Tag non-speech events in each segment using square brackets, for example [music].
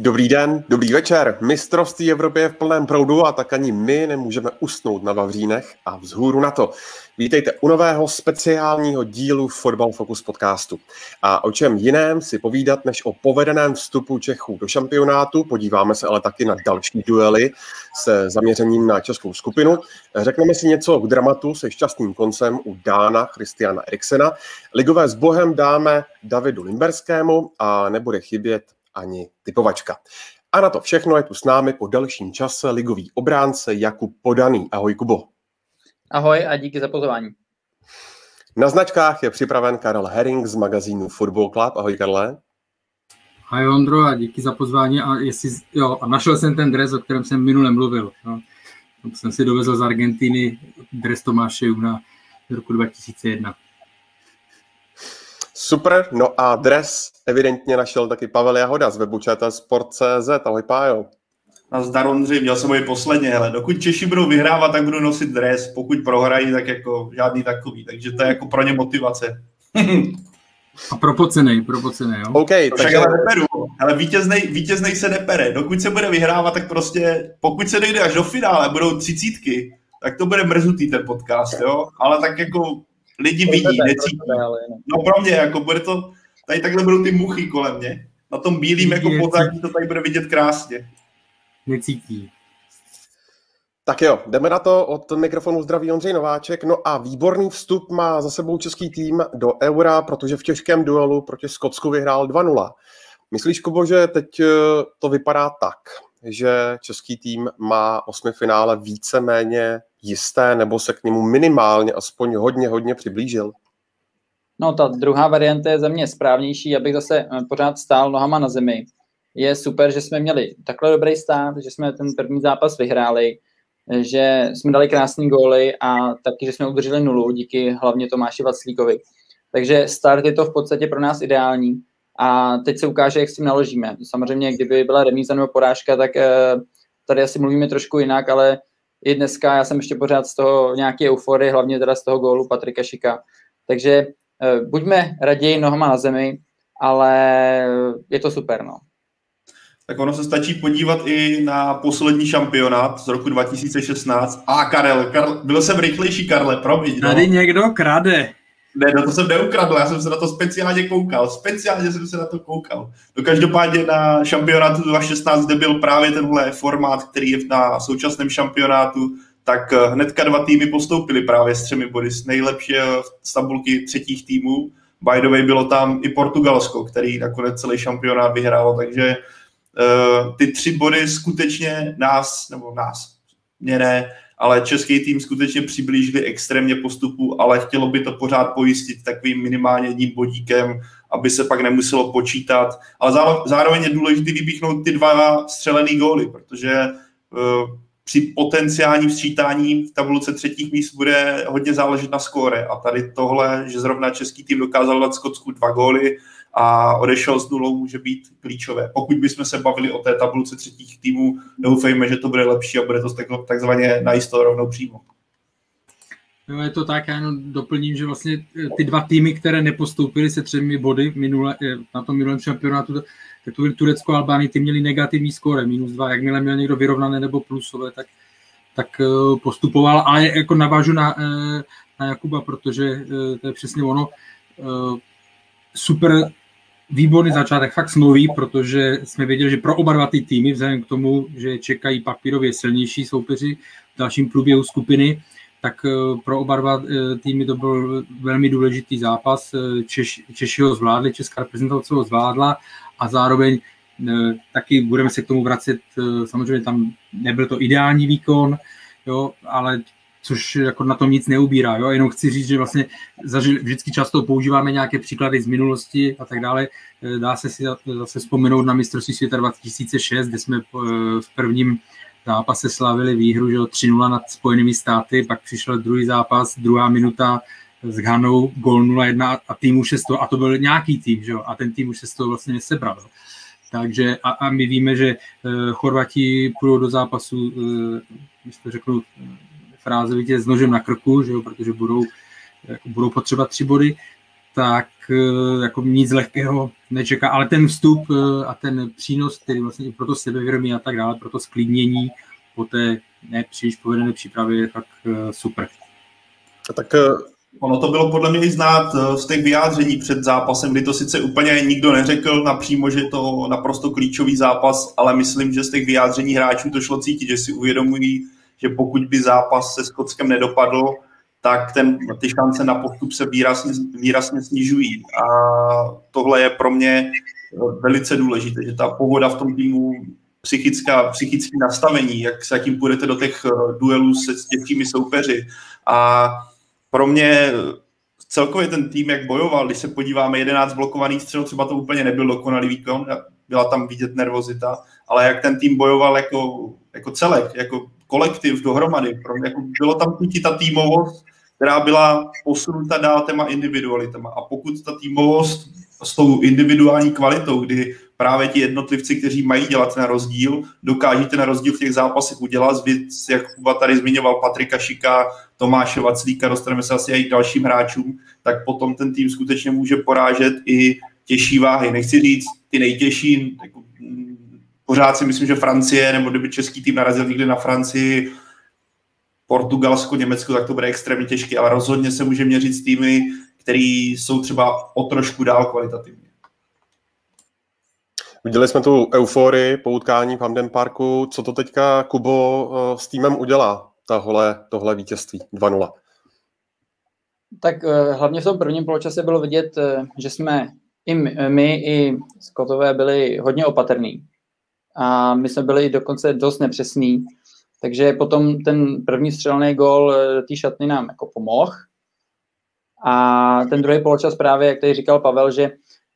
Dobrý den, dobrý večer. Mistrovství Evropy je v plném proudu a tak ani my nemůžeme usnout na Vavřínech a vzhůru na to. Vítejte u nového speciálního dílu Football Focus podcastu. A o čem jiném si povídat, než o povedeném vstupu Čechů do šampionátu. Podíváme se ale taky na další duely se zaměřením na českou skupinu. Řekneme si něco k dramatu se šťastným koncem u Dána Christiana Eriksena. Ligové s Bohem dáme Davidu Limberskému a nebude chybět ani typovačka. A na to všechno je tu s námi po delším čase ligový obránce Jakub Podaný. Ahoj Kubo. Ahoj a díky za pozvání. Na značkách je připraven Karel Herring z magazínu Football Club. Ahoj Karle. Ahoj Ondro a díky za pozvání. A, jestli, jo, a našel jsem ten dres, o kterém jsem minule mluvil. No. Jsem si dovezl z Argentiny dres Tomáše Juna z roku 2001. Super, no a dres evidentně našel taky Pavel Jahoda z webu Sport.cz. Ahoj Pájo. Nazdar Ondřej, měl jsem ho posledně, ale dokud Češi budou vyhrávat, tak budu nosit dres, pokud prohrají, tak jako žádný takový, takže to je jako pro ně motivace. [laughs] A propocenej, propocenej, jo? OK, to takže... ale neperu, ale vítěznej, vítěznej se nepere. Dokud se bude vyhrávat, tak prostě, pokud se dojde až do finále, budou třicítky, tak to bude mrzutý ten podcast, jo? Ale tak jako lidi vidí, necítí. No pro mě, jako bude to, tady takhle budou ty muchy kolem mě. Na tom bílým jako pozadí to tady bude vidět krásně. Necítí. Tak jo, jdeme na to. Od mikrofonu zdraví Ondřej Nováček. No a výborný vstup má za sebou český tým do Eura, protože v těžkém duelu proti Skotsku vyhrál 2-0. Myslíš, Kubo, že teď eh, to vypadá tak, že český tým má osmi finále víceméně jisté, nebo se k němu minimálně aspoň hodně, hodně přiblížil? No, ta druhá varianta je za mě správnější, abych zase eh, pořád stál nohama na zemi. Je super, že jsme měli takhle dobrý stát, že jsme ten první zápas vyhráli, že jsme dali krásný góly a taky, že jsme udrželi nulu díky hlavně Tomáši Vaclíkovi. Takže start je to v podstatě pro nás ideální a teď se ukáže, jak s tím naložíme. Samozřejmě, kdyby byla remíza nebo porážka, tak eh, tady asi mluvíme trošku jinak, ale i dneska já jsem ještě pořád z toho nějaké euforie, hlavně teda z toho gólu Patrika Šika. Takže eh, buďme raději nohama na zemi, ale je to super, no. Tak ono se stačí podívat i na poslední šampionát z roku 2016. A Karel, Karel byl jsem rychlejší, Karle, promiň. No. Tady někdo krade. Ne, na to jsem neukradl, já jsem se na to speciálně koukal. Speciálně jsem se na to koukal. No každopádně na šampionátu 2016, kde byl právě tenhle formát, který je na současném šampionátu, tak eh, hnedka dva týmy postoupily právě s třemi body z nejlepší z tabulky třetích týmů. By the way, bylo tam i Portugalsko, který nakonec celý šampionát vyhrálo, takže uh, ty tři body skutečně nás, nebo nás, mě ne, ale český tým skutečně přiblížili extrémně postupu, ale chtělo by to pořád pojistit takovým minimálně jedním bodíkem, aby se pak nemuselo počítat. Ale zároveň je důležité vypíchnout ty dva střelený góly, protože uh, při potenciálním sčítání v tabulce třetích míst bude hodně záležet na skóre. A tady tohle, že zrovna český tým dokázal dát Skotsku dva góly, a odešel s nulou může být klíčové. Pokud bychom se bavili o té tabulce třetích týmů, doufejme, že to bude lepší a bude to takzvaně najisto rovnou přímo. No, je to tak, já jenom doplním, že vlastně eh, ty dva týmy, které nepostoupily se třemi body minule, eh, na tom minulém šampionátu, tak to byly Turecko a Albány, ty měli negativní skóre, minus dva, jakmile měl někdo vyrovnané nebo plusové, tak, tak eh, postupoval, ale jako navážu na, na Jakuba, protože to je přesně ono, super výborný začátek, fakt snový, protože jsme věděli, že pro oba dva ty týmy, vzhledem k tomu, že čekají papírově silnější soupeři v dalším průběhu skupiny, tak eh, pro oba dva eh, týmy to byl velmi důležitý zápas. Eh, Češ, Češi ho zvládli, česká reprezentace ho zvládla a zároveň taky budeme se k tomu vracet, samozřejmě tam nebyl to ideální výkon, jo, ale což jako na tom nic neubírá. Jo? Jenom chci říct, že vlastně zažili, vždycky často používáme nějaké příklady z minulosti a tak dále. Eh, dá se si zase vzpomenout na mistrovství světa 2006, kde jsme eh, v prvním zápase slavili výhru že 3-0 nad Spojenými státy, pak přišel druhý zápas, druhá minuta s Ghanou, gol 0-1 a tým už se z toho, a to byl nějaký tým, že a ten tým už se z toho vlastně nesebral. Takže a, a my víme, že uh, Chorvati půjdou do zápasu, uh, když to řeknu, fráze vítěz s nožem na krku, že jo, protože budou, jako budou potřebovat tři body. tak jako nic lehkého nečeká, ale ten vstup a ten přínos, který vlastně i pro to sebevědomí a tak dále, pro to sklidnění po té nepříliš povedené přípravě je fakt super. Tak Ono to bylo podle mě i znát eh, z těch vyjádření před zápasem, kdy to sice úplně nikdo neřekl napřímo, že je to naprosto klíčový zápas, ale myslím, že z těch vyjádření hráčů to šlo cítit, že si uvědomují, že pokud by zápas se Skotskem nedopadl, tak ten, ty šance na postup se výrazně, výrazně snižují. A tohle je pro mě velice důležité, že ta pohoda v tom týmu, psychická, psychické nastavení, jak, s jakým půjdete do těch eh, duelů se s těžkými soupeři a pro mě celkově ten tým, jak bojoval, když se podíváme, 11 blokovaných střel, třeba to úplně nebyl dokonalý výkon, byla tam vidět nervozita, ale jak ten tým bojoval jako, jako celek, jako kolektiv dohromady, jako bylo tam cítit ta týmovost, která byla posunuta dál těma individualitama. A pokud ta týmovost s tou individuální kvalitou, kdy právě ti jednotlivci, kteří mají dělat ten rozdíl, dokáží ten rozdíl v těch zápasech udělat. Věc, jak Kuba tady zmiňoval Patrika Šika, Tomáše Vaclíka, dostaneme se asi i k dalším hráčům, tak potom ten tým skutečně může porážet i těžší váhy. Nechci říct ty nejtěžší, jako, pořád si myslím, že Francie, nebo kdyby český tým narazil někde na Francii, Portugalsko, Německo, tak to bude extrémně těžké, ale rozhodně se může měřit s týmy, který jsou třeba o trošku dál kvalitativně. Viděli jsme tu euforii po utkání v Hamden Parku. Co to teďka, Kubo, eh, s týmem udělá, tohle, tohle vítězství 2-0? Tak eh, hlavně v tom prvním poločase bylo vidět, eh, že jsme i my, i Skotové byli hodně opatrní. A my jsme byli dokonce dost nepřesní. Takže potom ten první střelný gol té šatny nám jako pomohl. A ten druhý poločas právě, jak tady říkal Pavel, že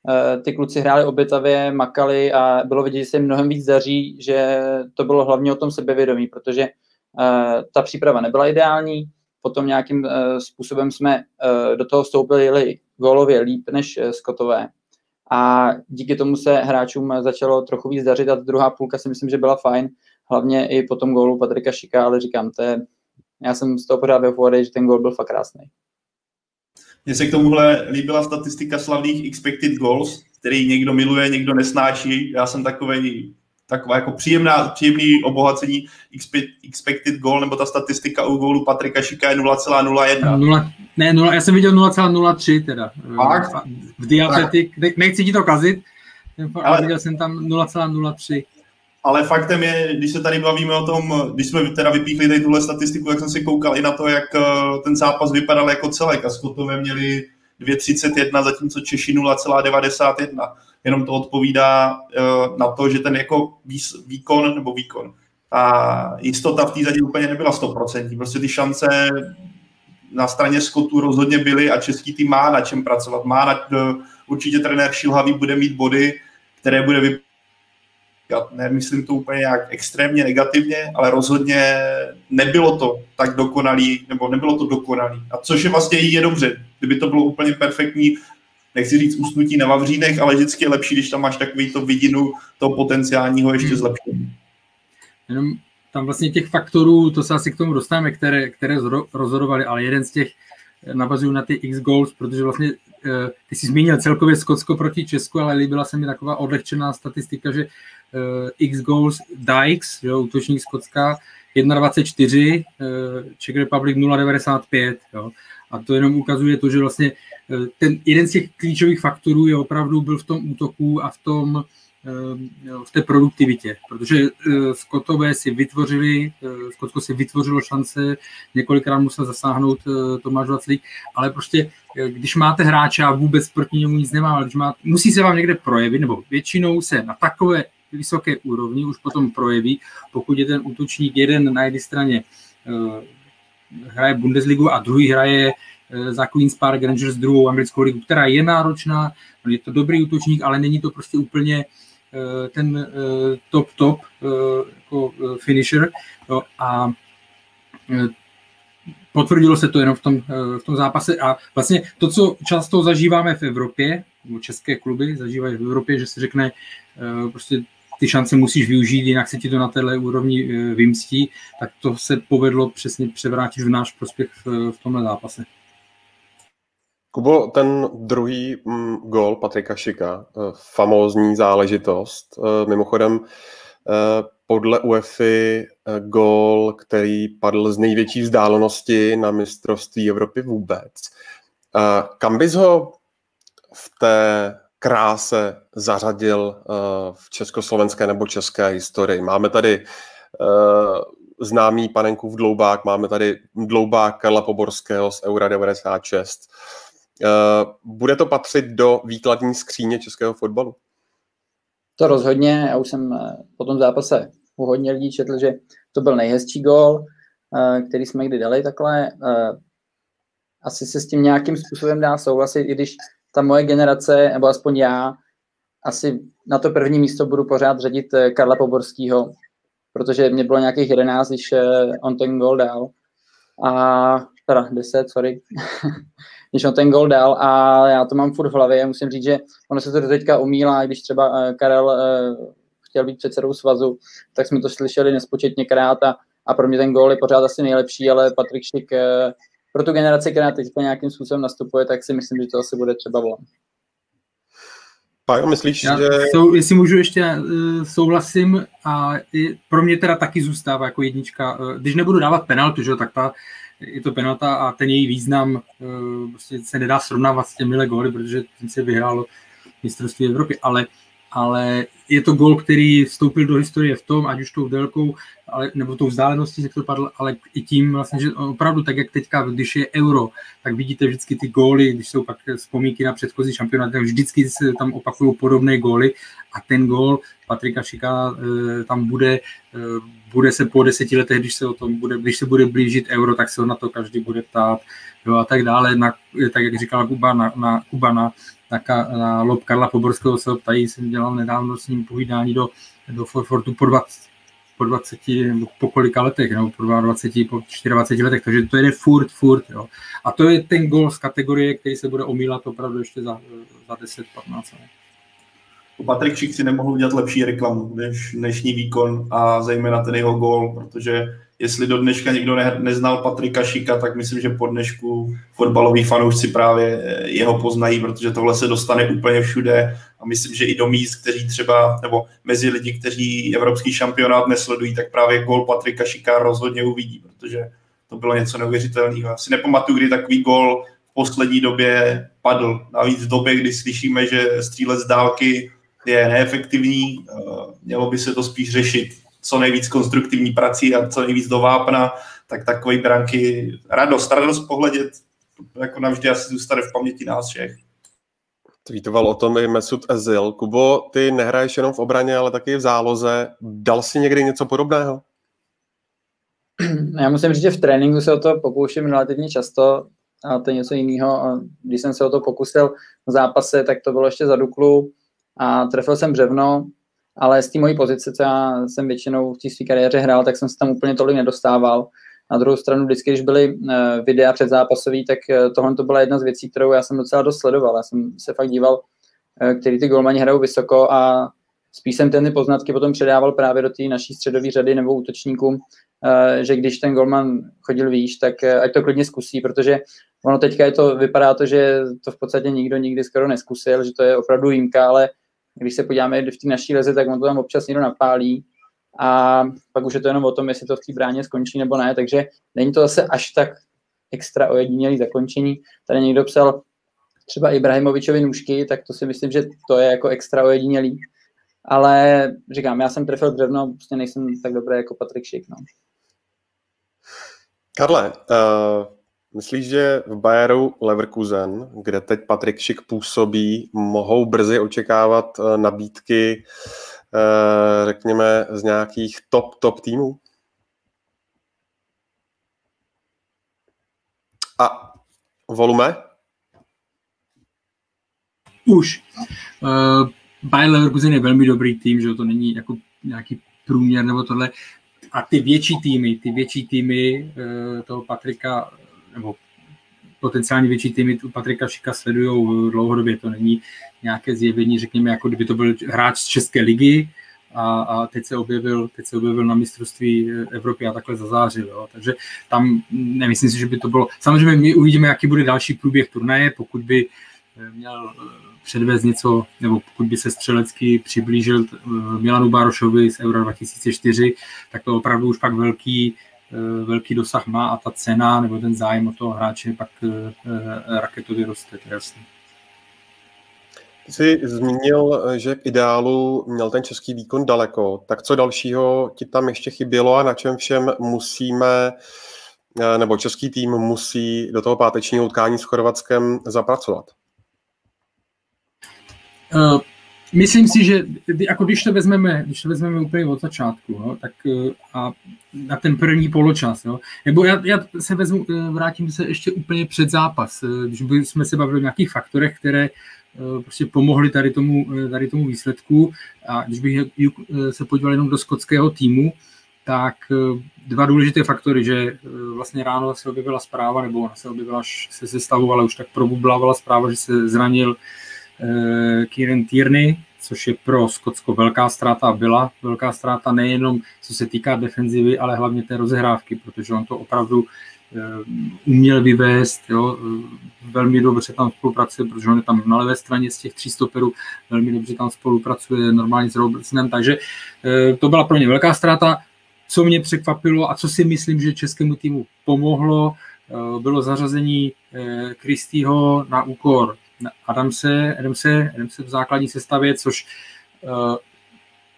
Eh, ty kluci hráli obětavě, makali a bylo vidět, že se jim mnohem víc daří, že to bylo hlavně o tom sebevědomí, protože eh, ta příprava nebyla ideální, potom nějakým eh, způsobem jsme do toho vstoupili gólově líp než Skotové a díky tomu se hráčům začalo trochu víc dařit a ta druhá půlka si myslím, že byla fajn, hlavně i po tom gólu Patrika Šika, ale říkám, to je, já jsem z toho pořád ve že ten gól byl fakt krásný. Mně se k tomuhle líbila statistika slavných expected goals, který někdo miluje, někdo nesnáší. Já jsem takový taková jako příjemná, příjemný obohacení expected goal, nebo ta statistika u gólu Patrika Šika je 0,01. ne, 0, já jsem viděl 0,03 teda. Fakt? V diabetik, nechci ti to kazit, ale viděl jsem tam 0,03 ale faktem je, když se tady bavíme o tom, když jsme teda vypíchli tady tuhle statistiku, jak jsem si koukal i na to, jak eh, ten zápas vypadal jako celek a Skotové měli 2,31, zatímco Češi 0,91. Jenom to odpovídá eh, na to, že ten jako výkon, nebo výkon, a jistota v té zadě úplně nebyla 100%. Prostě ty šance na straně Skotu rozhodně byly a český tým má na čem pracovat. Má na, eh, určitě trenér Šilhavý bude mít body, které bude vypadat nemyslím to úplně nějak extrémně negativně, ale rozhodně nebylo to tak dokonalý, nebo nebylo to dokonalý. A což je vlastně je dobře. Kdyby to bylo úplně perfektní, nechci říct usnutí na Vavřínech, ale vždycky je lepší, když tam máš takový to vidinu toho potenciálního ještě hmm. zlepšení. Jenom tam vlastně těch faktorů, to se asi k tomu dostaneme, které, které rozhodovali, ale jeden z těch navazují na ty X goals, protože vlastně eh, ty jsi zmínil celkově Skotsko proti Česku, ale líbila se mi taková odlehčená statistika, že uh, X goals Dykes, jo, útočník Skotska, 1,24, uh, Czech Republic 0,95. Jo. A to jenom ukazuje to, že vlastně ten jeden z těch klíčových faktorů je opravdu byl v tom útoku a v tom uh, v té produktivitě, protože uh, Skotové si vytvořili, uh, Skotsko si vytvořilo šance, několikrát musel zasáhnout Tomáš Vaclík, ale prostě když máte hráče a vůbec proti němu nic nemá, ale když má, musí se vám někde projevit, nebo většinou se na takové vysoké úrovni už potom projeví, pokud je ten útočník jeden na jedné straně hraje Bundesligu a druhý hraje za Queen's Park Rangers druhou anglickou ligu, která je náročná, je to dobrý útočník, ale není to prostě úplně uh, ten top top jako finisher a potvrdilo se to jenom v tom, v tom zápase a vlastně to, co často zažíváme v Evropě, české kluby zažívají v Evropě, že se řekne, prostě ty šance musíš využít, jinak se ti to na téhle úrovni eh, vymstí, tak to se povedlo přesně převrátit v náš prospěch v tomhle zápase. Kubo, ten druhý mm, gol Patrika Šika, uh, famózní záležitost. Uh, mimochodem, uh, podle UEFI gol, který padl z největší vzdálenosti na mistrovství Evropy vůbec. Kam bys ho v té kráse zařadil v československé nebo české historii? Máme tady známý v dloubák, máme tady dloubák Karla Poborského z Eura 96. Uh, bude to patřit do výkladní skříně českého fotbalu? To rozhodně, já už jsem eh, po tom zápase u hodně lidí četl, že to byl nejhezčí gól, eh, který jsme kdy dali takhle. Asi se s tím nějakým způsobem dá souhlasit, i když ta moje generace, nebo aspoň já, asi na to první místo budu pořád řadit Karla Poborského, protože mě bylo nějakých 11, když on ten gol dal. A teda 10, sorry, [laughs] když on ten gol dal a já to mám furt v hlavě, musím říct, že ono se to teďka umílá, když třeba uh, Karel uh, chtěl být předsedou svazu, tak jsme to slyšeli nespočetněkrát a, a pro mě ten gol je pořád asi nejlepší, ale Patrik Šik uh, pro tu generaci, která teď nějakým způsobem nastupuje, tak si myslím, že to asi bude třeba volám. Pájo, myslíš, Já, že... Sou, jestli můžu ještě uh, souhlasím a i pro mě teda taky zůstává jako jednička. Uh, když nebudu dávat penaltu, že, tak ta, je to penalta a ten její význam uh, prostě se nedá srovnávat s těmi góly, protože ten se vyhrál mistrovství Evropy, ale ale je to gol, který vstoupil do historie v tom, ať už tou délkou, ale, nebo tou vzdáleností, jak to padl, ale i tím vlastně, že opravdu tak, jak teďka, když je euro, tak vidíte vždycky ty góly, když jsou pak vzpomínky na předchozí šampionát, tak vždycky se tam opakují podobné góly. A ten gól Patrika Šika e, tam bude, e, bude se po deseti letech, když se o tom bude, když se bude blížit euro, tak se na to každý bude ptát jo, a tak dále, na, tak jak říkala Kuba, na, na, Kuba na na, na lob Karla Poborského se ptají, jsem dělal nedávno s ním povídání do, do Forfortu po 20, po 20, po kolika letech, nebo po 22, po 24 letech, takže to jde furt, furt, jo. A to je ten gol z kategorie, který se bude omílat opravdu ještě za, za 10-15 let. Patrik Šik si nemohl udělat lepší reklamu než dnešní výkon a zejména ten jeho gol, protože jestli do dneška někdo ne, neznal Patrika Šika, tak myslím, že po dnešku fotbaloví fanoušci právě eh, jeho poznají, protože tohle se dostane úplně všude a myslím, že i do míst, kteří třeba, nebo mezi lidi, kteří evropský šampionát nesledují, tak právě gol Patrika Šika rozhodně uvidí, protože to bylo něco neuvěřitelného. Asi nepamatuju, kdy takový gol v poslední době padl. Navíc v době, kdy slyšíme, že střílec z dálky je neefektivní, eh, mělo by se to spíš řešit co nejvíc konstruktivní prací a co nejvíc do vápna, tak takové branky, radost, radost pohledět, jako navždy asi zůstane v paměti nás všech. Tweetoval o tom i Mesut Ezil. Kubo, ty nehraješ jenom v obraně, ale taky v záloze. Dal si někdy něco podobného? Já musím říct, že v tréninku se o to pokouším relativně často a to je něco jiného. Když jsem se o to pokusil v zápase, tak to bylo ještě za Duklu a trefil jsem břevno, ale z té mojí pozice, co já jsem většinou v té své kariéře hrál, tak jsem se tam úplně tolik nedostával. Na druhou stranu, vždycky, když byly uh, videa předzápasový, tak uh, tohle to byla jedna z věcí, kterou já jsem docela dost sledoval. Já jsem se fakt díval, uh, který ty golmani hrajou vysoko a spíš jsem ty poznatky potom předával právě do té naší středové řady nebo útočníkům, že když ten golman chodil výš, tak ať to klidně zkusí, protože ono teďka je to, vypadá to, že to v podstatě nikdo nikdy skoro neskusil, že to je opravdu výjimka, ale když se podíváme v té naší leze, tak on to tam občas někdo napálí a pak už je to jenom o tom, jestli to v té bráně skončí nebo ne, takže není to zase až tak extra ojedinělý zakončení. Tady někdo psal třeba Ibrahimovičovi nůžky, tak to si myslím, že to je jako extra ojedinělý. Ale říkám, já jsem trefil břevno, prostě nejsem tak dobrý jako Patrik Šik. No. Karle, uh, Myslíš, že v Bayeru Leverkusen, kde teď Patrik Šik působí, mohou brzy očekávat eh, nabídky, eh, řekněme, z nějakých top, top týmů? A volume? Už. Uh, Bayer Leverkusen je velmi dobrý tým, že to není jako nějaký průměr nebo tohle. A ty větší týmy, ty větší týmy uh, toho Patrika nebo potenciálně větší týmy tu Patrika Šika sledují dlouhodobě. To není nějaké zjevení, řekněme, jako kdyby to byl hráč z České ligy, a, a teď, se objevil, teď se objevil na mistrovství Evropy a takhle zazářil. Jo. Takže tam nemyslím si, že by to bylo. Samozřejmě my uvidíme, jaký bude další průběh turnaje, pokud by měl předvést něco, nebo pokud by se střelecky přiblížil Milanu Barošovi z Euro 2004, tak to opravdu už pak velký, velký dosah má a ta cena nebo ten zájem o toho hráče pak raketově roste, to je jasný. Jsi zmínil, že k ideálu měl ten český výkon daleko. Tak co dalšího ti tam ještě chybělo a na čem všem musíme, nebo český tým musí do toho pátečního utkání s Chorvatskem zapracovat? Uh, myslím si, že jako když to vezmeme, když to vezmeme úplně od začátku, no, tak uh, a na ten první poločas, no, nebo já, já se vezmu, vrátím se ještě úplně před zápas, když jsme se bavili o nějakých faktorech, které Eh, prostě pomohli tady tomu, eh, tady tomu výsledku. A když bych eh, se podíval jenom do skotského týmu, tak dva důležité faktory, že vlastně ráno se objevila zpráva, nebo ona se objevila, až se sestavovala, už tak probublávala zpráva, že se zranil Kieran Tierney, což je pro Skotsko velká ztráta byla. Velká ztráta nejenom co se týká defenzivy, ale hlavně té rozehrávky, protože on to opravdu Eh, uměl vyvést, jo, eh, velmi dobře tam spolupracuje, protože on je tam na levé straně z těch tří stoperů, velmi dobře tam spolupracuje normálně s Robertsonem, takže eh, to byla pro ně velká ztráta. Co mě překvapilo a co si myslím, že českému týmu pomohlo, bylo zařazení Kristýho na úkor Adamse, Adamse, Adamse v základní sestavě, což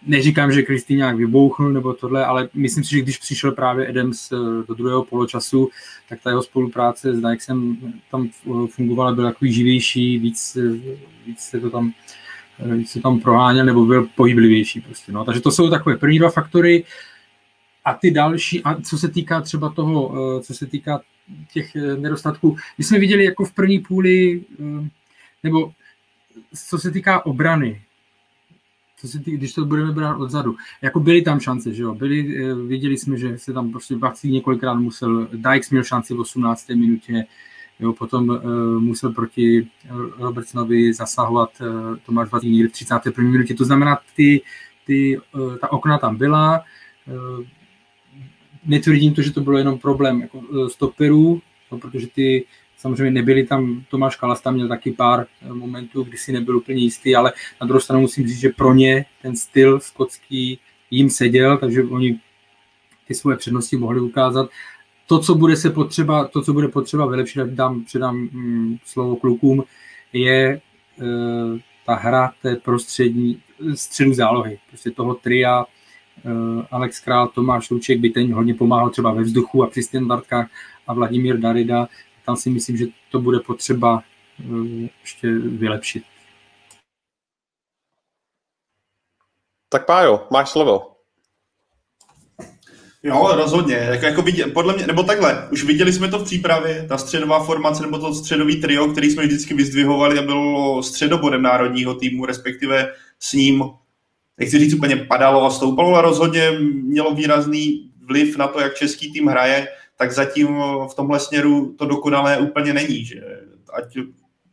neříkám, že Kristý nějak vybouchl nebo tohle, ale myslím si, že když přišel právě Adams eh, do druhého poločasu, tak ta jeho spolupráce s Dykesem tam fungovala, byl takový živější, víc, eh, víc se to tam eh, se tam proháněl nebo byl pohyblivější prostě. No. Takže to jsou takové první dva faktory a ty další, a co se týká třeba toho, co se týká těch nedostatků, my jsme viděli jako v první půli, nebo co se týká obrany, co se tý, když to budeme brát odzadu, jako byly tam šance, že jo, byli, eh, viděli jsme, že se tam prostě Bací několikrát musel, Dykes měl šanci v 18. minutě, jo, potom uh, musel proti Robertsonovi zasahovat uh, Tomáš někdy v 31. minutě, to znamená, ty, ty, uh, ta okna tam byla, uh, netvrdím to, že to bylo jenom problém jako, stoperů, no, protože ty Samozřejmě nebyli tam, Tomáš Kalas tam měl taky pár eh, momentů, kdy si nebyl úplně jistý, ale na druhou stranu musím říct, že pro ně ten styl skotský jim seděl, takže oni ty svoje přednosti mohli ukázat. To, co bude se potřeba, to, co bude potřeba vylepšit, dám, předám mm, slovo klukům, je e, ta hra té prostřední středu zálohy, prostě toho tria, e, Alex Král, Tomáš Luček by ten hodně pomáhal třeba ve vzduchu a při standardkách a Vladimír Darida tam si myslím, že to bude potřeba eh, ještě vylepšit. Tak Pájo, máš slovo. Jo, rozhodně. Jako, jako vidě, podle mě, nebo takhle, už viděli jsme to v přípravě, ta středová formace nebo to středový trio, který jsme vždycky vyzdvihovali a bylo středobodem národního týmu, respektive s ním, nechci říct úplně padalo a stoupalo, ale rozhodně mělo výrazný vliv na to, jak český tým hraje tak zatím v tomhle směru to dokonalé úplně není. Že ať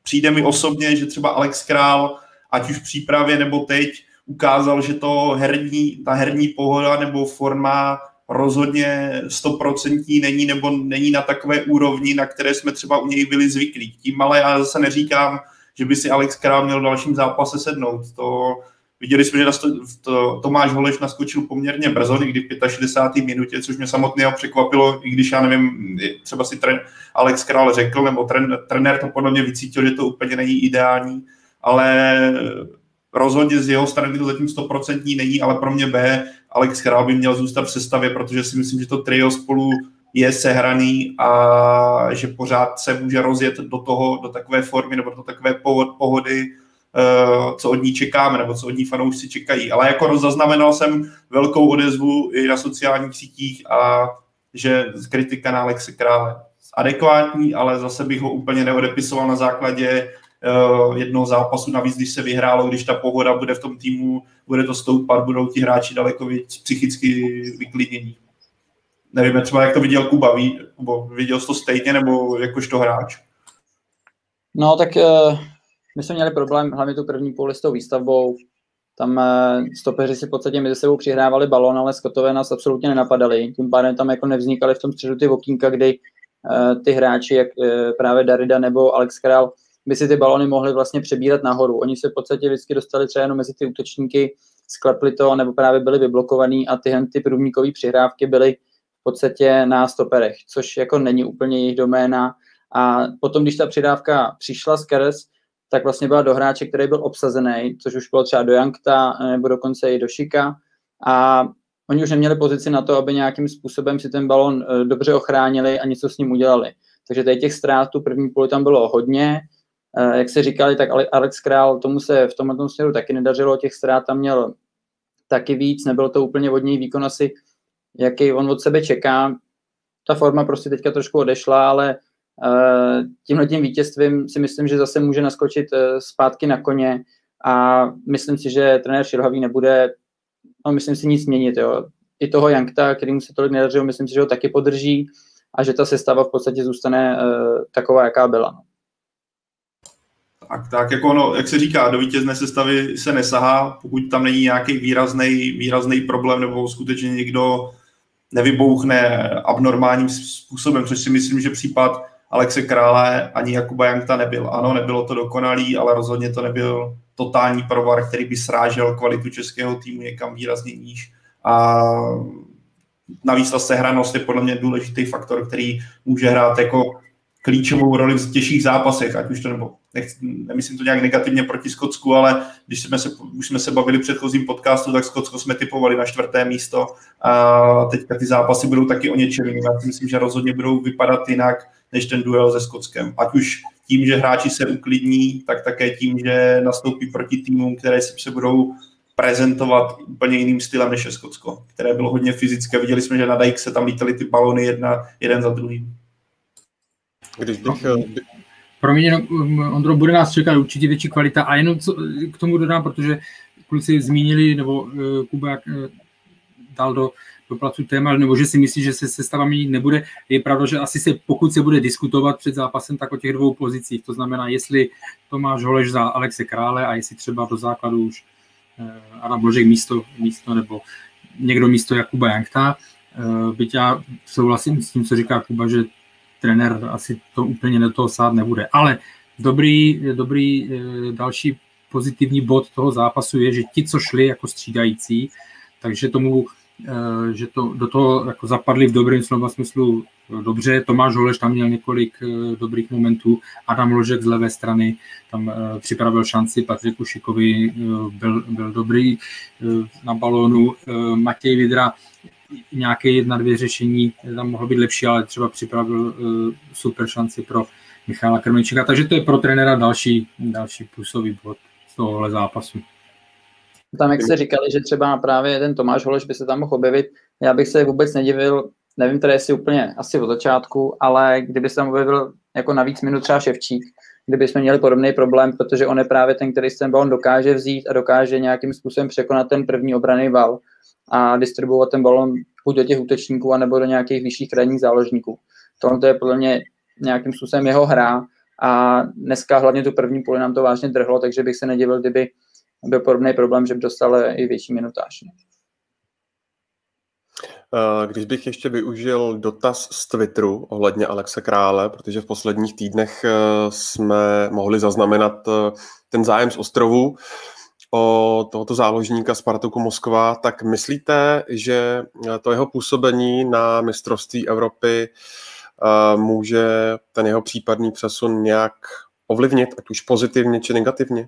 přijde mi osobně, že třeba Alex Král, ať už v přípravě nebo teď, ukázal, že to herní, ta herní pohoda nebo forma rozhodně stoprocentní není nebo není na takové úrovni, na které jsme třeba u něj byli zvyklí. Tím ale já zase neříkám, že by si Alex Král měl v dalším zápase sednout. To, Viděli jsme, že to, Tomáš Holeš naskočil poměrně brzo, někdy v 65. minutě, což mě samotného překvapilo, i když já nevím, třeba si tren, Alex Král řekl, nebo tren, trenér to podle mě vycítil, že to úplně není ideální, ale rozhodně z jeho strany to zatím 100% není, ale pro mě B, Alex Král by měl zůstat v sestavě, protože si myslím, že to trio spolu je sehraný a že pořád se může rozjet do toho, do takové formy nebo do takové pohody, co od ní čekáme, nebo co od ní fanoušci čekají. Ale jako zaznamenal jsem velkou odezvu i na sociálních sítích a že kritika na Alexe Krále adekvátní, ale zase bych ho úplně neodepisoval na základě uh, jednoho zápasu, navíc když se vyhrálo, když ta pohoda bude v tom týmu, bude to stoupat, budou ti hráči daleko víc psychicky vyklidnění. Nevím, třeba jak to viděl Kuba, ví, viděl jsi to stejně, nebo jakožto hráč? No, tak uh my jsme měli problém hlavně tu první půli s tou výstavbou. tam eh, stopeři si v podstatě mezi sebou přihrávali balon, ale Skotové nás absolutně nenapadali. Tím pádem tam jako nevznikaly v tom středu ty okýnka, kdy uh, ty hráči, jak uh, právě Darida nebo Alex Král, by si ty balony mohli vlastně přebírat nahoru. Oni se v podstatě vždycky dostali třeba jenom mezi ty útočníky, sklepli to, nebo právě byli vyblokovaní a tyhle ty průmníkové přihrávky byly v podstatě na stoperech, což jako není úplně jejich doména. A potom, když ta přidávka přišla skrz, tak vlastně byla do hráče, který byl obsazený, což už bylo třeba do Jankta nebo dokonce i do Šika. A oni už neměli pozici na to, aby nějakým způsobem si ten balon eh, dobře ochránili a něco s ním udělali. Takže tady těch ztrát tu první půli tam bylo hodně. Eh, jak se říkali, tak Alex Král, tomu se v tomhle směru taky nedařilo, těch ztrát tam měl taky víc, nebylo to úplně vodní výkon asi, jaký on od sebe čeká. Ta forma prostě teďka trošku odešla, ale Eh, tímhle tím vítězstvím si myslím, že zase může naskočit eh, zpátky na koně a myslím si, že trenér Šilhavý nebude, no myslím si nic měnit, jo. I toho Jankta, který mu se tolik nedařilo, myslím si, že ho taky podrží a že ta sestava v podstatě zůstane uh, taková, jaká byla. No. Tak, tak jako ono, jak se říká, do vítězné sestavy se nesahá, pokud tam není nějaký výrazný, výrazný problém nebo skutečně někdo nevybouchne abnormálním způsobem, což si myslím, že případ Alexe Krále ani Jakuba Jankta nebyl. Ano, nebylo to dokonalý, ale rozhodně to nebyl totální provar, který by srážel kvalitu českého týmu někam výrazně níž. A navíc ta sehranost je podle mě důležitý faktor, který může hrát jako klíčovou roli v těžších zápasech, ať už to nebo nechci, nemyslím to nějak negativně proti Skotsku, ale když jsme se, už jsme se bavili v předchozím podcastu, tak Skotsko jsme typovali na čtvrté místo a teďka ty zápasy budou taky o něčem Já si myslím, že rozhodně budou vypadat jinak než ten duel se Skotskem. Ať už tím, že hráči se uklidní, tak také tím, že nastoupí proti týmům, které se budou prezentovat úplně jiným stylem než je Skotsko, které bylo hodně fyzické. Viděli jsme, že na Dijk se tam lítali ty balony jedna, jeden za druhým. Když bych... No, pro mě, Ondro, bude nás čekat určitě větší kvalita a jenom co, k tomu dodám, protože kluci zmínili, nebo uh, Kuba uh, dal do, do placu téma, nebo že si myslí, že se sestava měnit nebude. Je pravda, že asi se, pokud se bude diskutovat před zápasem, tak o těch dvou pozicích. To znamená, jestli Tomáš Holeš za Alexe Krále a jestli třeba do základu už uh, Adam Bložek místo, místo nebo někdo místo Jakuba Jankta. Uh, byť já souhlasím s tím, co říká Kuba, že trenér asi to úplně do toho sát nebude. Ale dobrý, dobrý eh, další pozitivní bod toho zápasu je, že ti, co šli jako střídající, takže tomu, eh, že to do toho jako zapadli v dobrém slova smyslu eh, dobře. Tomáš Holeš tam měl několik dobrých momentů, Adam Ložek z levé strany tam připravil šanci, Patriku Šikovi byl, byl dobrý na balónu, Matěj Vidra nějaké jedna, dvě řešení tam mohlo být lepší, ale třeba připravil uh, super šanci pro Michala Krmenčíka, takže to je pro trenéra další, další plusový bod z tohohle zápasu. Tam, jak jste říkali, že třeba právě ten Tomáš Holeš by se tam mohl objevit, já bych se vůbec nedivil, nevím tedy jestli úplně asi od začátku, ale kdyby se tam objevil jako navíc minut třeba Ševčík, kdyby jsme měli podobný problém, protože on je právě ten, který ten balon dokáže vzít a dokáže nějakým způsobem překonat ten první obraný val a distribuovat ten balon buď do těch útočníků, anebo do nějakých vyšších krajních záložníků. Tohle je podle mě nějakým způsobem jeho hra a dneska hlavně tu první půli nám to vážně drhlo, takže bych se nedivil, kdyby byl podobný problém, že by dostal i větší minutáž. Eh, když bych ještě využil dotaz z Twitteru ohledně Alexe Krále, protože v posledních týdnech eh, jsme mohli zaznamenat eh, ten zájem z ostrovů, o tohoto záložníka Spartaku Moskva, tak myslíte, že to jeho působení na mistrovství Evropy uh, může ten jeho případný přesun nějak ovlivnit, ať už pozitivně či negativně?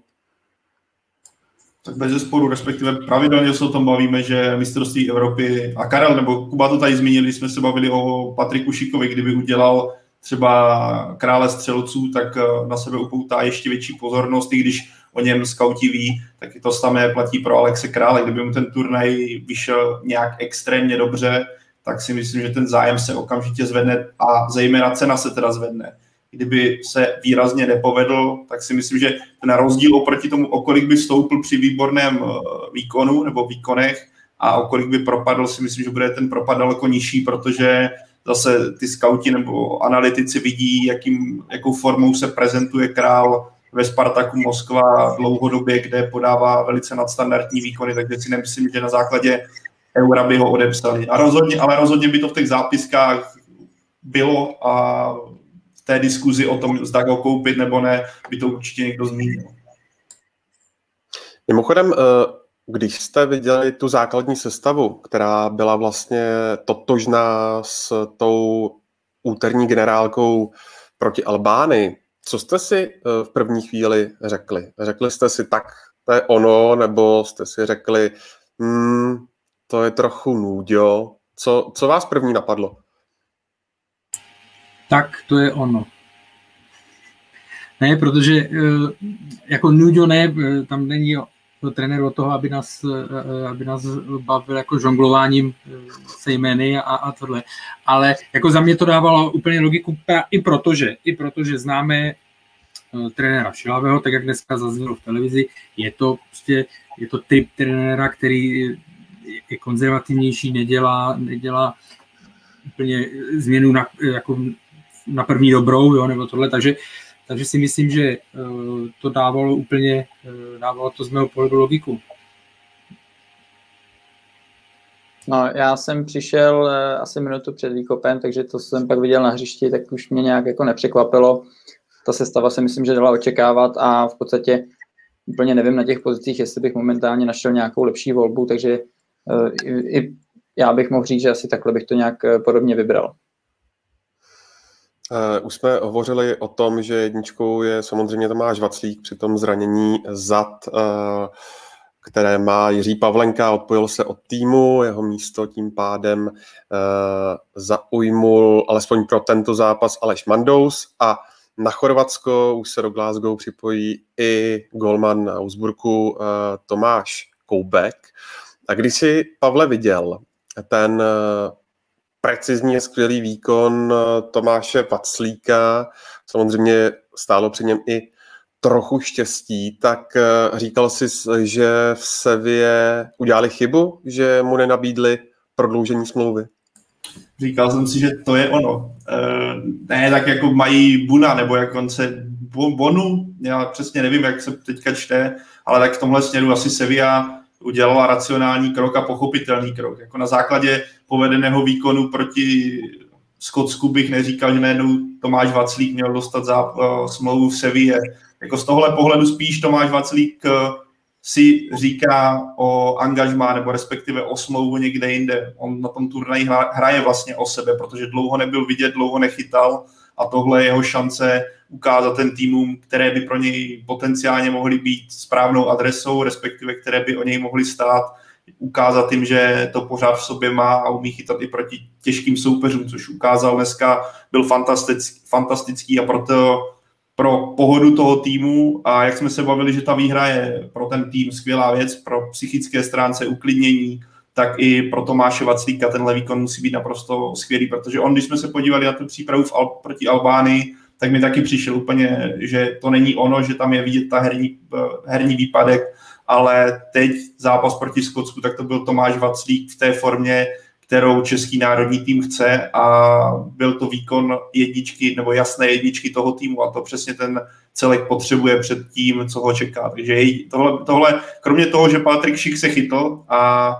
Tak bez sporu, respektive pravidelně se o tom bavíme, že mistrovství Evropy, a Karel nebo Kuba to tady zmínili, jsme se bavili o Patriku Šikovi, kdyby udělal třeba krále střelců, tak eh, na sebe upoutá ještě větší pozornost, i když o něm skauti ví, tak to samé platí pro Alexe Krále. Kdyby mu ten turnaj vyšel nějak extrémně dobře, tak si myslím, že ten zájem se okamžitě zvedne a zejména cena se teda zvedne. Kdyby se výrazně nepovedl, tak si myslím, že ten rozdíl oproti tomu, o kolik by stoupil při výborném eh, výkonu nebo výkonech a o kolik by propadl, si myslím, že bude ten propad daleko nižší, protože zase ty skauti nebo analytici vidí, jakým, jakou formou se prezentuje král ve Spartaku Moskva dlouhodobě, kde podává velice nadstandardní výkony, takže si nemyslím, že na základě eura by ho odepsali. A rozhodně, ale rozhodně by to v těch zápiskách bylo a v té diskuzi o tom, zda ho koupit nebo ne, by to určitě někdo zmínil. Mimochodem, eh, když jste viděli tu základní sestavu, která byla vlastně totožná s tou úterní generálkou proti Albány, co jste si eh, v první chvíli řekli? Řekli jste si tak, to je ono, nebo jste si řekli, hmm, to je trochu nůďo. Co, co vás první napadlo? Tak, to je ono. Ne, protože eh, jako nudo ne, eh, tam není trenér od toho, aby nás, aby nás bavil jako žonglováním se jmény a, a tohle. Ale jako za mě to dávalo úplně logiku i protože, i protože známe uh, trenéra Šilavého, tak jak dneska zaznělo v televizi, je to prostě, je to typ trenéra, který je konzervativnější, nedělá, nedělá úplně změnu na, jako na první dobrou, jo, nebo tohle, takže, takže si myslím, že uh, to dávalo úplně, uh, dávalo to z mého pohledu logiku. No, já jsem přišel uh, asi minutu před výkopem, takže to jsem pak viděl na hřišti, tak už mě nějak jako nepřekvapilo. Ta sestava si myslím, že dala očekávat a v podstatě úplně nevím na těch pozicích, jestli bych momentálně našel nějakou lepší volbu, takže i, i já bych mohl říct, že asi takhle bych to nějak podobně vybral. Uh, už jsme hovořili o tom, že jedničkou je samozřejmě Tomáš Vaclík při tom zranění zad, uh, které má Jiří Pavlenka, odpojil se od týmu, jeho místo tím pádem uh, zaujmul alespoň pro tento zápas Aleš Mandous a na Chorvatsko už se do Glasgow připojí i golman na Uzburku uh, Tomáš Koubek. A když si Pavle viděl ten precizně skvělý výkon eh, Tomáše Vaclíka, samozřejmě stálo při něm i trochu štěstí, tak eh, říkal jsi, že v Sevě udělali chybu, že mu nenabídli prodloužení smlouvy? Říkal jsem si, že to je ono. E, ne, tak jako mají Buna, nebo jak on se Bonu, já přesně nevím, jak se teďka čte, ale tak v tomhle směru asi Sevilla udělala racionální krok a pochopitelný krok. Jako na základě povedeného výkonu proti Skotsku bych neříkal, že najednou Tomáš Vaclík měl dostat za, uh, smlouvu v Sevě. Jako z tohle pohledu spíš Tomáš Vaclík uh, si říká o angažmá nebo respektive o smlouvu někde jinde. On na tom turnaji hraje vlastně o sebe, protože dlouho nebyl vidět, dlouho nechytal a tohle je jeho šance ukázat ten týmům, které by pro něj potenciálně mohly být správnou adresou, respektive které by o něj mohly stát, ukázat jim, že to pořád v sobě má a umí chytat i proti těžkým soupeřům, což ukázal dneska, byl fantastický, fantastický a proto pro pohodu toho týmu a jak jsme se bavili, že ta výhra je pro ten tým skvělá věc, pro psychické stránce uklidnění, tak i pro Tomáše Vaclíka tenhle výkon musí být naprosto skvělý, protože on, když jsme se podívali na tu přípravu v Al- proti Albánii, tak mi taky přišel úplně, že to není ono, že tam je vidět ta herní, eh, herní výpadek, ale teď zápas proti Skotsku, tak to byl Tomáš Vaclík v té formě, kterou český národní tým chce a byl to výkon jedničky nebo jasné jedničky toho týmu a to přesně ten celek potřebuje před tím, co ho čeká. Takže tohle, tohle kromě toho, že Patrik Šik se chytl a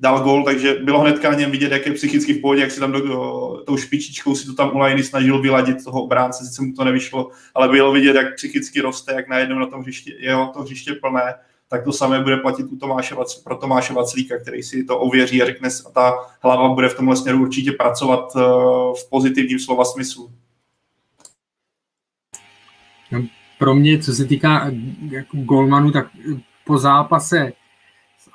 dal gol, takže bylo hnedka na něm vidět, jak je psychicky v pohodě, jak si tam do, tou špičičkou si to tam Ulajny snažil vyladit toho obránce, sice mu to nevyšlo, ale bylo vidět, jak psychicky roste, jak najednou na tom hřiště, jeho to hřiště plné, tak to samé bude platit u Tomáše, pro Tomáše Vaclíka, který si to ověří a řekne, a ta hlava bude v tomhle směru určitě pracovat uh, v pozitivním slova smyslu. No, pro mě, co se týká jako golmanu, tak po zápase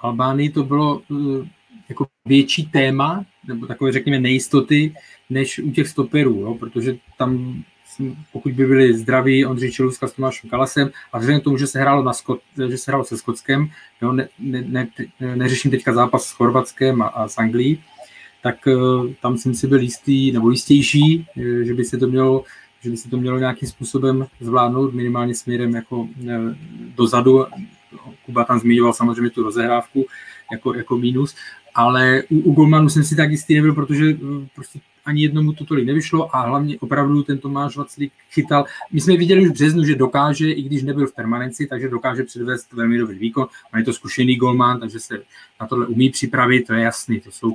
Albánii to bylo uh, jako větší téma, nebo takové řekněme nejistoty, než u těch stoperů, jo? protože tam pokud by byli zdraví Ondřej Čiluska s Tomášem Kalasem a vzhledem k tomu, že se hrálo, na Skot, že se hrálo se Skotskem, jo, ne, ne, ne, neřeším teďka zápas s Chorvatskem a, a s Anglií, tak uh, tam jsem si byl jistý, nebo jistější, že by se to mělo že by se to mělo nějakým způsobem zvládnout, minimálně směrem jako dozadu, Kuba tam zmiňoval samozřejmě tu rozehrávku jako, jako mínus, ale u, u Golmanu jsem si tak jistý nebyl, protože prostě ani jednomu to tolik nevyšlo a hlavně opravdu ten Tomáš Vaclík chytal. My jsme viděli už v březnu, že dokáže, i když nebyl v permanenci, takže dokáže předvést velmi dobrý výkon. On je to zkušený golman, takže se na tohle umí připravit, to je jasný. To jsou.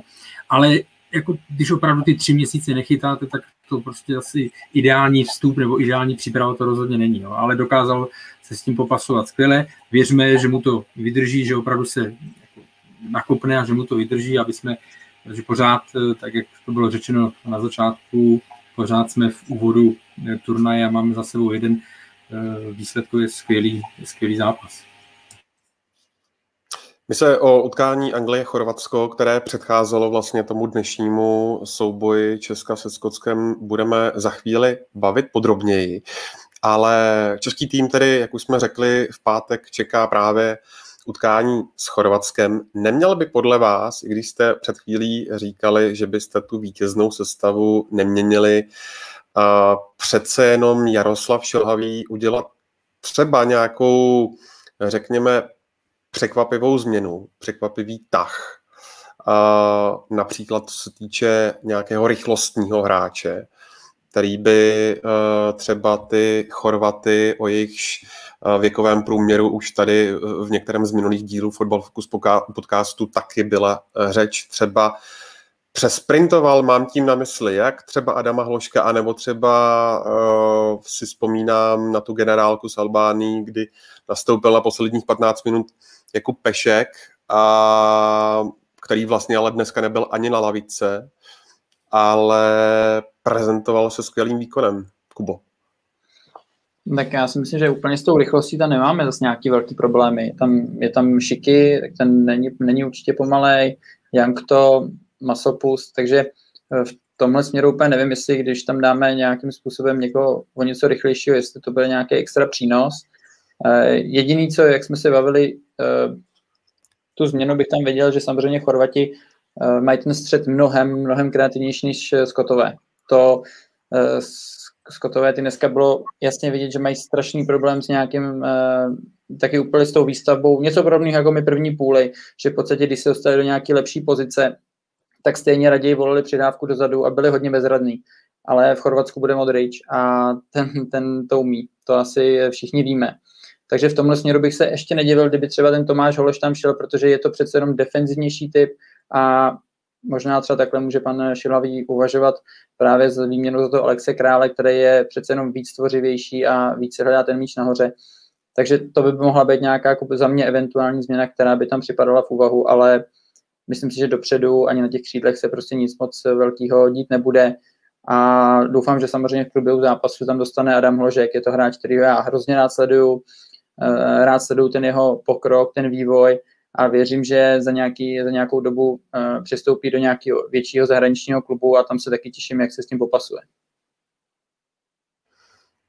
Ale jako, když opravdu ty tři měsíce nechytáte, tak to prostě asi ideální vstup nebo ideální příprava to rozhodně není. No. Ale dokázal se s tím popasovat skvěle. Věřme, že mu to vydrží, že opravdu se jako nakopne a že mu to vydrží, aby jsme takže pořád, eh, tak jak to bylo řečeno na začátku, pořád jsme v úvodu eh, turnaje a máme za sebou jeden eh, výsledkově skvělý, skvělý zápas. My se o utkání Anglie-Chorvatsko, které předcházelo vlastně tomu dnešnímu souboji Česka se Skotskem, budeme za chvíli bavit podrobněji. Ale český tým tedy, jak už jsme řekli, v pátek čeká právě utkání s Chorvatskem. Neměl by podle vás, i když jste před chvílí říkali, že byste tu vítěznou sestavu neměnili, přece jenom Jaroslav Šilhavý udělat třeba nějakou, řekněme, překvapivou změnu, překvapivý tah. A například co se týče nějakého rychlostního hráče, který by uh, třeba ty Chorvaty, o jejichž uh, věkovém průměru už tady uh, v některém z minulých dílů Football Focus podcastu taky byla řeč, třeba přesprintoval, mám tím na mysli, jak třeba Adama Hloška, anebo třeba uh, si vzpomínám na tu generálku z Albánii, kdy nastoupil na posledních 15 minut jako pešek, a, který vlastně ale dneska nebyl ani na lavice, ale prezentoval se skvělým výkonem. Kubo. Tak já si myslím, že úplně s tou rychlostí tam nemáme zase nějaký velký problémy. Tam, je tam Šiky, tak ten není, není určitě pomalej, Jankto, Masopust, takže eh, v tomhle směru úplně nevím, jestli když tam dáme nějakým způsobem někoho o něco rychlejšího, jestli to bude nějaký extra přínos. Eh, jediný, co, jak jsme se bavili, eh, tu změnu bych tam věděl, že samozřejmě Chorvati mají ten střed mnohem, mnohem kreativnější než Skotové to Skotové ty dneska bylo jasně vidět, že mají strašný problém s nějakým taky úplně s tou výstavbou, něco podobného jako my první půly, že v podstatě, když se dostali do nějaké lepší pozice, tak stejně raději volili přidávku dozadu a byli hodně bezradní. Ale v Chorvatsku bude Modrič a ten, ten to umí. To asi všichni víme. Takže v tomhle směru bych se ještě nedivil, kdyby třeba ten Tomáš Holeš tam šel, protože je to přece jenom defenzivnější typ a možná třeba takhle může pan Šilavý uvažovat právě z výměnu za to Alexe Krále, který je přece jenom víc tvořivější a více hledá ten míč nahoře. Takže to by mohla být nějaká za mě eventuální změna, která by tam připadala v úvahu, ale myslím si, že dopředu ani na těch křídlech se prostě nic moc velkého dít nebude. A doufám, že samozřejmě v průběhu zápasu tam dostane Adam Hložek. Je to hráč, který já hrozně rád sleduju. Eh, rád sleduju ten jeho pokrok, ten vývoj a věřím, že za, nějaký, za nějakou dobu uh, přestoupí do nějakého většího zahraničního klubu a tam se taky těším, jak se s tím popasuje.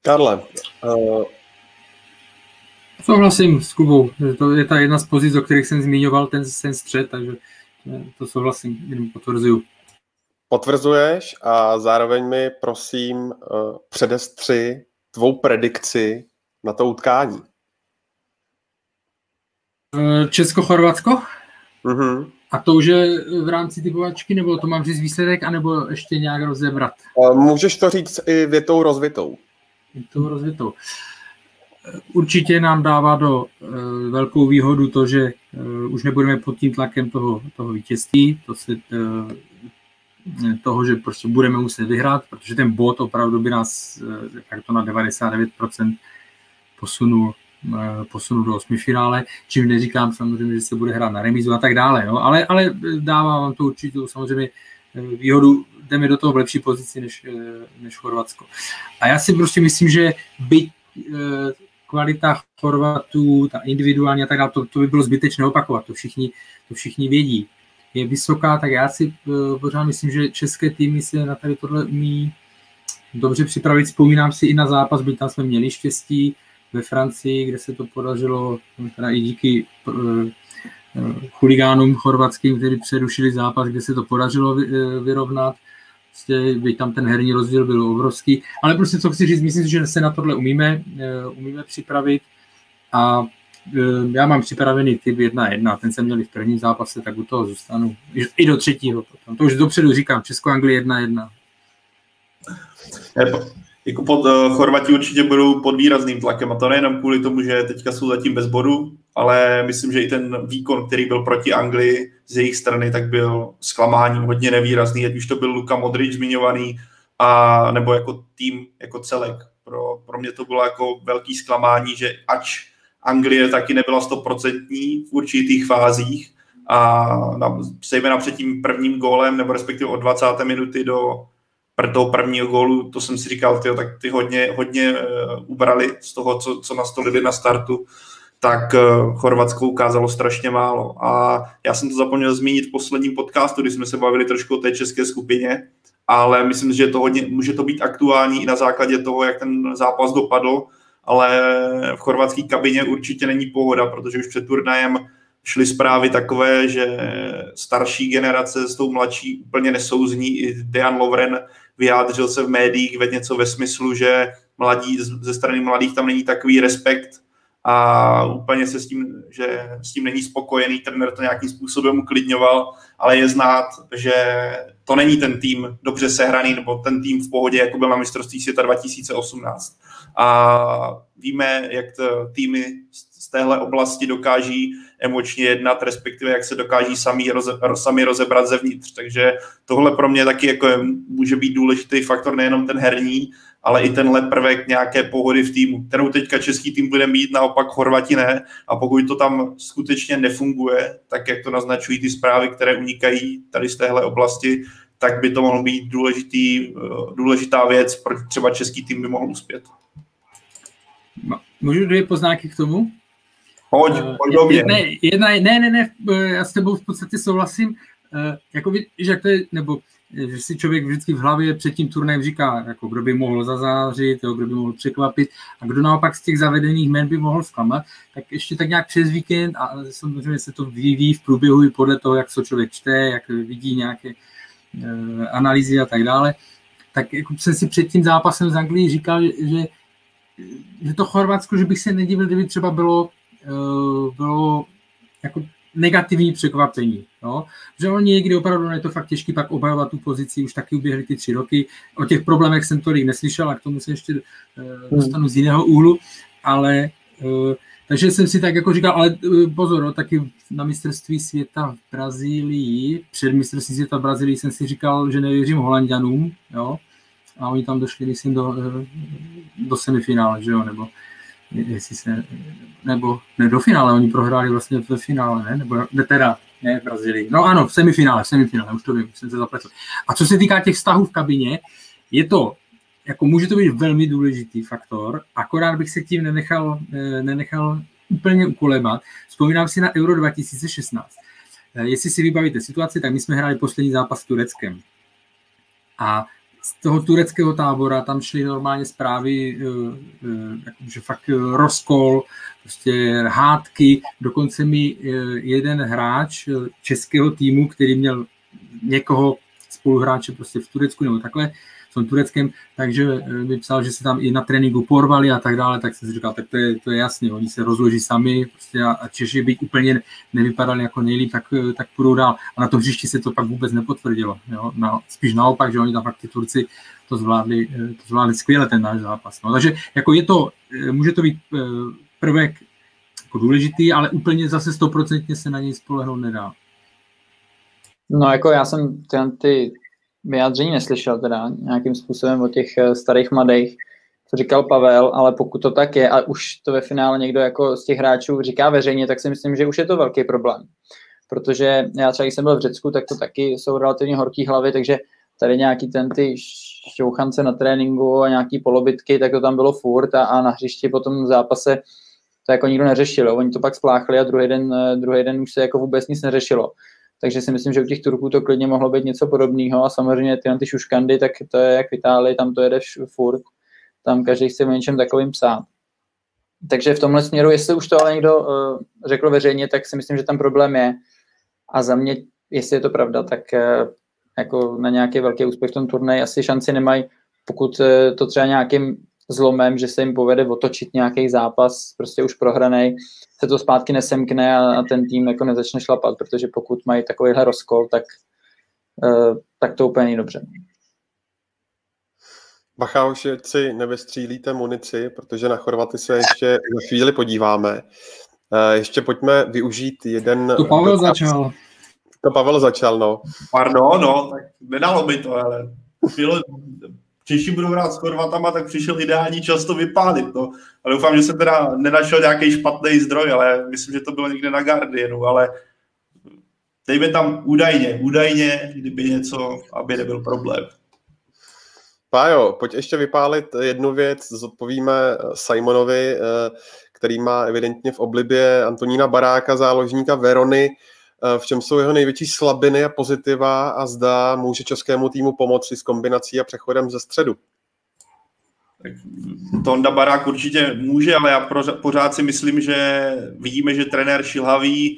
Karle, uh... Souhlasím s Kubou. To je ta jedna z pozic, o kterých jsem zmiňoval, ten, ten střed, takže to souhlasím, jenom potvrzuju. Potvrzuješ a zároveň mi prosím uh, předestři tvou predikci na to utkání. Eh, Česko-Chorvatsko? Uh-huh. A to už je v rámci typovačky, nebo to mám říct výsledek, anebo ještě nějak rozebrat? Můžeš to říct i větou rozvitou. Větou rozvitou. Eh, určitě nám dává do uh, velkou výhodu to, že uh, už nebudeme pod tím tlakem toho, toho vítězství, to se, uh, toho, že prostě budeme muset vyhrát, protože ten bod opravdu by nás uh, tak to na 99% posunul Eh, posunu do osmifinále, čím neříkám samozřejmě, že se bude hrát na remizu a tak dále, jo? Ale, ale dává vám to určitě samozřejmě eh, výhodu, jdeme do toho v lepší pozici než, eh, než Chorvatsko. A já si prostě myslím, že byť kvalita Chorvatů, ta individuální a tak dále, to, to by bylo zbytečné opakovat, to všichni, to všichni vědí. Je vysoká, tak já si pořád myslím, že české týmy se na tady tohle umí dobře připravit. Vzpomínám si i na zápas, byť tam jsme měli štěstí, ve Francii, kde se to podařilo, teda i díky eh, chuligánům chorvatským, kteří přerušili zápas, kde se to podařilo eh, vyrovnat. Prostě, byť tam ten herní rozdíl byl obrovský. Ale prostě co chci říct, myslím si, že se na tohle umíme, eh, umíme připravit a já mám připravený typ 1-1, ten jsem měl v prvním zápase, tak u toho zůstanu. I do třetího potom. To už dopředu říkám, Česko-Anglie 1-1. Jako pod, uh, Chorvati určitě budou pod výrazným tlakem a to nejenom kvůli tomu, že teďka jsou zatím bez bodu, ale myslím, že i ten výkon, který byl proti Anglii z jejich strany, tak byl zklamáním hodně nevýrazný, ať už to byl Luka Modrič zmiňovaný, a nebo jako tým, jako celek. Pro, pro mě to bylo jako velký zklamání, že ač Anglie taky nebyla stoprocentní v určitých fázích a na, zejména před tím prvním gólem, nebo respektive od 20. minuty do toho prvního gólu, to jsem si říkal, tyjo, tak ty hodně, hodně uh, ubrali z toho, co, co nastolili na startu, tak uh, Chorvatsko ukázalo strašně málo. A já jsem to zapomněl zmínit v posledním podcastu, kdy jsme se bavili trošku o té české skupině, ale myslím, že to hodně, může to být aktuální i na základě toho, jak ten zápas dopadl, ale v chorvatské kabině určitě není pohoda, protože už před turnajem šly zprávy takové, že starší generace s tou mladší úplně nesouzní. I Dejan Lovren vyjádřil se v médiích ve něco ve smyslu, že mladí, ze strany mladých tam není takový respekt a úplně se s tím, že s tím není spokojený, trenér to nějakým způsobem uklidňoval, ale je znát, že to není ten tým dobře sehraný, nebo ten tým v pohodě, jako byl na mistrovství světa 2018. A víme, jak týmy z téhle oblasti dokáží emočně jednat, respektive jak se dokáží sami, roze, sami rozebrat zevnitř. Takže tohle pro mě taky jako může být důležitý faktor, nejenom ten herní, ale i tenhle prvek nějaké pohody v týmu, kterou teďka český tým bude mít, naopak Chorvati ne. A pokud to tam skutečně nefunguje, tak jak to naznačují ty zprávy, které unikají tady z téhle oblasti, tak by to mohlo být důležitý, eh, důležitá věc, proč třeba český tým by mohl uspět. Můžu dvě poznámky k tomu? Hoď, uh, pojď do mě. Jedna, jedna, ne, ne, ne, eh, já s tebou v podstatě souhlasím, uh, jako že to je, nebo že si člověk vždycky v hlavě před tím turnajem říká, jako kdo by mohl zazářit, jo, kdo by mohl překvapit a kdo naopak z těch zavedených men by mohl zklamat, tak ještě tak nějak přes víkend a samozřejmě se to vyvíjí v průběhu i podle toho, jak co člověk čte, jak vidí nějaké uh, analýzy a tak dále, tak jako jsem si před tím zápasem z Anglii říkal, že, že, že to Chorvatsko, že bych se nedivil, kdyby třeba bylo Eh, bylo jako negativní překvapení. No? Že oni někdy opravdu je to fakt těžký pak obhajovat tu pozici, už taky uběhly ty tři roky. O těch problémech jsem tolik neslyšel a k tomu se ještě uh, dostanu z jiného úhlu, ale uh, takže jsem si tak jako říkal, ale pozor, no, taky na mistrovství světa v Brazílii, před mistrovství světa v Brazílii jsem si říkal, že nevěřím Holandianům, jo, a oni tam došli, myslím, do, do semifinále, že jo, nebo jestli se, nebo ne do finále, oni prohráli vlastně ve finále, ne? Nebo ne teda, ne v Brazílii. No ano, v semifinále, v semifinále, už to vím, jsem se zapletl. A co se týká těch vztahů v kabině, je to, jako může to být velmi důležitý faktor, akorát bych se tím nenechal, eh, nenechal úplně ukolebat. Vzpomínám si na Euro 2016. Eh, jestli si vybavíte situaci, tak my jsme hráli poslední zápas s Tureckem. A z toho tureckého tábora tam šly normálně zprávy, eh, eh, že fakt eh, rozkol, prostě hádky, dokonce mi jeden hráč českého týmu, který měl někoho spoluhráče prostě v Turecku nebo takhle, v tom Tureckém, takže mi psal, že se tam i na tréninku porvali a tak dále, tak jsem si říkal, tak to je, to je jasné, oni se rozloží sami prostě a, a Češi by úplně nevypadali jako nejlíp, tak, tak půjdou dál. A na tom příští se to pak vůbec nepotvrdilo. Jo? Na, spíš naopak, že oni tam fakt ty Turci to zvládli, to zvládli skvěle ten náš zápas. No. Takže jako je to, může to být eh, prvek jako důležitý, ale úplně zase stoprocentně se na něj spolehnout nedá. No jako já jsem ty, ty vyjádření neslyšel teda nějakým způsobem o těch eh, starých mladých, co říkal Pavel, ale pokud to tak je a už to ve finále někdo jako z těch hráčů říká veřejně, tak si myslím, že už je to velký problém. Protože já třeba, když jsem byl v Řecku, tak to taky jsou relativně horký hlavy, takže tady nějaký ten ty šťouchance na tréninku a nějaký polobytky, tak to tam bylo furt a, a na hřišti potom v zápase to jako nikdo neřešil. Oni to pak spláchli a druhý den, eh, druhý den už se jako vůbec nic neřešilo. Takže si myslím, že u těch Turků to klidně mohlo být něco podobného a samozřejmě ty, ty šuškandy, tak to je jak v Itálii, tam to jede furt, tam každý chce o něčem takovým psát. Takže v tomhle směru, jestli už to ale někdo uh, řekl veřejně, tak si myslím, že tam problém je. A za mě, jestli je to pravda, tak uh, jako na nějaký velký úspěch v tom turnaji asi šanci nemají, pokud uh, to třeba nějakým zlomem, že se jim povede otočit nějaký zápas, prostě už prohraný, se to zpátky nesemkne a, a ten tým jako nezačne šlapat, protože pokud mají takovýhle rozkol, tak, uh, tak to úplně není dobře. Bacha, už si nevystřílíte munici, protože na Chorvaty se ještě na chvíli podíváme. Uh, ještě pojďme využít jeden... To Pavel dotaz. začal. To Pavel začal, no. Pardon, no, tak nedalo by to, ale Češi budou hrát s Chorvatama, tak přišel ideální čas to vypálit. No. Ale doufám, že se teda nenašel nějaký špatný zdroj, ale myslím, že to bylo někde na Guardianu, ale dejme tam údajně, údajně, kdyby něco, aby nebyl problém. Pájo, pojď ještě vypálit jednu věc, zodpovíme Simonovi, eh, který má evidentně v oblibě Antonína Baráka, záložníka Verony. Eh, v čem jsou jeho největší slabiny a pozitiva a zda může českému týmu pomoci s kombinací a přechodem ze středu? Tak Tonda Barák určitě může, ale já pořád si myslím, že vidíme, že trenér Šilhavý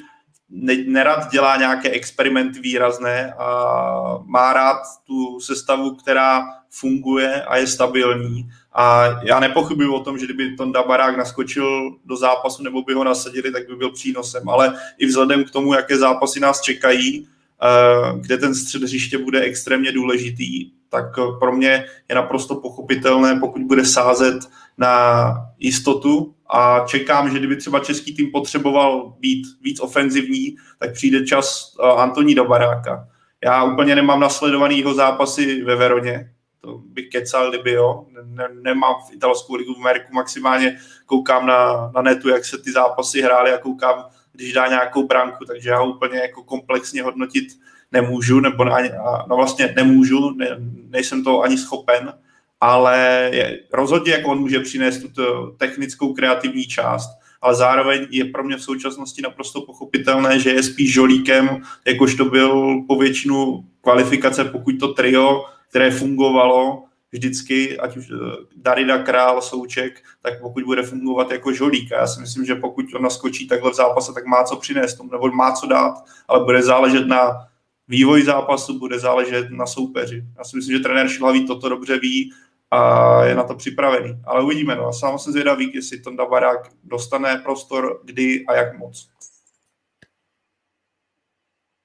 nerad dělá nějaké experimenty výrazné a má rád tu sestavu, která funguje a je stabilní. A já nepochybuji o tom, že kdyby Tonda Barák naskočil do zápasu nebo by ho nasadili, tak by byl přínosem. Ale i vzhledem k tomu, jaké zápasy nás čekají, eh, kde ten střed hřiště bude extrémně důležitý, tak pro mě je naprosto pochopitelné, pokud bude sázet na jistotu a čekám, že kdyby třeba český tým potřeboval být víc ofenzivní, tak přijde čas eh, Antoní do baráka. Já úplně nemám nasledovaný jeho zápasy ve Veroně, to bych kecal, kdyby jo. Ne, nemám v italskou ligu v Ameriku, maximálně koukám na, na netu, jak se ty zápasy hrály a koukám, když dá nějakou branku, takže já ho úplně jako komplexně hodnotit nemůžu, nebo ani, no vlastně nemůžu, ne, nejsem to ani schopen, ale je, rozhodně jako on může přinést tuto technickou kreativní část, ale zároveň je pro mě v současnosti naprosto pochopitelné, že je spíš žolíkem, jakož to byl po většinu kvalifikace, pokud to trio které fungovalo vždycky, ať už eh, Darida, Král, Souček, tak pokud bude fungovat jako žolík. A já si myslím, že pokud on naskočí takhle v zápase, tak má co přinést tomu, nebo má co dát, ale bude záležet na vývoj zápasu, bude záležet na soupeři. Já si myslím, že trenér Šilhavý toto dobře ví a je na to připravený. Ale uvidíme, no. A sám jsem zvědavý, jestli Tonda Barák dostane prostor, kdy a jak moc.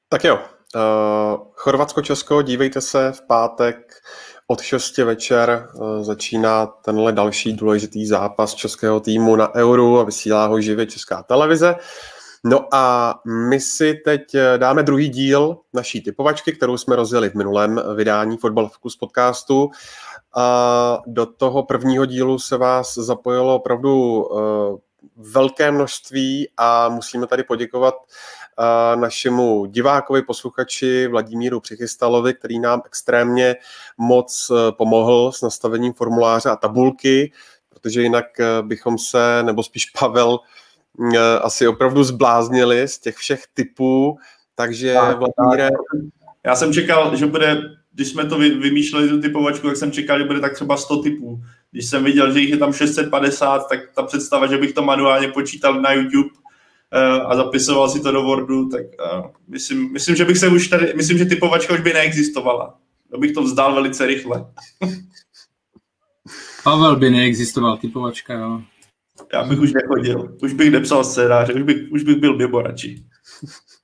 Tak jo, Chorvatsko-Česko, dívejte se v pátek od 6 večer uh, začíná tenhle další důležitý zápas českého týmu na Euro a vysílá ho živě Česká televize. No a my si teď eh, dáme druhý díl naší typovačky, kterou jsme rozjeli v minulém vydání Fotbal Focus podcastu. A do toho prvního dílu se vás zapojilo opravdu velké množství a musíme tady poděkovat našemu divákovi, posluchači Vladimíru Přichystalovi, který nám extrémně moc eh, pomohl s nastavením formuláře a tabulky, protože jinak eh, bychom se, nebo spíš Pavel, eh, asi opravdu zbláznili z těch všech typů, takže Vladimíre... Já jsem čekal, že bude, když jsme to vymýšleli, tu typovačku, tak jsem čekal, že bude tak třeba 100 typů. Když jsem viděl, že jich je tam 650, tak ta představa, že bych to manuálně počítal na YouTube, a zapisoval si to do Wordu, tak uh, myslím, myslím, že bych se už tady, myslím, že typovačka už by neexistovala. To bych to vzdal velice rychle. [laughs] Pavel by neexistoval, typovačka, jo. Já bych už nechodil, už bych nepsal scénáře, už bych, už bych byl mimo radši.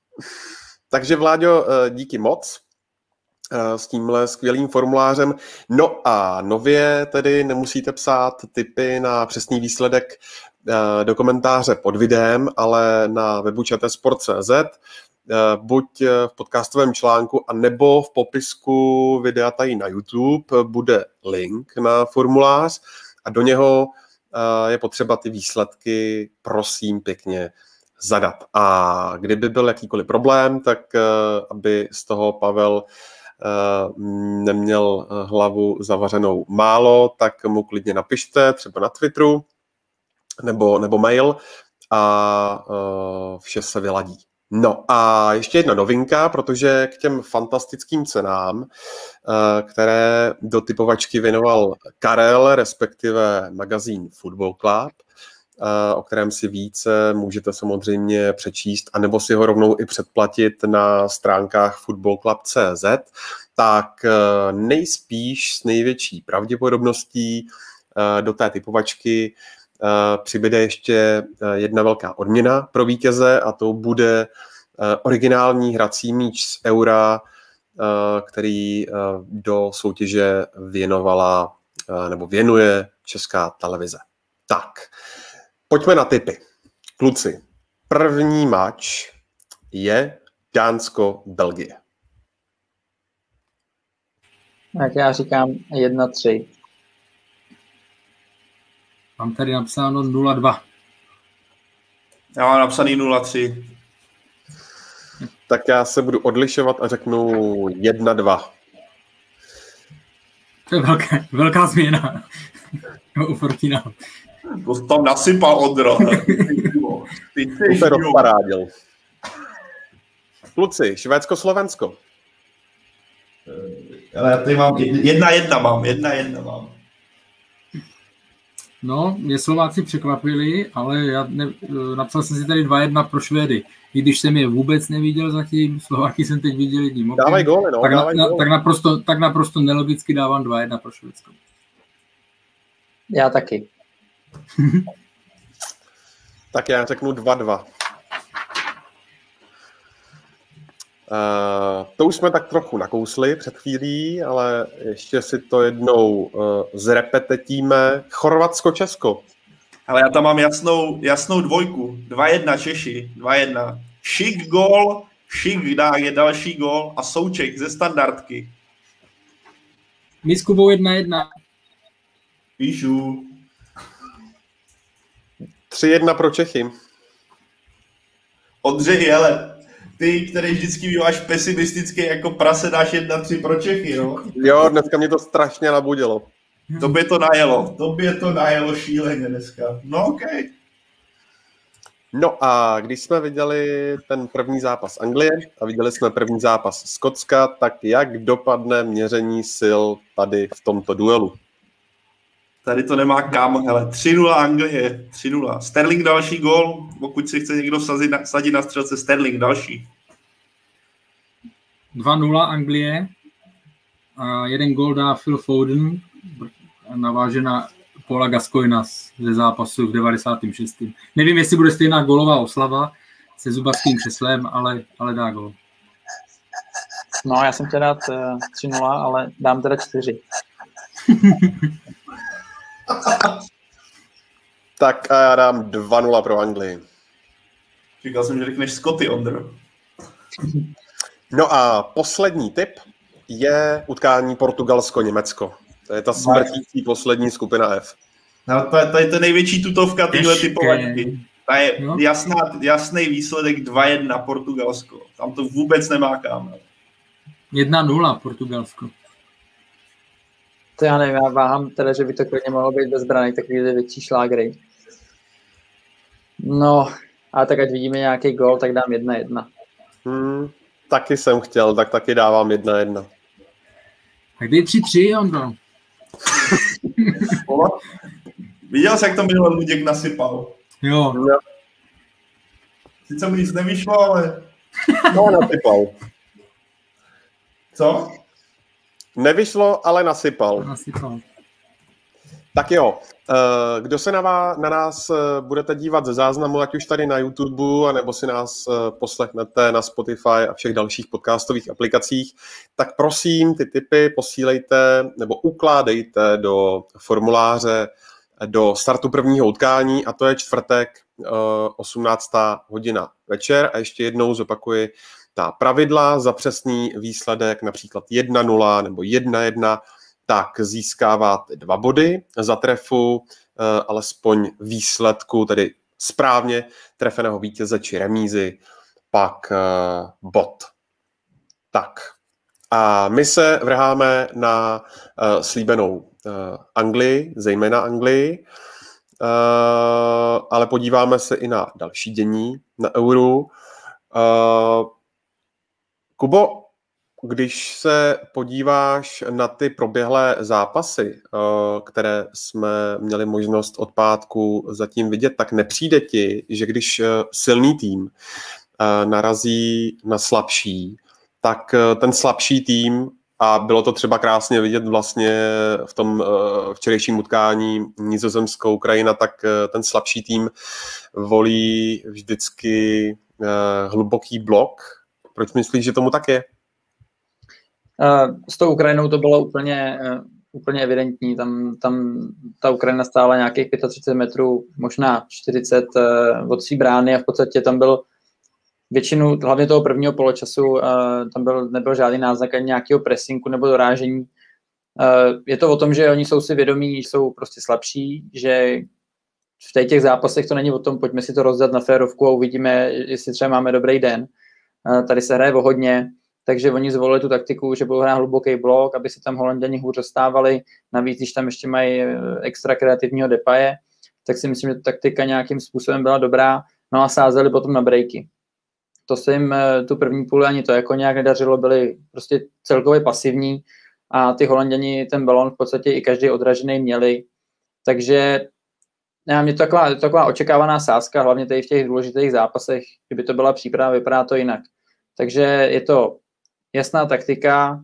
[laughs] Takže Vláďo, eh, díky moc s tímhle skvělým formulářem. No a nově tedy nemusíte psát typy na přesný výsledek Eh, do komentáře pod videem, ale na webu čtsport.cz, eh, buď eh, v podcastovém článku, a nebo v popisku videa tady na YouTube bude link na formulář a do něho je potřeba ty výsledky, prosím, pěkně zadat. A kdyby byl jakýkoliv problém, tak aby z toho Pavel neměl hlavu zavařenou málo, tak mu klidně napište, třeba na Twitteru, nebo, nebo mail a uh, vše se vyladí. No a ještě jedna novinka, protože k těm fantastickým cenám, uh, které do typovačky věnoval Karel, respektive magazín Football Club, uh, o kterém si více můžete samozřejmě přečíst, anebo si ho rovnou i předplatit na stránkách footballclub.cz, tak nejspíš s největší pravděpodobností do té typovačky přibyde ještě jedna velká odměna pro vítěze a to bude originální hrací míč z Eura, který do soutěže věnovala nebo věnuje Česká televize. Tak, pojďme na typy. Kluci, první mač je Dánsko-Belgie. Tak já říkám 1-3. Mám tady napsáno 0-2. Já mám napsaný 0-3. Tak já se budu odlišovat a řeknu 1-2. To je velká, velká změna. U Fortina. To tam nasypal Ondro. Ty jsi rozparádil. Kluci, Švédsko-Slovensko. Ale já tady mám jedna jedna mám, jedna jedna mám. No, mě Slováci překvapili, ale já ne, napsal jsem si tady 2-1 pro Švédy. I když jsem je vůbec neviděl zatím, [laughs] Slováky jsem teď viděl jedním okem. Dávaj góly, no. Tak, dávaj na, góly. tak, naprosto, tak naprosto nelogicky dávám 2-1 pro Švédsko. Já taky. [laughs] tak já řeknu 2-2. Uh, to už jsme tak trochu nakousli před chvílí, ale ještě si to jednou uh, zrepetetíme. Chorvatsko-Česko. Ale já tam mám jasnou, jasnou dvojku. 2-1 Češi, 2-1. Šik gol, Šik dá je další gol a Souček ze standardky. My s Kubou 1-1. Píšu. 3-1 pro Čechy. Ondřej, ale ty, který vždycky býváš pesimistický jako prase, dáš jedna tři pro Čechy, no. Jo, dneska mě to strašně nabudilo. To by to najelo, to by to najelo šíleně dneska. No OK. No a když jsme viděli ten první zápas Anglie a viděli jsme první zápas Skotska, tak jak dopadne měření sil tady v tomto duelu? Tady to nemá kam, hele, 3-0 Anglie, 3-0. Sterling další gol, pokud si chce někdo sadit na, sadit na střelce, Sterling další. 2-0 Anglie a jeden gol dá Phil Foden, naváže na Paula Gascoina ze zápasu v 96. Nevím, jestli bude stejná golová oslava se zubaským křeslem, ale, ale dá gol. No, já jsem chtěl dát uh, eh, 3-0, ale dám teda 4. [laughs] [laughs] tak a já dám 2-0 pro Anglii. Říkal jsem, že řekneš Scotty, Ondro. No a poslední tip je utkání Portugalsko-Německo. To je ta smrtící poslední skupina F. No, to, je, to je to největší tutovka tyhle typovačky. To je no. jasná, jasný výsledek 2-1 Portugalsko. Tam to vůbec nemá kam. 1-0 Portugalsko. To já nevím, já váhám teda, že by to klidně mohlo být bez branek, takový větší šlágry. No, a tak ať vidíme nějaký gol, tak dám 1-1. Hmm, taky jsem chtěl, tak taky dávám 1-1. Tak dej 3-3, Ondro. [laughs] Viděl jsi, jak to minulý Luděk nasypal? Jo. jo. Sice mu nic nevyšlo, ale... No, nasypal. Co? Nevyšlo, ale nasypal. Nasypal. Tak jo, eh, kdo se na, vás, na nás eh, budete dívat ze záznamu, ať už tady na YouTube, anebo si nás eh, poslechnete na Spotify a všech dalších podcastových aplikacích, tak prosím ty typy posílejte nebo ukládejte do formuláře do startu prvního utkání a to je čtvrtek 18. hodina večer a ještě jednou zopakuji ta pravidla za přesný výsledek, například 1-0 nebo 1-1, tak získáváte dva body za trefu, uh, alespoň výsledku, tedy správně trefeného vítěze či remízy, pak uh, bod. Tak. A my se vrháme na uh, slíbenou Anglii, zejména Anglii, ale podíváme se i na další dění na euru. Kubo, když se podíváš na ty proběhlé zápasy, eh, které jsme měli možnost od pátku zatím vidět, tak nepřijde ti, že když eh, silný tým eh, narazí na slabší, tak ten slabší tým a bylo to třeba krásně vidět vlastně v tom včerejším utkání nizozemskou Ukrajina, tak ten slabší tým volí vždycky hluboký blok. Proč myslíš, že tomu tak je? S tou Ukrajinou to bylo úplně, úplně evidentní. Tam, tam ta Ukrajina stála nějakých 35 metrů, možná 40 od svý brány a v podstatě tam byl většinu, hlavně toho prvního poločasu, uh, tam byl, nebyl žádný náznak ani nějakého presinku nebo dorážení. Je to o tom, že oni jsou si vědomí, že jsou prostě slabší, že v těch zápasech to není o tom, pojďme si to rozdat na férovku a uvidíme, jestli třeba máme dobrý den. Tady se hraje o hodně, takže oni zvolili tu taktiku, že budou hrát hluboký blok, aby se tam Holanděni hůř dostávali. Navíc, když tam ještě mají extra kreativního depaje, tak si myslím, že ta taktika nějakým způsobem byla dobrá. No a sázeli potom na breaky to se jim eh, tu první půli ani to jako nějak nedařilo, byli prostě celkově pasivní a ty holanděni ten balon v podstatě i každý odražený měli, takže já, mě to taková, taková očekávaná sázka, hlavně tady v těch důležitých zápasech, kdyby to byla příprava, vypadá to jinak. Takže je to jasná taktika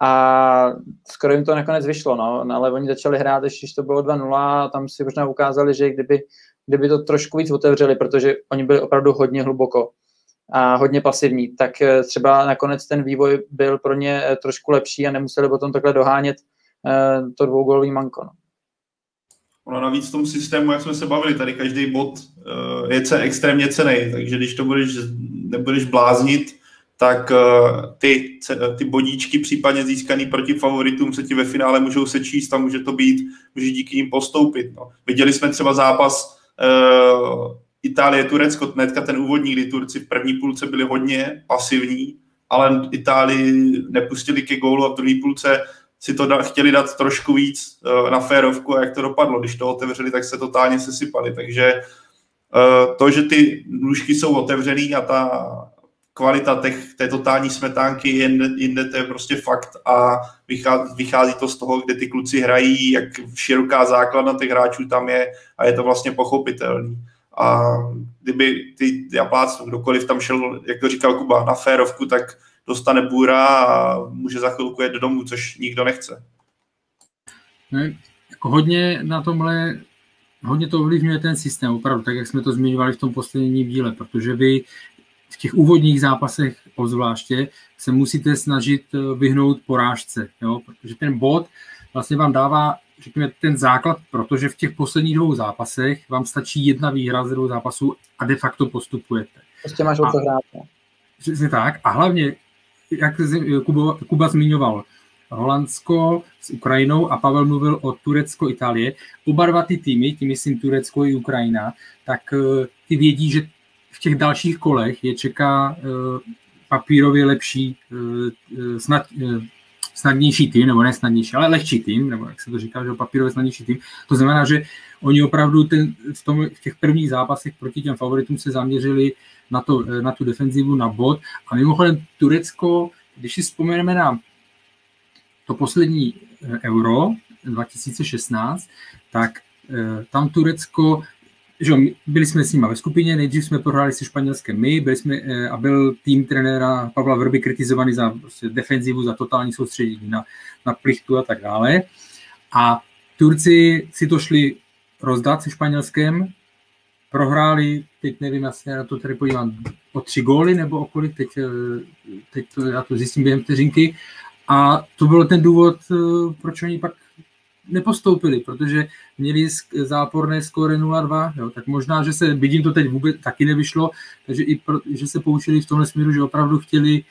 a skoro jim to nakonec vyšlo, no, ale oni začali hrát, když to bylo 2-0 a tam si možná ukázali, že kdyby, kdyby to trošku víc otevřeli, protože oni byli opravdu hodně hluboko, a hodně pasivní, tak eh, třeba nakonec ten vývoj byl pro ně eh, trošku lepší a nemuseli potom takhle dohánět eh, to dvougolový manko. No. Ono navíc v tom systému, jak jsme se bavili, tady každý bod je extrémně cený, takže když to budeš, nebudeš bláznit, tak ty, ty bodíčky případně získaný proti favoritům se ti ve finále můžou sečíst a může to být, může díky nim postoupit. No. Viděli jsme třeba zápas Itálie, Turecko, hnedka ten úvodní, kdy Turci v první půlce byli hodně pasivní, ale Itálii nepustili ke gólu a v druhé půlce si to da, chtěli dát trošku víc uh, na férovku a jak to dopadlo. Když to otevřeli, tak se totálně sesypali. Takže uh, to, že ty nůžky jsou otevřený a ta kvalita těch, té totální smetánky jinde, jinde, to je prostě fakt a vychází, vychází to z toho, kde ty kluci hrají, jak široká základna těch hráčů tam je a je to vlastně pochopitelný. A kdyby ty Japánci, kdokoliv tam šel, jak to říkal Kuba, na férovku, tak dostane bůra a může za chvilku jet domů, což nikdo nechce. No, jako hodně na tomhle, hodně to ovlivňuje ten systém, opravdu, tak jak jsme to zmiňovali v tom posledním díle, protože vy v těch úvodních zápasech obzvláště se musíte snažit eh, vyhnout porážce, jo? protože ten bod vlastně vám dává řekněme, ten základ, protože v těch posledních dvou zápasech vám stačí jedna výhra z dvou zápasů a de facto postupujete. Prostě máš o co hrát. No. Přesně tak. A hlavně, jak Kuba, Kuba zmiňoval, Holandsko s Ukrajinou a Pavel mluvil o Turecko, Itálie. Oba dva ty týmy, tím myslím Turecko i Ukrajina, tak eh, ty vědí, že v těch dalších kolech je čeká eh, papírově lepší, eh, snad snadnější tým, nebo ne snadnější, ale lehčí tým, nebo jak se to říká, že papírově snadnější tým. To znamená, že oni opravdu ten, v, tom, v těch prvních zápasech proti těm favoritům se zaměřili na, to, na tu defenzivu, na bod. A mimochodem Turecko, když si vzpomeneme na to poslední eh, euro 2016, tak eh, tam Turecko že byli jsme s nimi ve skupině, nejdřív jsme prohráli se Španělskem my, byli jsme, eh, a byl tým trenéra Pavla Vrby kritizovaný za prostě defenzivu, za totální soustředění na, na plichtu a tak dále. A Turci si to šli rozdat se Španělskem, prohráli, teď nevím, asi na to tady podívám, o tři góly nebo o kolik, teď, eh, teď to, já to zjistím během vteřinky. A to byl ten důvod, eh, proč oni pak nepostoupili, protože měli záporné skóre 0-2, jo, tak možná, že se, vidím to teď vůbec taky nevyšlo, takže i pro, že se poučili v tomhle směru, že opravdu chtěli e,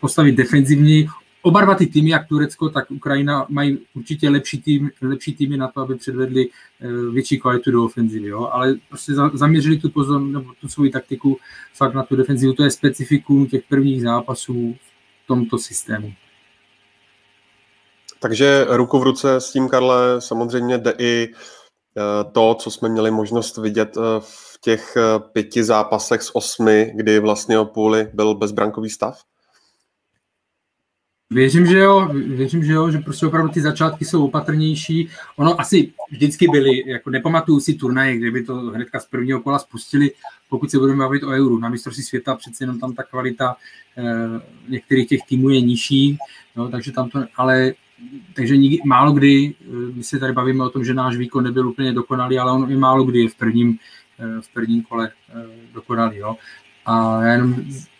postavit defenzivně. Oba dva ty týmy, jak Turecko, tak Ukrajina, mají určitě lepší, tým, lepší týmy na to, aby předvedli e, větší kvalitu do ofenzivy, jo, ale prostě za, zaměřili tu pozor, nebo tu svoji taktiku fakt na tu defenzivu, to je specifikum těch prvních zápasů v tomto systému. Takže ruku v ruce s tím, Karle, samozřejmě jde i eh, to, co jsme měli možnost vidět eh, v těch eh, pěti zápasech z osmi, kdy vlastně o půli byl bezbrankový stav? Věřím, že jo, věřím, že jo, že prostě opravdu ty začátky jsou opatrnější. Ono asi vždycky byly, jako nepamatuju si turnaje, kde by to hnedka z prvního kola spustili, pokud se budeme bavit o euru. Na mistrovství světa přece jenom tam ta kvalita eh, některých těch týmů je nižší, no, takže tam to, ale takže nikdy, málo kdy, eh, my se tady bavíme o tom, že náš výkon nebyl úplně dokonalý, ale on i málo kdy je v prvním, eh, v prvním kole eh, dokonalý. Jo. A jenom,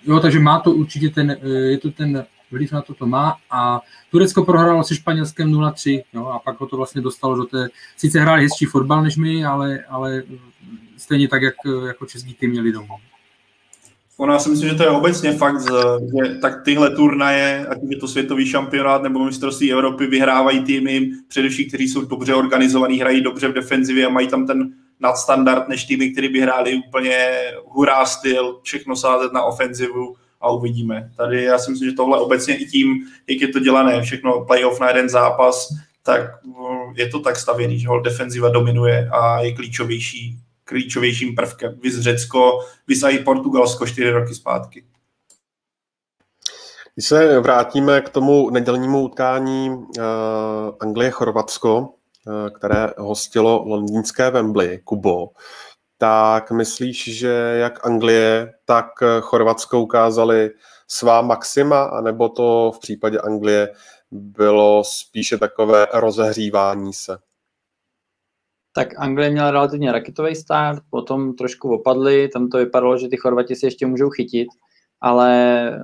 jo, takže má to určitě ten, je to ten vliv na to to má a Turecko prohrálo se Španělskem 0-3 jo, a pak ho to vlastně dostalo do té, sice hráli hezčí fotbal než my, ale, ale stejně tak, jak, jako český tým měli domů. Já si myslím, že to je obecně fakt, že tak tyhle turnaje, ať je to světový šampionát nebo mistrovství Evropy, vyhrávají týmy, především, kteří jsou dobře organizovaní, hrají dobře v defenzivě a mají tam ten nadstandard než týmy, který by hráli úplně hurá styl, všechno sázet na ofenzivu a uvidíme. Tady já si myslím, že tohle obecně i tím, jak je to dělané, všechno playoff na jeden zápas, tak je to tak stavěný, že defenziva dominuje a je klíčovější klíčovějším prvkem. Vys Řecko, vys i Portugalsko čtyři roky zpátky. Když se vrátíme k tomu nedělnímu utkání uh, Anglie-Chorvatsko, uh, které hostilo londýnské Wembley, Kubo, tak myslíš, že jak Anglie, tak Chorvatsko ukázali svá maxima, anebo to v případě Anglie bylo spíše takové rozehřívání se? Tak Anglie měla relativně raketový start, potom trošku opadly, tam to vypadalo, že ty Chorvati si ještě můžou chytit, ale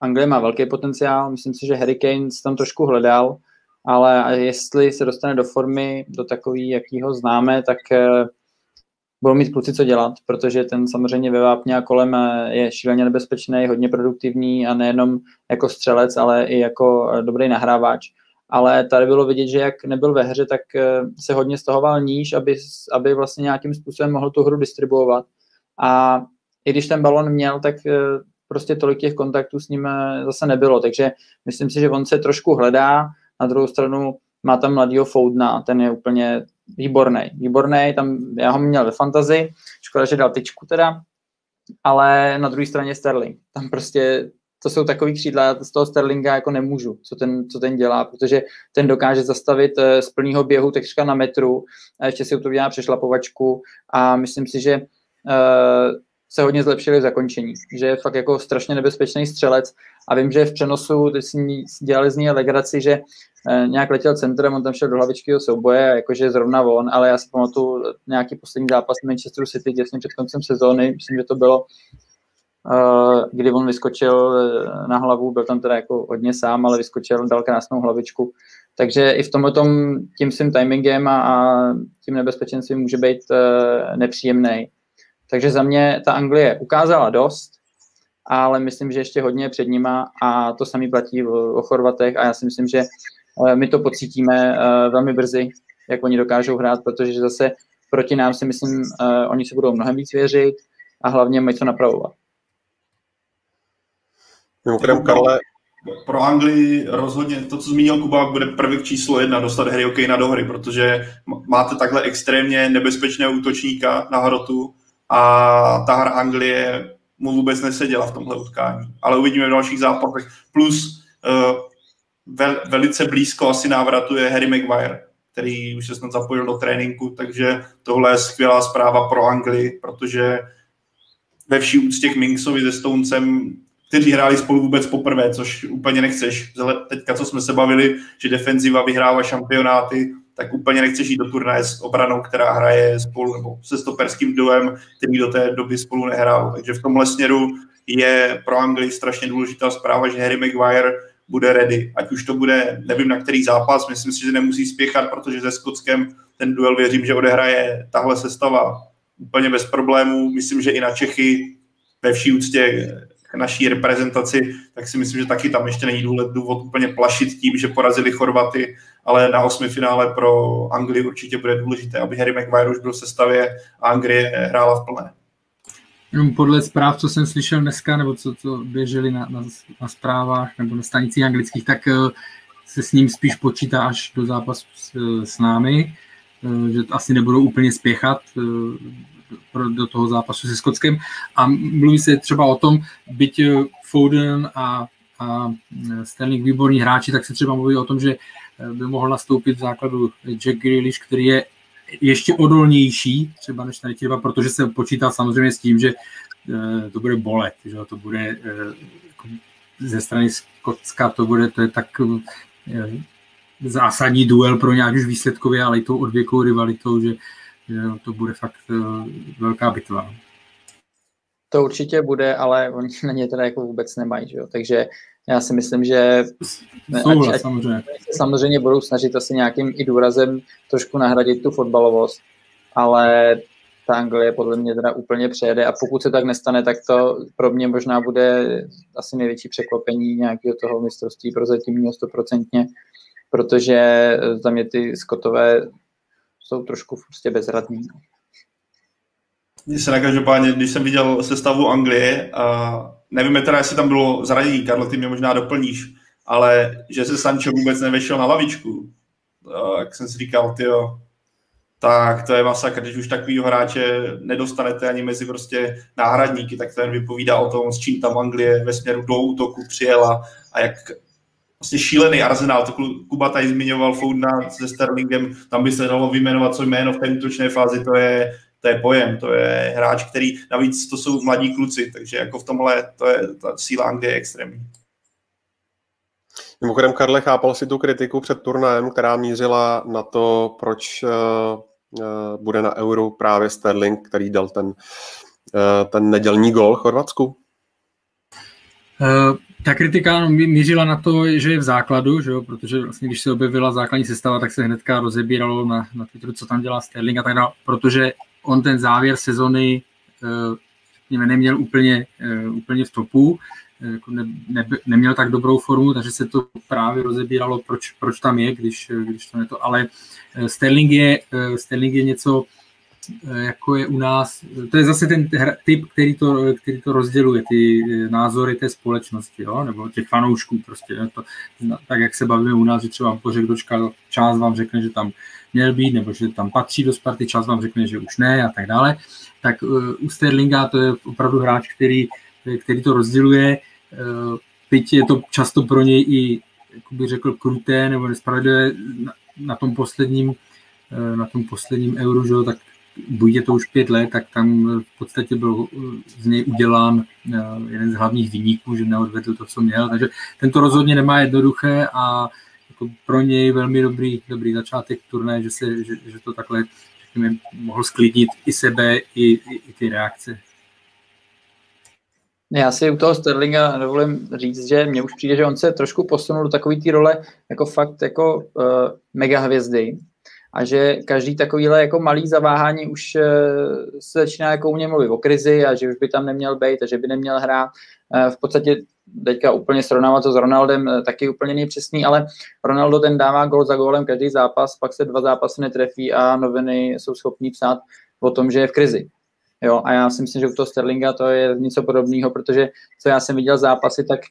Anglie má velký potenciál, myslím si, že Harry Kane tam trošku hledal, ale jestli se dostane do formy, do takový, jaký ho známe, tak eh, budou mít kluci co dělat, protože ten samozřejmě ve vápně a kolem je šíleně nebezpečný, hodně produktivní a nejenom jako střelec, ale i jako eh, dobrý nahrávač ale tady bylo vidět, že jak nebyl ve hře, tak eh, se hodně stahoval níž, aby, aby vlastně nějakým způsobem mohl tu hru distribuovat. A i když ten balon měl, tak eh, prostě tolik těch kontaktů s ním eh, zase nebylo, takže myslím si, že on se trošku hledá, na druhou stranu má tam mladýho Foudna, ten je úplně výborný, výborný, tam já ho měl ve fantazi, škoda, že dal tyčku teda, ale na druhé straně Sterling, tam prostě to jsou takový křídla, z toho Sterlinga jako nemůžu, co ten, co ten dělá, protože ten dokáže zastavit eh, z plného běhu takřka na metru, a ještě si to udělá přešlapovačku a myslím si, že uh, se hodně zlepšili v zakončení, že je fakt jako strašně nebezpečný střelec a vím, že v přenosu teď si dělali z něj legraci, že uh, nějak letěl centrem, on tam šel do hlavičky souboje, jakože zrovna on, ale já si pamatuju nějaký poslední zápas Manchesteru City těsně před koncem sezóny, myslím, že to bylo Eh, kdy on vyskočil eh, na hlavu, byl tam teda jako hodně sám, ale vyskočil, dal krásnou hlavičku. Takže i v tomhle tom tím svým timingem a, a tím nebezpečenstvím může být uh, nepříjemný. Takže za mě ta Anglie ukázala dost, ale myslím, že ještě hodně před nima a to samý platí o, Chorvatech a já si myslím, že my to pocítíme velmi brzy, jak oni dokážou hrát, protože zase proti nám si myslím, oni se budou mnohem víc věřit a hlavně mají co napravovat. Mimochodem, Karle... Pro Anglii rozhodně to, co zmínil Kuba, bude prvek číslo jedna dostat Harry Okejna do hry, protože máte takhle extrémně nebezpečného útočníka na hrotu a ta hra Anglie mu vůbec neseděla v tomhle utkání. Ale uvidíme v dalších zápasech. Plus uh, vel, velice blízko asi návratu je Harry Maguire, který už se snad zapojil do tréninku, takže tohle je skvělá zpráva pro Anglii, protože ve vší úctě k Minksovi se Stoncem kteří hráli spolu vůbec poprvé, což úplně nechceš. Teďka, co jsme se bavili, že defenziva vyhrává šampionáty, tak úplně nechceš jít do turnaje s obranou, která hraje spolu, nebo se stoperským duem, který do té doby spolu nehrál. Takže v tomhle směru je pro Anglii strašně důležitá zpráva, že Harry Maguire bude ready. Ať už to bude, nevím na který zápas, myslím si, že nemusí spěchat, protože se Skotskem ten duel věřím, že odehraje tahle sestava úplně bez problémů. Myslím, že i na Čechy ve vší úctě k naší reprezentaci, tak si myslím, že taky tam ještě není důvod úplně plašit tím, že porazili Chorvaty, ale na osmi finále pro Anglii určitě bude důležité, aby Harry Maguire už byl v sestavě a Anglie hrála v plné. Podle zpráv, co jsem slyšel dneska, nebo co, co běželi na, na, na zprávách nebo na stanicích anglických, tak uh, se s ním spíš počítá až do zápasu s, s námi, uh, že asi nebudou úplně spěchat. Uh, do toho zápasu se Skotskem. A mluví se třeba o tom, byť eh, Foden a, a Sterling výborní hráči, tak se třeba mluví o tom, že by mohl nastoupit v základu Jack Grealish, který je ještě odolnější, třeba než tady dva, protože se počítá samozřejmě s tím, že to bude bolet, že to bude jako ze strany Skotska, to bude, to je tak zásadní duel pro ně, ať už výsledkově, ale i tou odvěkou rivalitou, že to bude fakt velká bitva. To určitě bude, ale oni [laughs] na ně teda jako vůbec nemají, že jo? takže já si myslím, že Souhlas, ať, samozřejmě. se samozřejmě budou snažit asi nějakým i důrazem trošku nahradit tu fotbalovost, ale ta Anglie podle mě teda úplně přejede a pokud se tak nestane, tak to pro mě možná bude asi největší překvapení nějakého toho mistrovství prozatímního stoprocentně, protože za mě ty skotové jsou trošku prostě bezradní. Mně se každopádně, když jsem viděl sestavu Anglie, a nevím teda, jestli tam bylo zranění, Karlo, ty mě možná doplníš, ale že se Sancho vůbec nevešel na lavičku, jak jsem si říkal, tyjo, tak to je masakr, když už takovýho hráče nedostanete ani mezi prostě náhradníky, tak to jen vypovídá o tom, s čím tam Anglie ve směru do útoku přijela a jak vlastně šílený arzenál, to Kuba tady zmiňoval Foudna se Sterlingem, tam by se dalo vyjmenovat co jméno v té útočné fázi, to je to je pojem, to je hráč, který, navíc to jsou mladí kluci, takže jako v tomhle to je ta síla Anglie je extrémní. Mimochodem, Karle, chápal si tu kritiku před turnajem, která mířila na to, proč uh, uh, bude na euro právě Sterling, který dal ten, uh, ten nedělní gol Chorvatsku? Ta kritika mířila na to, že je v základu, že jo, protože vlastně, když se objevila základní sestava, tak se hnedka rozebíralo na, na Twitteru, co tam dělá Sterling a tak dále, protože on ten závěr sezony řekněme, neměl úplně, úplně v topu, jako ne, ne, neměl tak dobrou formu, takže se to právě rozebíralo, proč, proč tam je, když, když to ne to, ale Sterling je, Sterling je něco, jako je u nás, to je zase ten typ, který to, který to rozděluje, ty názory té společnosti, jo? nebo těch fanoušků prostě. To, tak jak se bavíme u nás, že třeba Pořekdočka část vám řekne, že tam měl být, nebo že tam patří do Sparty, čas vám řekne, že už ne a tak dále, tak uh, u Sterlinga to je opravdu hráč, který, který to rozděluje. Byť je to často pro něj i, jak bych řekl, kruté nebo nespravedlivé na, na tom posledním na tom posledním euru, že, tak buď je to už pět let, tak tam v podstatě byl z něj udělán jeden z hlavních výniků, že neodvedl to, co měl. Takže tento rozhodně nemá jednoduché a jako pro něj velmi dobrý, dobrý začátek turné, že, se, že, že to takhle řekněme, mohl sklidnit i sebe, i, i, i ty reakce. Já si u toho Sterlinga dovolím říct, že mně už přijde, že on se trošku posunul do takové té role jako fakt jako uh, mega hvězdy a že každý takovýhle jako malý zaváhání už uh, se začíná jako u mě mluvit o krizi a že už by tam neměl být a že by neměl hrát. Uh, v podstatě teďka úplně srovnávat to s Ronaldem, eh, taky úplně nejpřesný, ale Ronaldo ten dává gol za gólem každý zápas, pak se dva zápasy netrefí a noviny jsou schopní psát o tom, že je v krizi. Jo, a já si myslím, že u toho Sterlinga to je něco podobného, protože co já jsem viděl zápasy, tak eh,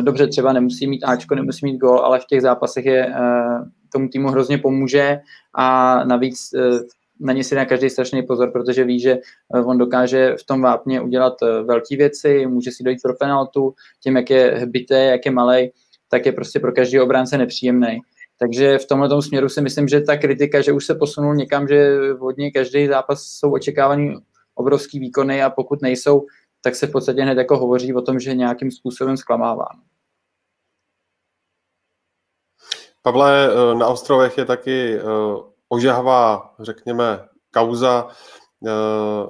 dobře, třeba nemusí mít Ačko, nemusí mít gol, ale v těch zápasech je eh, tomu týmu hrozně pomůže a navíc na ně si dá každý strašný pozor, protože ví, že eh, on dokáže v tom vápně udělat eh, velké věci, může si dojít pro penaltu, tím, jak je hbité, jak je malej, tak je prostě pro každý obránce nepříjemný. Takže v tomhle směru si myslím, že ta kritika, že už se posunul někam, že hodně každý zápas jsou očekávaný obrovský výkony a pokud nejsou, tak se v podstatě hned jako hovoří o tom, že nějakým způsobem zklamává. Pavle, eh, na ostrovech je taky ožahavá, řekněme, kauza, eh,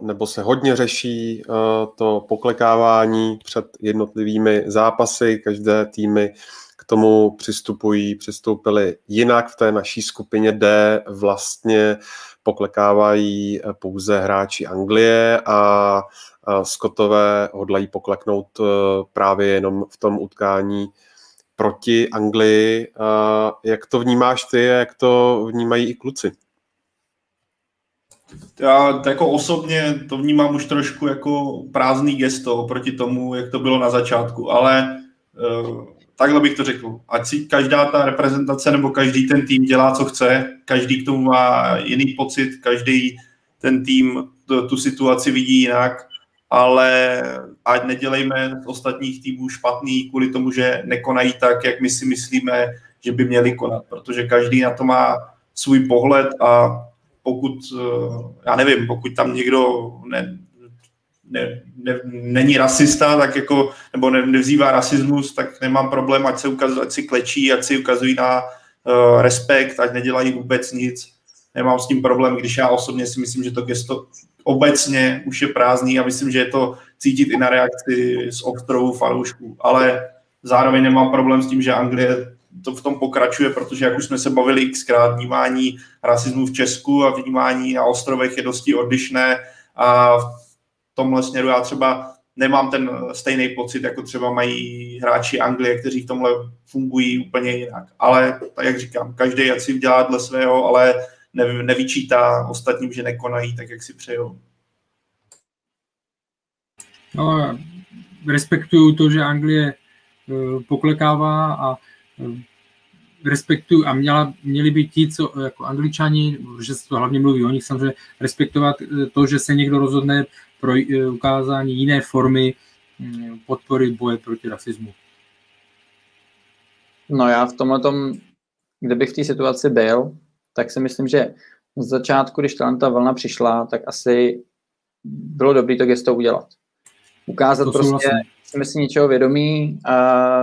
nebo se hodně řeší eh, to poklekávání před jednotlivými zápasy. Každé týmy tomu přistupují, přistoupili jinak. V té naší skupině D vlastně poklekávají pouze hráči Anglie a Skotové hodlají pokleknout eh, právě jenom v tom utkání proti Anglii. Jak to vnímáš ty, jak to vnímají i kluci? Já jako osobně to vnímám už trošku jako prázdný gesto proti tomu, jak to bylo na začátku, ale takhle bych to řekl. Ať si každá ta reprezentace nebo každý ten tým dělá, co chce, každý k tomu má jiný pocit, každý ten tým tu, tu situaci vidí jinak ale ať nedělejme ostatních týmů špatný kvůli tomu, že nekonají tak, jak my si myslíme, že by měli konat, protože každý na to má svůj pohled a pokud, eh, já nevím, pokud tam někdo ne, ne, ne, není rasista, tak jako, nebo ne, nevzývá rasismus, tak nemám problém, ať se ukazují, ať si klečí, ať si ukazují na uh, respekt, ať nedělají vůbec nic. Nemám s tím problém, když já osobně si myslím, že to gesto obecně už je prázdný a myslím, že je to cítit i na reakci z ostrovů fanoušků. Ale zároveň nemám problém s tím, že Anglie to v tom pokračuje, protože jak už jsme se bavili xkrát, vnímání rasismu v Česku a vnímání na ostrovech je dosti odlišné a tomhle směru já třeba nemám ten stejný pocit, jako třeba mají hráči Anglie, kteří v tomhle fungují úplně jinak. Ale, tak jak říkám, každý jak si dělá dle svého, ale ne, nevyčítá ostatním, že nekonají tak, jak si přejou. No, respektuju to, že Anglie eh, poklekává a eh, respektuju a měla, měli by ti, co jako angličani, že se to hlavně mluví o nich, samozřejmě respektovat eh, to, že se někdo rozhodne pro ukázání jiné formy hm, podpory boje proti rasismu. No já v tomhle tom, kdybych v té situaci byl, tak si myslím, že z začátku, když ta vlna přišla, tak asi bylo dobré to gesto udělat. Ukázat to prostě, vlastně. jsme si něčeho vědomí a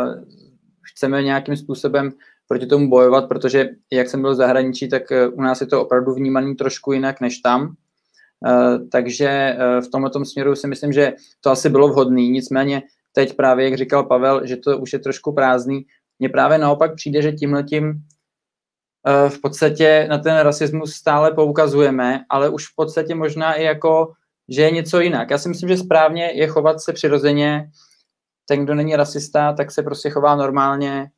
chceme nějakým způsobem proti tomu bojovat, protože jak jsem byl v zahraničí, tak eh, u nás je to opravdu vnímaný trošku jinak než tam. Eh, takže eh, v tomto směru si myslím, že to asi bylo vhodné. Nicméně teď právě, jak říkal Pavel, že to už je trošku prázdný, mně právě naopak přijde, že tímhletím v podstatě na ten rasismus stále poukazujeme, ale už v podstatě možná i jako, že je něco jinak. Já si myslím, že správně je chovat se přirozeně. Ten, kdo není rasista, tak se prostě chová normálně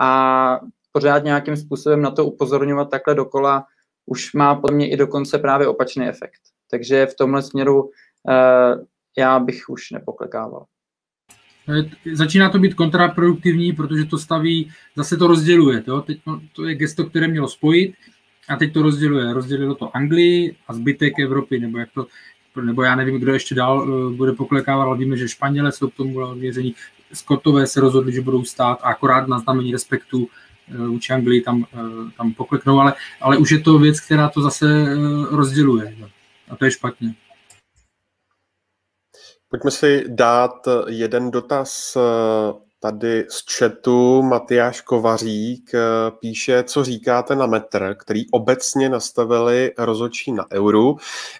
a pořád nějakým způsobem na to upozorňovat takhle dokola už má podle mě i dokonce právě opačný efekt. Takže v tomhle směru uh, já bych už nepoklekával. Začíná to být kontraproduktivní, protože to staví, zase to rozděluje. To, teď to, to je gesto, které mělo spojit a teď to rozděluje. Rozdělilo to Anglii a zbytek Evropy, nebo jak to, nebo já nevím, kdo ještě dál uh, bude poklekávat, ale víme, že Španělé jsou k tomu měření. Skotové se rozhodli, že budou stát a akorát na znamení respektu vůči Anglii tam, tam pokleknou, ale, ale už je to věc, která to zase rozděluje. A to je špatně. Pojďme si dát jeden dotaz tady z chatu. Matyáš Kovařík píše, co říkáte na metr, který obecně nastavili rozočí na euru.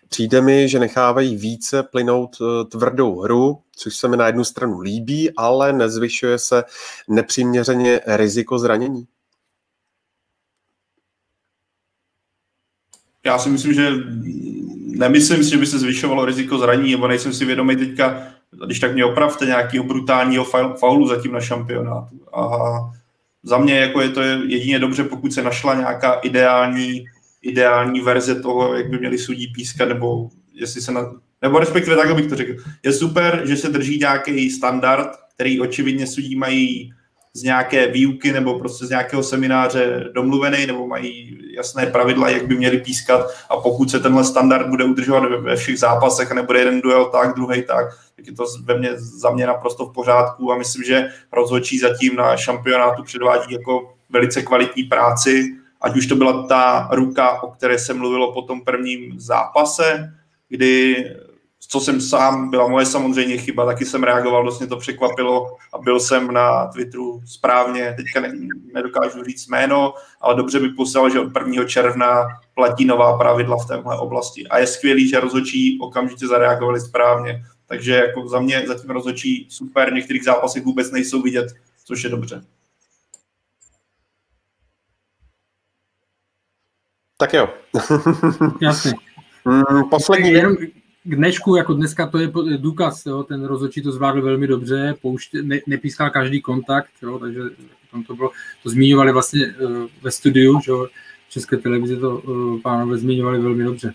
Přijde mi, že nechávají více plynout eh, tvrdou hru, což se mi na jednu stranu líbí, ale nezvyšuje se nepřiměřeně riziko zranění. Já si myslím, že nemyslím si, že by se zvyšovalo riziko zranění, nebo nejsem si vědomý teďka, když tak mě opravte, nějakého brutálního faulu zatím na šampionátu. A za mě jako je to jedině dobře, pokud se našla nějaká ideální, ideální verze toho, jak by měli sudí pískat, nebo jestli se na, nebo respektive takhle bych to řekl. Je super, že se drží nějaký standard, který očividně sudí mají z nějaké výuky nebo prostě z nějakého semináře domluvený nebo mají jasné pravidla, jak by měli pískat. A pokud se tenhle standard bude udržovat ve všech zápasech a nebude jeden duel tak, druhý tak, tak je to ve mně, za mě naprosto v pořádku. A myslím, že rozhodčí zatím na šampionátu předvádí jako velice kvalitní práci, ať už to byla ta ruka, o které se mluvilo po tom prvním zápase, kdy co jsem sám, byla moje samozřejmě chyba, taky jsem reagoval, dost mě to překvapilo a byl jsem na Twitteru správně, teďka ne, nedokážu říct jméno, ale dobře by poslal, že od 1. června platí nová pravidla v téhle oblasti. A je skvělý, že rozhodčí okamžitě zareagovali správně. Takže jako za mě zatím rozhodčí super, v některých zápasech vůbec nejsou vidět, což je dobře. Tak jo. Jasně. [laughs] Mm, poslední jenom, k dnešku, jako dneska to je důkaz, jo, ten rozhodčí to zvládl velmi dobře, pouště, ne, nepískal každý kontakt, jo, takže tam to bylo, to zmiňovali vlastně uh, ve studiu, že jo, České televizi to uh, pánové zmiňovali velmi dobře.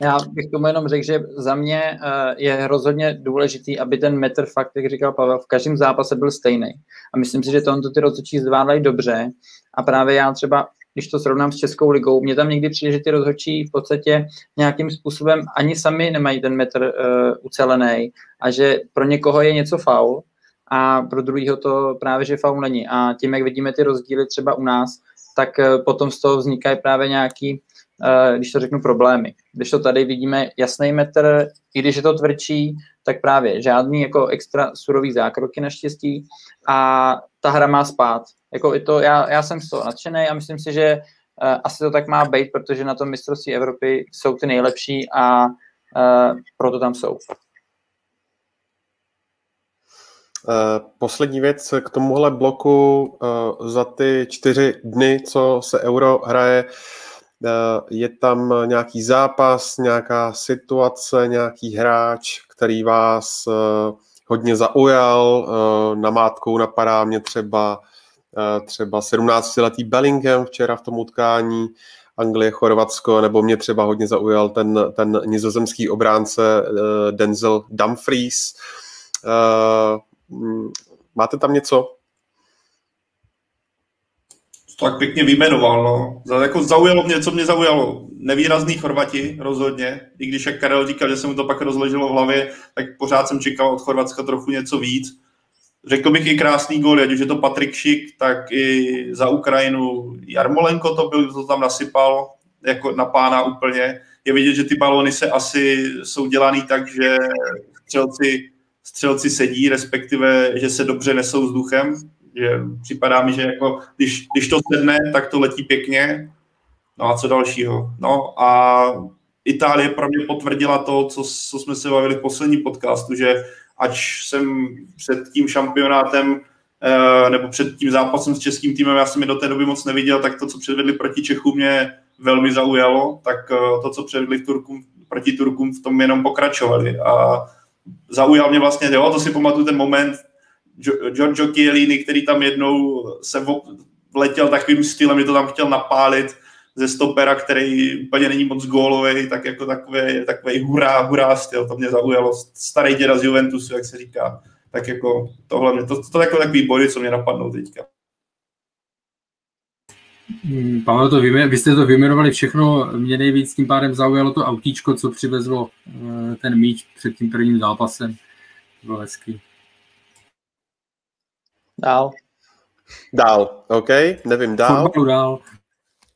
Já bych tomu jenom řekl, že za mě uh, je rozhodně důležitý, aby ten metr fakt, jak říkal Pavel, v každém zápase byl stejný. A myslím si, že to ty rozhodčí zvládají dobře. A právě já třeba když to srovnám s Českou ligou. Mně tam někdy přijde, že ty rozhodčí v podstatě nějakým způsobem ani sami nemají ten metr uh, ucelený a že pro někoho je něco faul a pro druhého to právě, že faul není. A tím, jak vidíme ty rozdíly třeba u nás, tak uh, potom z toho vznikají právě nějaký, uh, když to řeknu, problémy. Když to tady vidíme jasný metr, i když je to tvrdší, tak právě žádný jako extra surový zákroky naštěstí a ta hra má spát. Jako i to, já, já jsem z toho nadšený a myslím si, že uh, asi to tak má být, protože na tom mistrovství Evropy jsou ty nejlepší a uh, proto tam jsou. Uh, poslední věc k tomuhle bloku za ty čtyři dny, co se Euro hraje, je tam nějaký zápas, nějaká situace, nějaký hráč, který vás hodně zaujal. Na mátkou napadá mě třeba třeba 17-letý Bellingham včera v tom utkání, Anglie, Chorvatsko, nebo mě třeba hodně zaujal ten, ten nizozemský obránce Denzel Dumfries. Máte tam něco? To tak pěkně vyjmenoval, no. Jako zaujalo mě, co mě zaujalo. Nevýrazný Chorvati rozhodně, i když jak Karel říkal, že se mu to pak rozleželo v hlavě, tak pořád jsem čekal od Chorvatska trochu něco víc. Řekl bych i krásný gól, ať už je to Patrik Šik, tak i za Ukrajinu Jarmolenko to byl, to tam nasypal jako na pána úplně. Je vidět, že ty balony se asi jsou dělaný tak, že střelci střelci sedí, respektive, že se dobře nesou vzduchem, že připadá mi, že jako, když, když to sedne, tak to letí pěkně. No a co dalšího? No a Itálie pro mě potvrdila to, co, co jsme se bavili v posledním podcastu, že ač jsem před tím šampionátem eh, nebo před tím zápasem s českým týmem, já jsem je do té doby moc neviděl, tak to, co předvedli proti Čechům, mě velmi zaujalo, tak eh, to, co předvedli Turkům, proti Turkům, v tom jenom pokračovali. A zaujal mě vlastně, jo, to si pamatuju ten moment Giorgio Chiellini, který tam jednou se vletěl takovým stylem, že to tam chtěl napálit ze stopera, který úplně není moc gólový, tak jako takový, takový hurá, hurá styl, to mě zaujalo. Starý děda z Juventusu, jak se říká. Tak jako tohle mě, to, to, to jako takový body, co mě napadnou teďka. Hmm, Pavel, to vymě, vy jste to vyjmenovali všechno, mě nejvíc tím pádem zaujalo to autíčko, co přivezlo eh, ten míč před tím prvním zápasem. Bylo hezký. Dál. Dál, OK, nevím, dál. Fotbalu dál.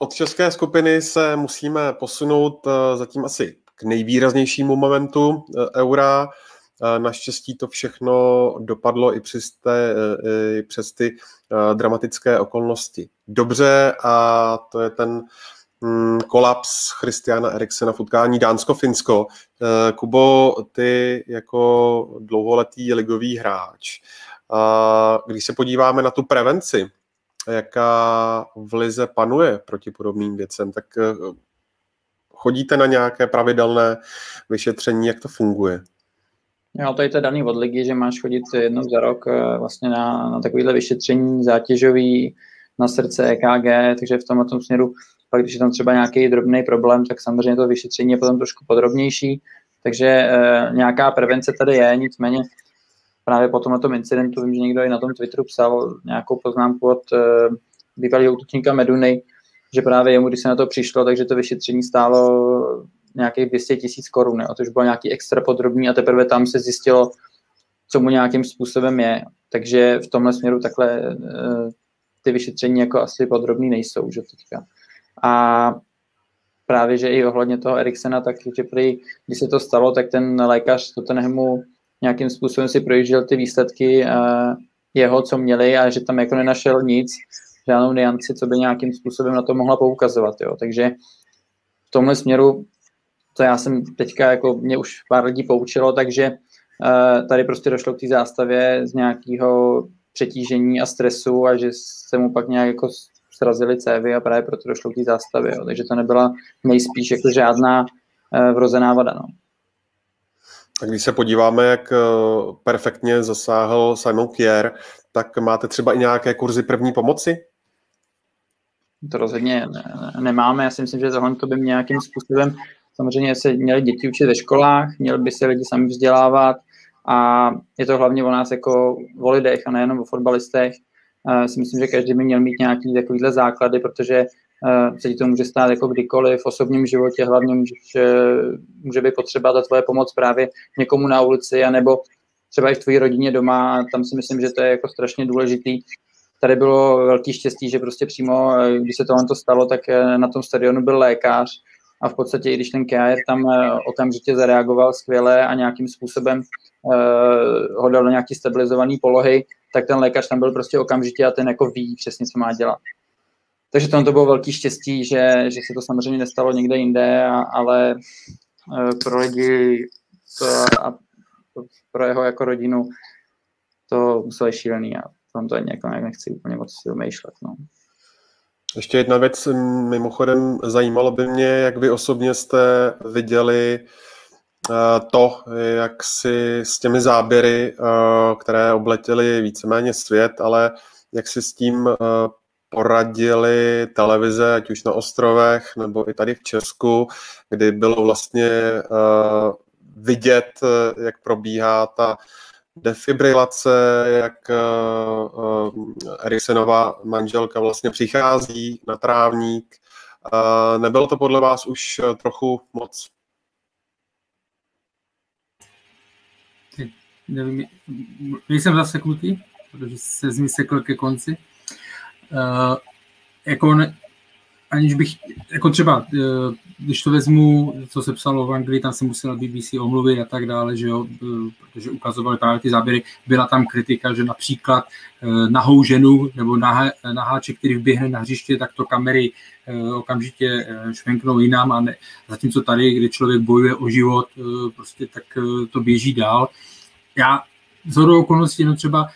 Od české skupiny se musíme posunout eh, zatím asi k nejvýraznějšímu momentu eh, eura. Naštěstí to všechno dopadlo i přes, té, i přes ty dramatické okolnosti dobře a to je ten mm, kolaps Christiana Eriksena v utkání Dánsko-Finsko. Eh, Kubo, ty jako dlouholetý ligový hráč, když se podíváme na tu prevenci, jaká v lize panuje proti podobným věcem, tak eh, chodíte na nějaké pravidelné vyšetření, jak to funguje? Jo, to je to daný od ligy, že máš chodit jednou za rok eh, vlastně na, na takovýhle vyšetření zátěžový, na srdce EKG, takže v tomto směru, pak když je tam třeba nějaký drobný problém, tak samozřejmě to vyšetření je potom trošku podrobnější, takže e, nějaká prevence tady je, nicméně právě po tomto incidentu vím, že někdo i na tom Twitteru psal nějakou poznámku od e, bývalého útočníka Meduny, že právě jemu, když se na to přišlo, takže to vyšetření stálo nějakých 200 tisíc korun, a to už bylo nějaký extra podrobný a teprve tam se zjistilo, co mu nějakým způsobem je. Takže v tomhle směru takhle e, ty vyšetření jako asi podrobný nejsou, že teďka. A právě, že i ohledně toho Eriksena, tak že prý, když se to stalo, tak ten lékař Tottenhamu nějakým způsobem si projížděl ty výsledky uh, jeho, co měli a že tam jako nenašel nic, žádnou nianci, co by nějakým způsobem na to mohla poukazovat. Jo. Takže v tomhle směru, to já jsem teďka, jako mě už pár lidí poučilo, takže uh, tady prostě došlo k té zástavě z nějakého přetížení a stresu a že se mu pak nějak jako srazily cévy a právě proto došlo k té zástavě. Jo. Takže to nebyla nejspíš jako žádná uh, vrozená vada. No. Tak když se podíváme, jak eh, perfektně zasáhl Simon Kier, tak máte třeba i nějaké kurzy první pomoci? To rozhodně ne, nemáme. Já si myslím, že tohle to by nějakým způsobem samozřejmě se měli děti učit ve školách, měli by se lidi sami vzdělávat, a je to hlavně o nás jako o lidech a nejenom o fotbalistech. Uh, si myslím, že každý by měl mít nějaký takovýhle základy, protože se ti to může stát jako kdykoliv v osobním životě, hlavně může, může být potřeba ta tvoje pomoc právě někomu na ulici, anebo třeba i v tvojí rodině doma, tam si myslím, že to je jako strašně důležitý. Tady bylo velký štěstí, že prostě přímo, když se tohle to stalo, tak na tom stadionu byl lékař, a v podstatě, i když ten Kjaer tam okamžitě zareagoval skvěle a nějakým způsobem ho dal do nějaký stabilizované polohy, tak ten lékař tam byl prostě okamžitě a ten jako ví přesně, co má dělat. Takže to, to bylo velký štěstí, že, že se to samozřejmě nestalo někde jinde, a, ale uh, pro lidi to, a pro jeho jako rodinu to muselo být šílený a tam to jako nechci úplně moc vymýšlet. No. Ještě jedna věc, mimochodem zajímalo by mě, jak vy osobně jste viděli Eh, to, jak si s těmi záběry, eh, které obletěly víceméně svět, ale jak si s tím eh, poradili televize, ať už na ostrovech nebo i tady v Česku, kdy bylo vlastně vidět, jak probíhá ta defibrilace, jak Eriksenová manželka vlastně přichází na trávník. Nebylo to podle vás už trochu moc nevím, nejsem zaseknutý, protože se z ní sekl ke konci. Uh, jako ne, aniž bych, jako třeba, uh, když to vezmu, co se psalo v Anglii, tam se musela BBC omluvit a tak dále, že jo, uh, protože ukazovali právě ty záběry, byla tam kritika, že například nahou ženu nebo nahá, naháček, který vběhne na hřiště, tak to kamery okamžitě švenknou jinam a ne, zatímco tady, kde člověk bojuje o život, prostě tak to běží dál. Já z okolností, no třeba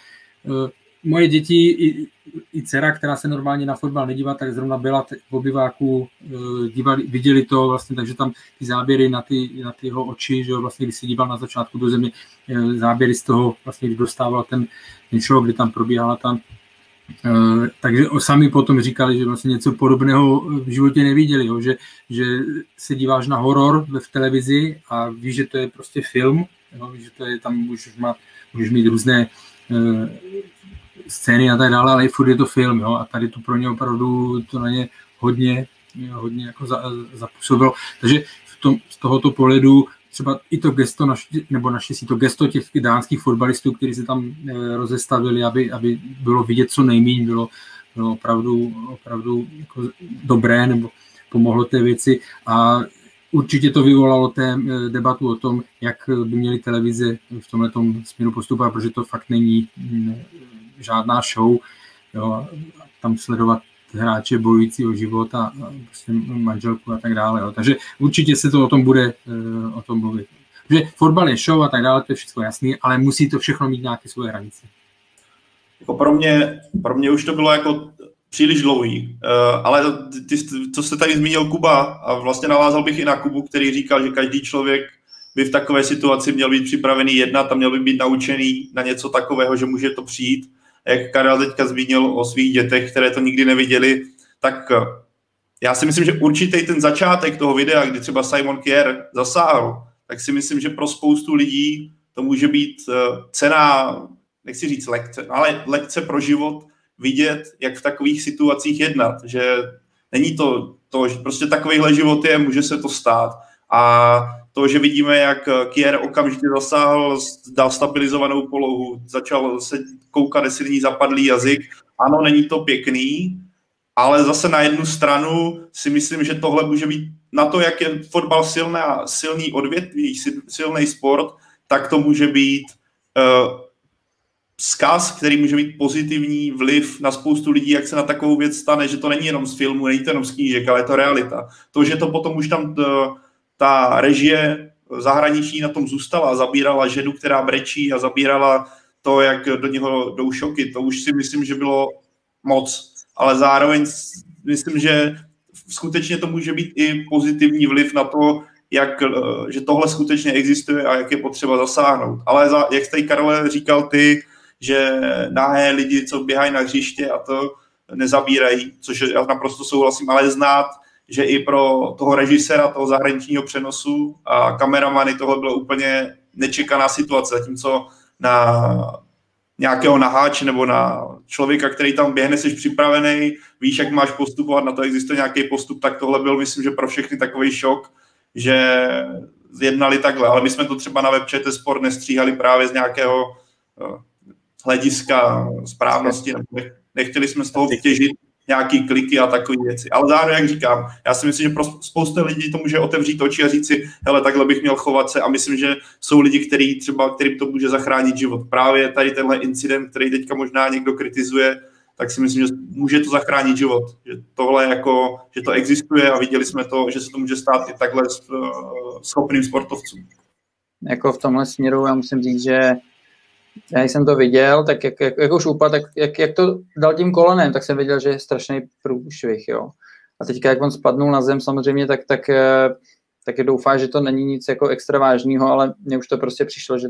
moje děti i, i dcera, která se normálně na fotbal nedívá, tak zrovna byla v obyváku, uh, dívali, viděli to vlastně, takže tam ty záběry na ty, na ty jeho oči, že vlastně když se díval na začátku do země, uh, záběry z toho, vlastně když dostával ten, ten show, kdy tam probíhala tam Uh, takže sami potom říkali, že vlastně něco podobného v životě neviděli, jo, že, že se díváš na horor v televizi a víš, že to je prostě film, jo, že to je, tam můžeš, má, můžeš mít různé scény a tak dále, ale i furt je to film, jo, a tady to pro ně opravdu, to na ně hodně, hodně jako za, zapůsobilo. Takže v tom, z tohoto pohledu třeba i to gesto, naš, nebo naštěstí to gesto těch dánských fotbalistů, kteří se tam e, rozestavili, aby, aby bylo vidět co nejméně, bylo, bylo opravdu, opravdu jako dobré, nebo pomohlo té věci a určitě to vyvolalo té eh, debatu o tom, jak by měly televize v tomhle směru postupovat, protože to fakt není mm, žádná show. Jo, tam sledovat hráče bojující o život a, prostě manželku a tak dále. Jo. Takže určitě se to o tom bude uh, o tom mluvit. Že fotbal je show a tak dále, to je všechno jasný, ale musí to všechno mít nějaké svoje hranice. Jako pro mě, pro mě už to bylo jako příliš dlouhý. Uh, ale ty, co jste tady zmínil Kuba, a vlastně navázal bych i na Kubu, který říkal, že každý člověk by v takové situaci měl být připravený jednat a měl by být naučený na něco takového, že může to přijít. Jak Karel teďka zmínil o svých dětech, které to nikdy neviděli, tak eh, já si myslím, že určitý ten začátek toho videa, kdy třeba Simon Kier zasáhl, tak si myslím, že pro spoustu lidí to může být eh, cená, nechci říct lekce, ale lekce pro život, vidět, jak v takových situacích jednat, že není to, to že prostě takovýhle život je, může se to stát. A to, že vidíme, jak Kier okamžitě zasáhl, dal stabilizovanou polohu, začal se koukat, jestli není zapadlý jazyk. Ano, není to pěkný, ale zase na jednu stranu si myslím, že tohle může být na to, jak je fotbal silná, silný odvětví, silný sport, tak to může být uh, vzkaz, který může mít pozitivní vliv na spoustu lidí, jak se na takovou věc stane, že to není jenom z filmu, není to jenom z knížek, ale je to realita. To, že to potom už tam t, ta režie zahraniční na tom zůstala, zabírala ženu, která brečí a zabírala to, jak do něho jdou šoky, to už si myslím, že bylo moc. Ale zároveň myslím, že skutečně to může být i pozitivní vliv na to, jak, že tohle skutečně existuje a jak je potřeba zasáhnout. Ale za, jak jste Karle říkal ty, že nahé lidi, co běhají na hřiště a to nezabírají, což já naprosto souhlasím, ale znát, že i pro toho režisera toho zahraničního přenosu a kameramany tohle bylo úplně nečekaná situace, zatímco na nějakého naháče nebo na člověka, který tam běhne, jsi připravený, víš, jak máš postupovat, na to existuje nějaký postup, tak tohle byl, myslím, že pro všechny takový šok, že jednali takhle, ale my jsme to třeba na webčete Sport nestříhali právě z nějakého uh, hlediska správnosti, nechtěli jsme z toho těžit nějaký kliky a takové věci. Ale zároveň, jak říkám, já si myslím, že pro spousta lidí to může otevřít oči a říct si, hele, takhle bych měl chovat se a myslím, že jsou lidi, který třeba, kterým to může zachránit život. Právě tady tenhle incident, který teďka možná někdo kritizuje, tak si myslím, že může to zachránit život. Že tohle jako, že to existuje a viděli jsme to, že se to může stát i takhle eh, schopným sportovcům. Jako v tomhle směru já musím říct, že já jsem to viděl, tak jak, jak, jak už upad, tak jak, jak to dal tím kolenem, tak jsem viděl, že je strašný průšvih, jo. A teďka, jak on spadnul na zem samozřejmě, tak, tak, eh, tak je doufá, že to není nic jako extra vážného, ale mně už to prostě přišlo, že,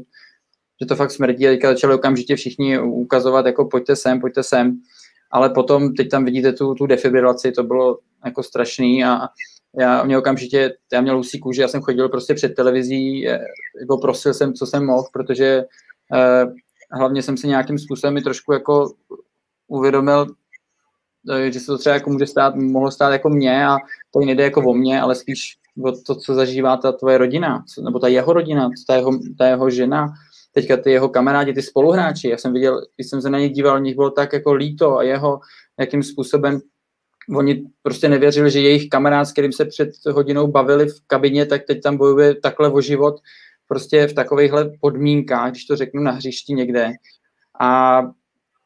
že to fakt smrdí a teďka začali okamžitě všichni ukazovat, jako pojďte sem, pojďte sem. Ale potom, teď tam vidíte tu, tu defibrilaci, to bylo jako strašný a já mě okamžitě, já měl husí kůži, já jsem chodil prostě před televizí, eh, jako prosil jsem, co jsem mohl, protože hlavně jsem si nějakým způsobem i trošku jako uvědomil, eh, že se to třeba jako může stát, mohlo stát jako mě a to nejde jako o mě, ale spíš o to, co zažívá ta tvoje rodina, nebo ta jeho rodina, ta jeho, ta jeho žena, teďka ty jeho kamarádi, ty spoluhráči, já jsem viděl, když jsem se na ně díval, nich bylo tak jako líto a jeho, jakým způsobem oni prostě nevěřili, že jejich kamarád, s kterým se před hodinou bavili v kabině, tak teď tam bojuje takhle o život prostě v takovýchhle podmínkách, když to řeknu na hřišti někde. A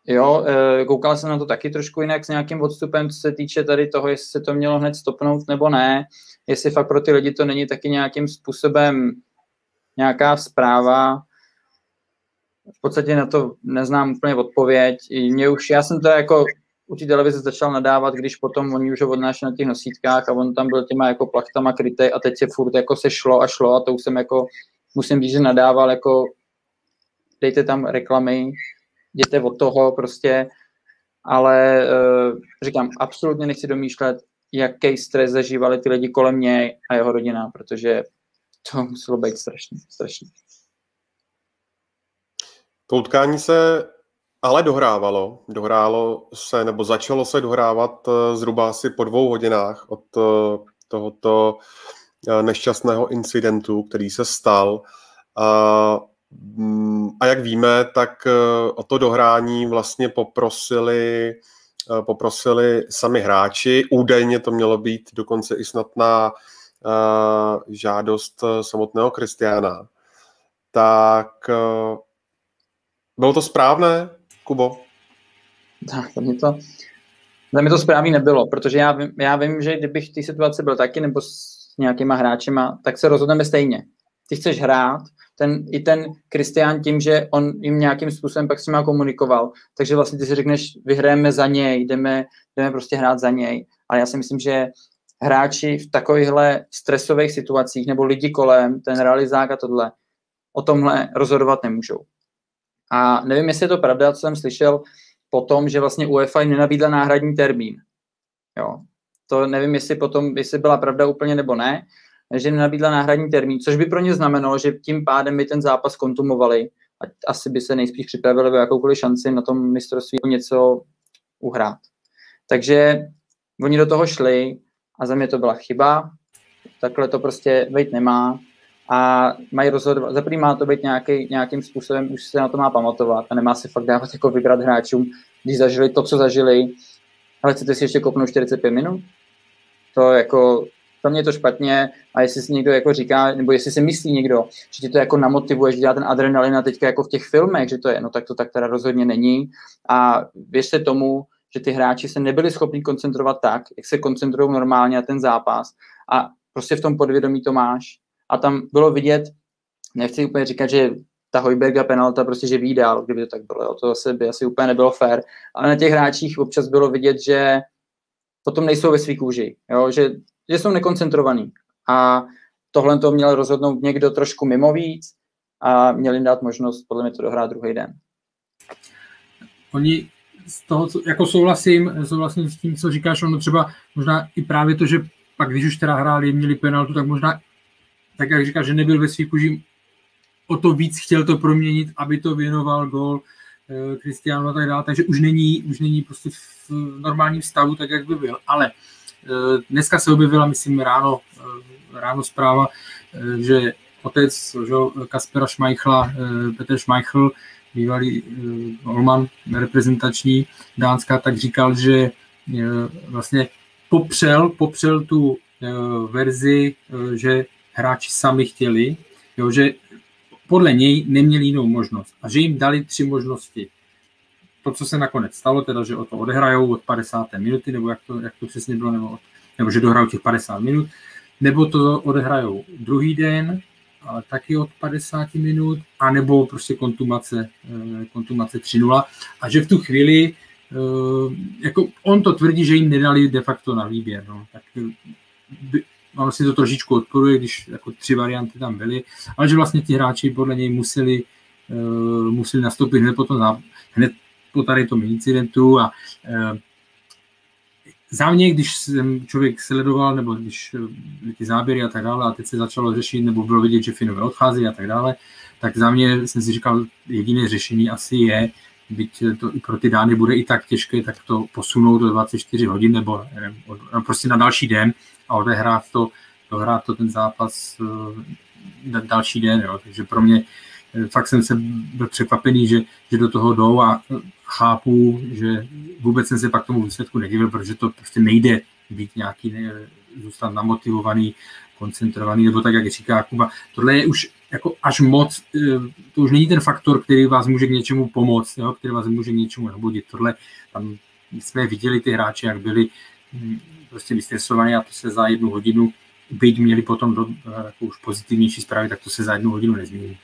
jo, e, koukal jsem na to taky trošku jinak s nějakým odstupem, co se týče tady toho, jestli se to mělo hned stopnout nebo ne, jestli fakt pro ty lidi to není taky nějakým způsobem nějaká zpráva. V podstatě na to neznám úplně odpověď. Mě už, já jsem to jako u té televize začal nadávat, když potom oni už ho odnášeli na těch nosítkách a on tam byl těma jako plachtama krytý a teď se furt jako se šlo a šlo a to už jsem jako musím říct, že nadával jako dejte tam reklamy, jděte od toho prostě, ale uh, říkám, absolutně nechci domýšlet, jaký stres zažívali ty lidi kolem něj a jeho rodina, protože to [laughs] muselo být strašně, strašně. To utkání se ale dohrávalo. Dohrálo se, nebo začalo se dohrávat eh, zhruba asi po dvou hodinách od eh, tohoto nešťastného incidentu, který se stal. A, mm, a jak víme, tak eh, o to dohrání vlastně poprosili, eh, poprosili sami hráči. Údajně to mělo být dokonce i snad na žádost samotného Kristiána. Tak bylo to správné, Kubo? Tak, to mě to, za mě to správný nebylo, protože já vím, já vím, že kdybych v té situaci byl taky, nebo nějakýma hráčema, tak se rozhodneme stejně. Ty chceš hrát, ten, i ten Kristián tím, že on jim nějakým způsobem pak s nima komunikoval, takže vlastně ty si řekneš, vyhrajeme za něj, jdeme, jdeme prostě hrát za něj. Ale já si myslím, že hráči v takovýchhle stresových situacích nebo lidi kolem, ten realizák a tohle, o tomhle rozhodovat nemůžou. A nevím, jestli je to pravda, co jsem slyšel potom, že vlastně UEFA jim nenabídla náhradní termín. Jo to nevím, jestli potom, jestli byla pravda úplně nebo ne, že nabídla náhradní termín, což by pro ně znamenalo, že tím pádem by ten zápas kontumovali a asi by se nejspíš připravili o jakoukoliv šanci na tom mistrovství něco uhrát. Takže oni do toho šli a za mě to byla chyba, takhle to prostě být nemá a mají rozhodovat, za má to být nějaký, nějakým způsobem, už se na to má pamatovat a nemá se fakt dávat jako vybrat hráčům, když zažili to, co zažili, ale chcete si ještě kopnout 45 minut? To jako, za mě je to špatně a jestli si někdo jako říká, nebo jestli si myslí někdo, že ti to jako namotivuje, že dělá ten adrenalin a teďka jako v těch filmech, že to je, no tak to tak teda rozhodně není. A věřte tomu, že ty hráči se nebyli schopni koncentrovat tak, jak se koncentrují normálně na ten zápas. A prostě v tom podvědomí to máš. A tam bylo vidět, nechci úplně říkat, že ta Hojberga penalta prostě, že výdal, kdyby to tak bylo, to asi by asi úplně nebylo fair, ale na těch hráčích občas bylo vidět, že potom nejsou ve svý kůži, jo? Že, že jsou nekoncentrovaný. A tohle to měl rozhodnout někdo trošku mimo víc a měl jim dát možnost podle mě to dohrát druhý den. Oni z toho, co, jako souhlasím, souhlasím s tím, co říkáš, ono třeba možná i právě to, že pak když už teda hráli, měli penaltu, tak možná, tak jak říkáš, že nebyl ve svých kůži, o to víc chtěl to proměnit, aby to věnoval gol Kristiánu a tak dále, takže už není, už není prostě v normálním stavu, tak jak by byl. Ale dneska se objevila, myslím, ráno, ráno zpráva, že otec že, Kaspera Schmeichla, Petr Schmeichel, bývalý Olman reprezentační Dánska, tak říkal, že vlastně popřel, popřel tu verzi, že hráči sami chtěli, jo, že podle něj neměli jinou možnost a že jim dali tři možnosti. To, co se nakonec stalo, teda, že o to odehrajou od 50. minuty, nebo jak to, jak to přesně bylo, nebo, nebo že dohrajou těch 50 minut, nebo to odehrajou druhý den, ale taky od 50 minut, anebo prostě kontumace, eh, kontumace 3-0 a že v tu chvíli eh, jako on to tvrdí, že jim nedali de facto na výběr, no, tak si to trošičku odporuje, když jako tři varianty tam byly, ale že vlastně ti hráči podle něj museli, uh, museli nastoupit hned po, tom, hned po tady tom incidentu a uh, za mě, když jsem člověk sledoval, nebo když uh, ty záběry a tak dále, a teď se začalo řešit, nebo bylo vidět, že Finové odchází a tak dále, tak za mě jsem si říkal, jediné řešení asi je, byť to i pro ty dány bude i tak těžké, tak to posunout do 24 hodin nebo nevím, prostě na další den a odehrát to, dohrát to ten zápas uh, další den. Jo. Takže pro mě eh, fakt jsem se byl překvapený, že, že do toho jdou a eh, chápu, že vůbec jsem se pak tomu výsledku nedivil, protože to prostě nejde být nějaký, ne, zůstat namotivovaný, koncentrovaný, nebo tak, jak říká Kuba. Tohle je už jako až moc, to už není ten faktor, který vás může k něčemu pomoct, jo, který vás může k něčemu nabudit. Tohle, tam jsme viděli ty hráči, jak byli prostě vystresovaný a to se za jednu hodinu, byť měli potom do, jako už pozitivnější zprávy, tak to se za jednu hodinu nezmění.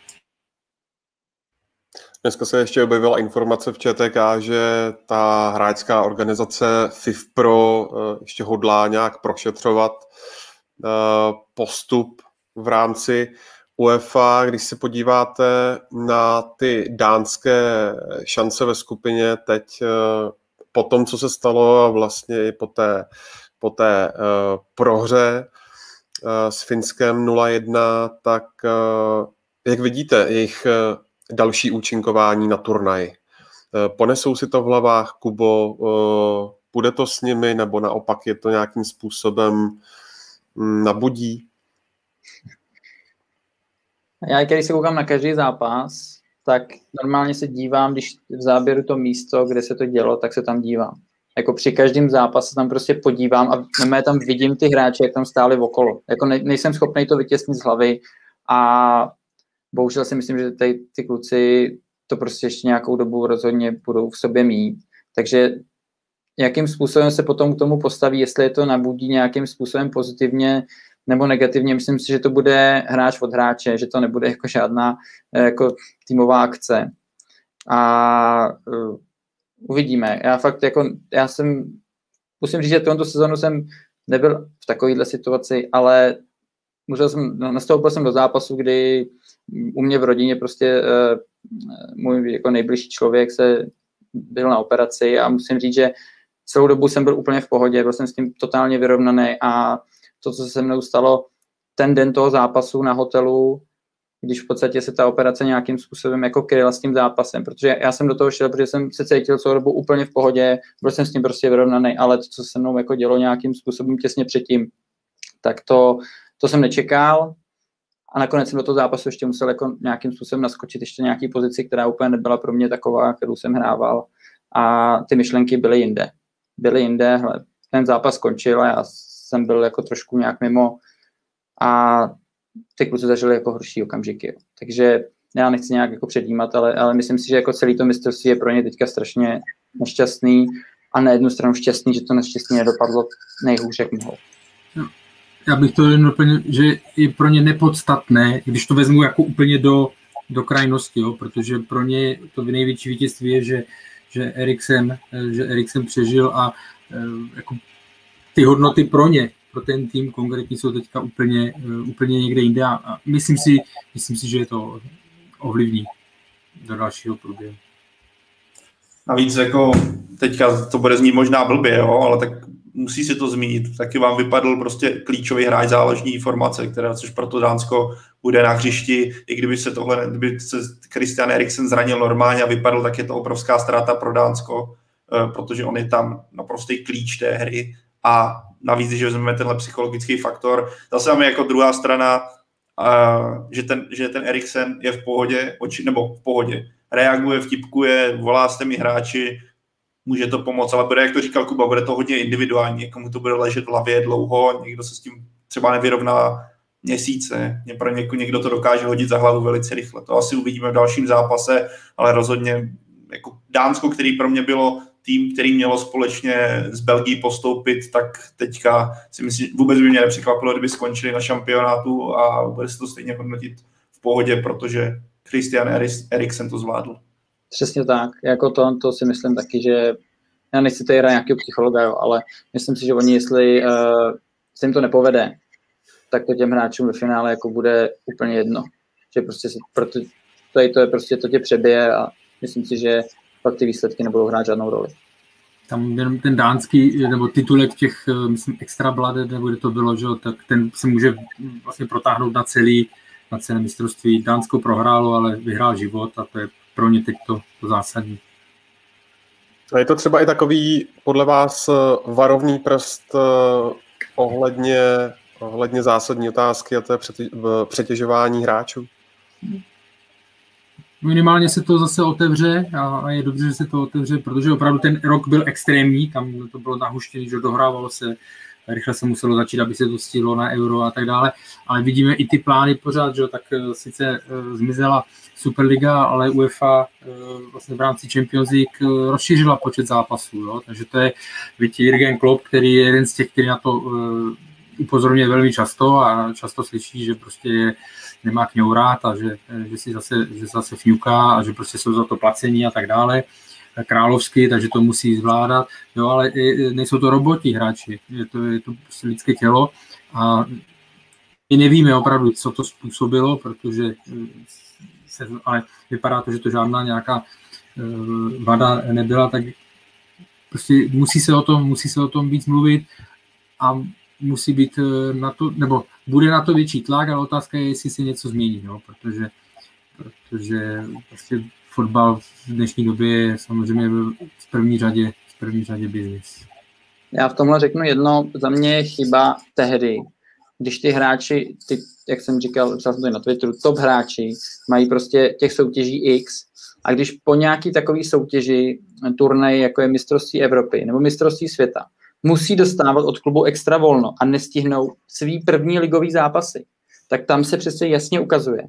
Dneska se ještě objevila informace v ČTK, že ta hráčská organizace FIFPro eh, ještě hodlá nějak prošetřovat eh, postup v rámci UEFA. Když se podíváte na ty dánské šance ve skupině teď eh, po tom, co se stalo a vlastně i po té po té uh, prohře uh, s Finskem 0-1, tak uh, jak vidíte jejich uh, další účinkování na turnaj? Uh, ponesou si to v hlavách, Kubo, uh, bude to s nimi, nebo naopak je to nějakým způsobem um, nabudí? Já, když se koukám na každý zápas, tak normálně se dívám, když v záběru to místo, kde se to dělo, tak se tam dívám jako při každém zápase tam prostě podívám a tam vidím ty hráče, jak tam stáli okolo. Jako ne, nejsem schopný to vytěsnit z hlavy a bohužel si myslím, že tady ty kluci to prostě ještě nějakou dobu rozhodně budou v sobě mít. Takže jakým způsobem se potom k tomu postaví, jestli je to nabudí nějakým způsobem pozitivně nebo negativně, myslím si, že to bude hráč od hráče, že to nebude jako žádná jako týmová akce. A uvidíme. Já fakt jako, já jsem, musím říct, že tuto sezonu jsem nebyl v takovéhle situaci, ale musel jsem, no, nastoupil jsem do zápasu, kdy u mě v rodině prostě uh, můj jako nejbližší člověk se byl na operaci a musím říct, že celou dobu jsem byl úplně v pohodě, byl jsem s tím totálně vyrovnaný a to, co se mnou stalo ten den toho zápasu na hotelu, když v podstatě se ta operace nějakým způsobem jako kryla s tím zápasem, protože já jsem do toho šel, protože jsem se cítil celou dobu úplně v pohodě, byl jsem s tím prostě vyrovnaný, ale to, co se mnou jako dělo nějakým způsobem těsně předtím, tak to, to jsem nečekal a nakonec jsem do toho zápasu ještě musel jako nějakým způsobem naskočit ještě nějaký pozici, která úplně nebyla pro mě taková, kterou jsem hrával a ty myšlenky byly jinde. Byly jinde, hle, ten zápas skončil a já jsem byl jako trošku nějak mimo a ty kluci zažili jako horší okamžiky. Jo. Takže já nechci nějak jako předjímat, ale, ale myslím si, že jako celý to mistrovství je pro ně teďka strašně nešťastný a na jednu stranu šťastný, že to neštěstí nedopadlo nejhůř, jak mohlo. No, já bych to jen doplnil, že je pro ně nepodstatné, když to vezmu jako úplně do, do krajnosti, jo, protože pro ně to největší vítězství je, že, že Eriksen, že Eriksen přežil a e, jako ty hodnoty pro ně pro ten tým konkrétní jsou teďka úplně, eh, úplně někde jinde a myslím si, myslím si, že je to ovlivní do dalšího průběhu. Navíc jako teďka to bude znít možná blbě, jo, ale tak musí si to zmínit. Taky vám vypadl prostě klíčový hráč záložní formace, která, což pro to Dánsko bude na hřišti, i kdyby se tohle, kdyby se Christian Eriksen zranil normálně a vypadl, tak je to obrovská ztráta pro Dánsko, eh, protože on je tam naprostý klíč té hry a navíc, když vezmeme tenhle psychologický faktor, zase máme jako druhá strana, že ten, že ten Eriksen je v pohodě, nebo v pohodě, reaguje, vtipkuje, volá s těmi hráči, může to pomoct, ale bude, jak to říkal Kuba, bude to hodně individuální, někomu to bude ležet v hlavě dlouho, někdo se s tím třeba nevyrovná měsíce, pro někoho někdo to dokáže hodit za hlavu velice rychle. To asi uvidíme v dalším zápase, ale rozhodně jako Dánsko, který pro mě bylo tým, který mělo společně s Belgií postoupit, tak teďka si myslím, vůbec by mě nepřekvapilo, kdyby skončili na šampionátu a bude se to stejně hodnotit v pohodě, protože Christian Eriksen to zvládl. Přesně tak, jako to, to si myslím taky, že já nechci tady nějakého psychologa, jo, ale myslím si, že oni, jestli uh, se jim to nepovede, tak to těm hráčům ve finále jako bude úplně jedno. Že prostě se, proto, to, je, to je prostě, to tě přebije a myslím si, že pak ty výsledky nebudou hrát žádnou roli. Tam jenom ten dánský, nebo titulek těch, eh, myslím, extra blooded, nebo kde to bylo, že, tak ten se může vlastně protáhnout na celý, na celé mistrovství. Dánsko prohrálo, ale vyhrál život a to je pro ně teď to, to zásadní. A je to třeba i takový, podle vás, eh, varovný prst eh, ohledně, ohledně zásadní otázky a to je přetěžování hráčů? Minimálně se to zase otevře a je dobře, že se to otevře, protože opravdu ten rok byl extrémní, tam to bylo nahuštěné, že dohrávalo se rychle se muselo začít, aby se to stihlo na euro a tak dále, ale vidíme i ty plány pořád, že tak eh, sice zmizela Superliga, ale UEFA eh, vlastně v rámci Champions League eh, rozšířila počet zápasů. Jo? Takže to je víte, Jürgen Klopp, který je jeden z těch, který na to eh, upozorňuje velmi často a často slyší, že prostě je, nemá k němu a že, že si zase, že zase fňuká a že prostě jsou za to placení a tak dále. Královsky, takže to musí zvládat, jo, ale nejsou to roboti hráči, je to, je to prostě lidské tělo. A my nevíme opravdu, co to způsobilo, protože se, ale vypadá to, že to žádná nějaká uh, vada nebyla, tak prostě musí se o tom, musí se o tom víc mluvit. A musí být eh, na to, nebo bude na to větší tlak, ale otázka je, jestli se něco změní, no, protože, protože prostě fotbal v dnešní době je samozřejmě v první řadě, v první řadě biznis. Já v tomhle řeknu jedno, za mě je chyba tehdy, když ty hráči, ty, jak jsem říkal, psal jsem to na Twitteru, top hráči mají prostě těch soutěží X a když po nějaký takový soutěži, turnaj, jako je mistrovství Evropy nebo mistrovství světa, musí dostávat od klubu extra volno a nestihnou svý první ligový zápasy, tak tam se přece jasně ukazuje,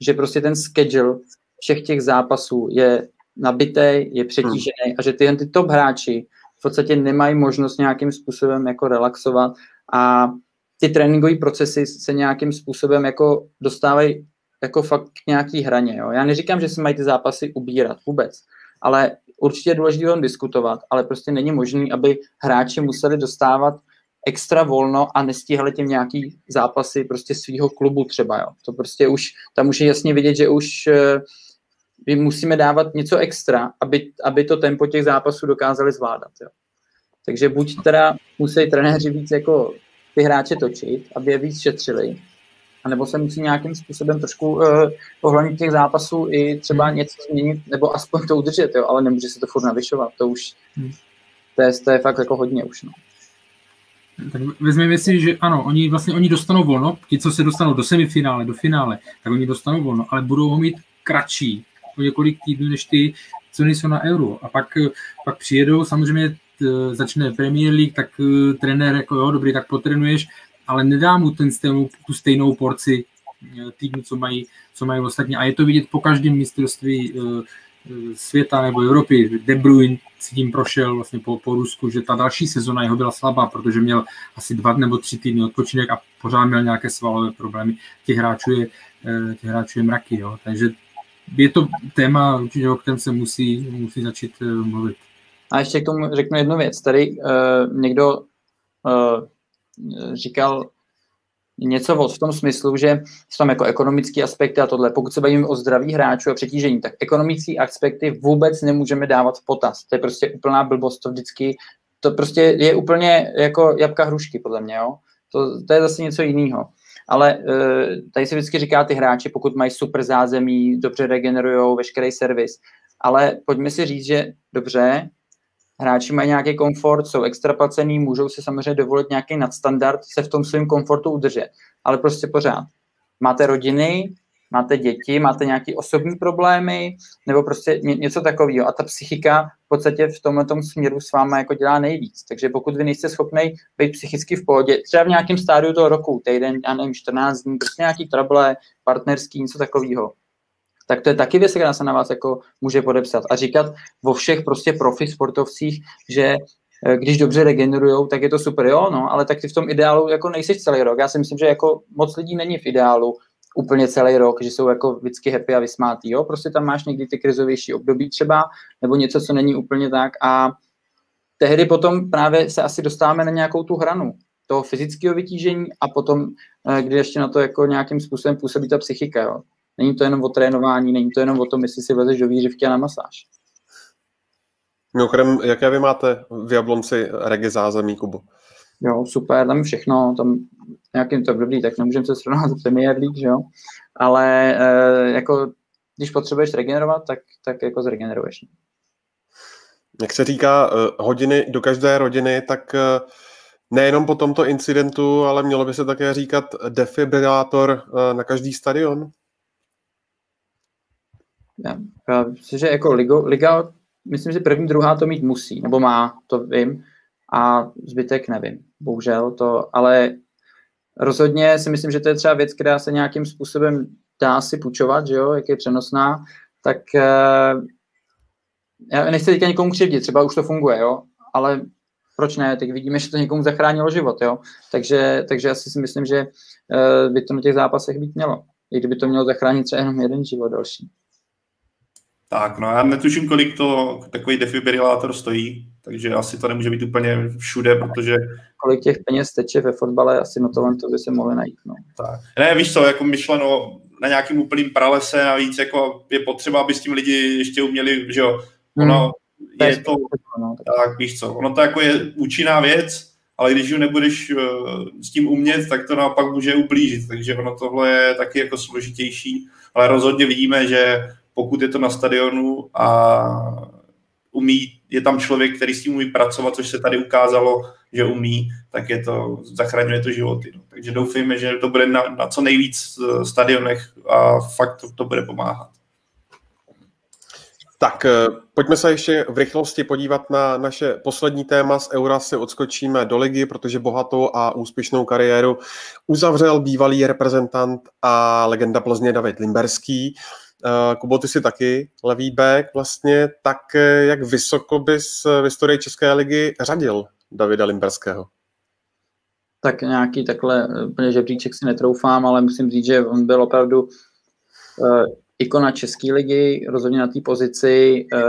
že prostě ten schedule všech těch zápasů je nabitý, je přetížený hmm. a že tyhle ty top hráči v podstatě nemají možnost nějakým způsobem jako relaxovat a ty tréninkové procesy se nějakým způsobem jako dostávají jako fakt k nějaký hraně. Jo. Já neříkám, že se mají ty zápasy ubírat vůbec, ale určitě je důležité o tom diskutovat, ale prostě není možné, aby hráči museli dostávat extra volno a nestíhali tím nějaký zápasy prostě svého klubu třeba. Jo. To prostě už, tam už je jasně vidět, že už my eh, musíme dávat něco extra, aby, aby to tempo těch zápasů dokázali zvládat. Jo. Takže buď teda musí trenéři víc jako ty hráče točit, aby je víc šetřili, anebo se musí nějakým způsobem trošku uh, ohlednit těch zápasů i třeba hmm. něco změnit, nebo aspoň to udržet, jo, ale nemůže se to furt navyšovat, to už, hmm. to, je, to je fakt jako hodně už, no. Tak vezmeme si, že ano, oni vlastně oni dostanou volno, ti, co se dostanou do semifinále, do finále, tak oni dostanou volno, ale budou ho mít kratší, o několik týdnů, než ty, co nejsou na euro. A pak, pak přijedou, samozřejmě Eh, začne Premier League, tak uh, trenér jako jo, dobrý, tak potrenuješ, ale nedá mu ten stejnou, tu stejnou porci uh, týdnu, co mají, co mají ostatní. A je to vidět po každém mistrovství uh, světa nebo Evropy. De Bruyne si tím prošel vlastně po, po Rusku, že ta další sezona jeho byla slabá, protože měl asi dva nebo tři týdny odpočinek a pořád měl nějaké svalové problémy. Těch hráčů je, těch hráčů je mraky, jo. takže je to téma, určitě, o kterém se musí, musí začít mluvit. A ještě k tomu řeknu jednu věc. Tady uh, někdo uh, říkal něco od v tom smyslu, že jsou tam jako ekonomické aspekty a tohle. Pokud se bavíme o zdraví hráčů a přetížení, tak ekonomické aspekty vůbec nemůžeme dávat v potaz. To je prostě úplná blbost. To vždycky, to prostě je úplně jako jabka hrušky, podle mě. Jo? To, to je zase něco jiného. ale uh, tady se vždycky říká ty hráči, pokud mají super zázemí, dobře regenerují veškerý servis, ale pojďme si říct, že dobře, hráči mají nějaký komfort, jsou extraplacený, můžou si samozřejmě dovolit nějaký nadstandard, se v tom svém komfortu udržet, ale prostě pořád. Máte rodiny, máte děti, máte nějaké osobní problémy, nebo prostě něco takového. A ta psychika v podstatě v tomhle směru s váma jako dělá nejvíc. Takže pokud vy nejste schopni být psychicky v pohodě, třeba v nějakém stádiu toho roku, týden, já nevím, 14 dní, prostě nějaký trable, partnerský, něco takového, tak to je taky věc, která se na vás jako může podepsat. A říkat vo všech prostě profi sportovcích, že eh, když dobře regenerujou, tak je to super, jo, no, ale tak ty v tom ideálu jako nejsi celý rok. Já si myslím, že jako moc lidí není v ideálu úplně celý rok, že jsou jako vždycky happy a vysmátý, jo, prostě tam máš někdy ty krizovější období třeba, nebo něco, co není úplně tak a tehdy potom právě se asi dostáváme na nějakou tu hranu toho fyzického vytížení a potom, eh, kdy ještě na to jako nějakým způsobem působí ta psychika, jo. Není to jenom o trénování, není to jenom o tom, jestli si vlezeš do výřivky a na masáž. Mimochodem, jaké vy máte v Jablonci regi zázemí, Kubo? Jo, super, tam všechno, tam nějakým to dobrý, tak nemůžeme se srovnat s Premier League, že jo, ale e, jako když potřebuješ regenerovat, tak, tak jako zregeneruješ. Jak se říká, eh, hodiny do každé rodiny, tak eh, nejenom po tomto incidentu, ale mělo by se také říkat defibrilátor na každý stadion? Já, já myslím, že jako ligo, liga, myslím, že první, druhá to mít musí, nebo má, to vím, a zbytek nevím, bohužel to, ale rozhodně si myslím, že to je třeba věc, která se nějakým způsobem dá si půjčovat, že jo, jak je přenosná, tak uh, já nechci teďka někomu křivdit, třeba už to funguje, jo, ale proč ne, tak vidíme, že to někomu zachránilo život, jo, takže, takže asi si myslím, že uh, by to na těch zápasech být mělo, i kdyby to mělo zachránit třeba jenom jeden život další. Tak, no já netuším, kolik to takový defibrilátor stojí, takže asi to nemůže být úplně všude, protože... Kolik těch peněz teče ve fotbale, asi na tohle to by se mohli najít. No. Tak. Ne, víš co, jako myšleno na nějakým úplným pralese, navíc jako je potřeba, aby s tím lidi ještě uměli, že jo, ono hmm. je to, no, tak víš co, ono to jako je účinná věc, ale když ji nebudeš uh, s tím umět, tak to naopak může ublížit, takže ono tohle je taky jako složitější, ale rozhodně vidíme, že pokud je to na stadionu a umí, je tam člověk, který s tím umí pracovat, což se tady ukázalo, že umí, tak je to, zachraňuje to životy. No. Takže doufejme, že to bude na, na co nejvíc eh, stadionech a fakt to, to bude pomáhat. Tak eh, pojďme se ještě v rychlosti podívat na naše poslední téma. Z Eura si odskočíme do ligy, protože bohatou a úspěšnou kariéru uzavřel bývalý reprezentant a legenda Plzně David Limberský. Uh, Kubo, ty jsi taky levý back vlastně, tak eh, jak vysoko bys v historii České ligy řadil Davida Limberského? Tak nějaký takhle eh, úplně žebříček si netroufám, ale musím říct, že on byl opravdu uh, ikona České ligy, rozhodně na té pozici, uh,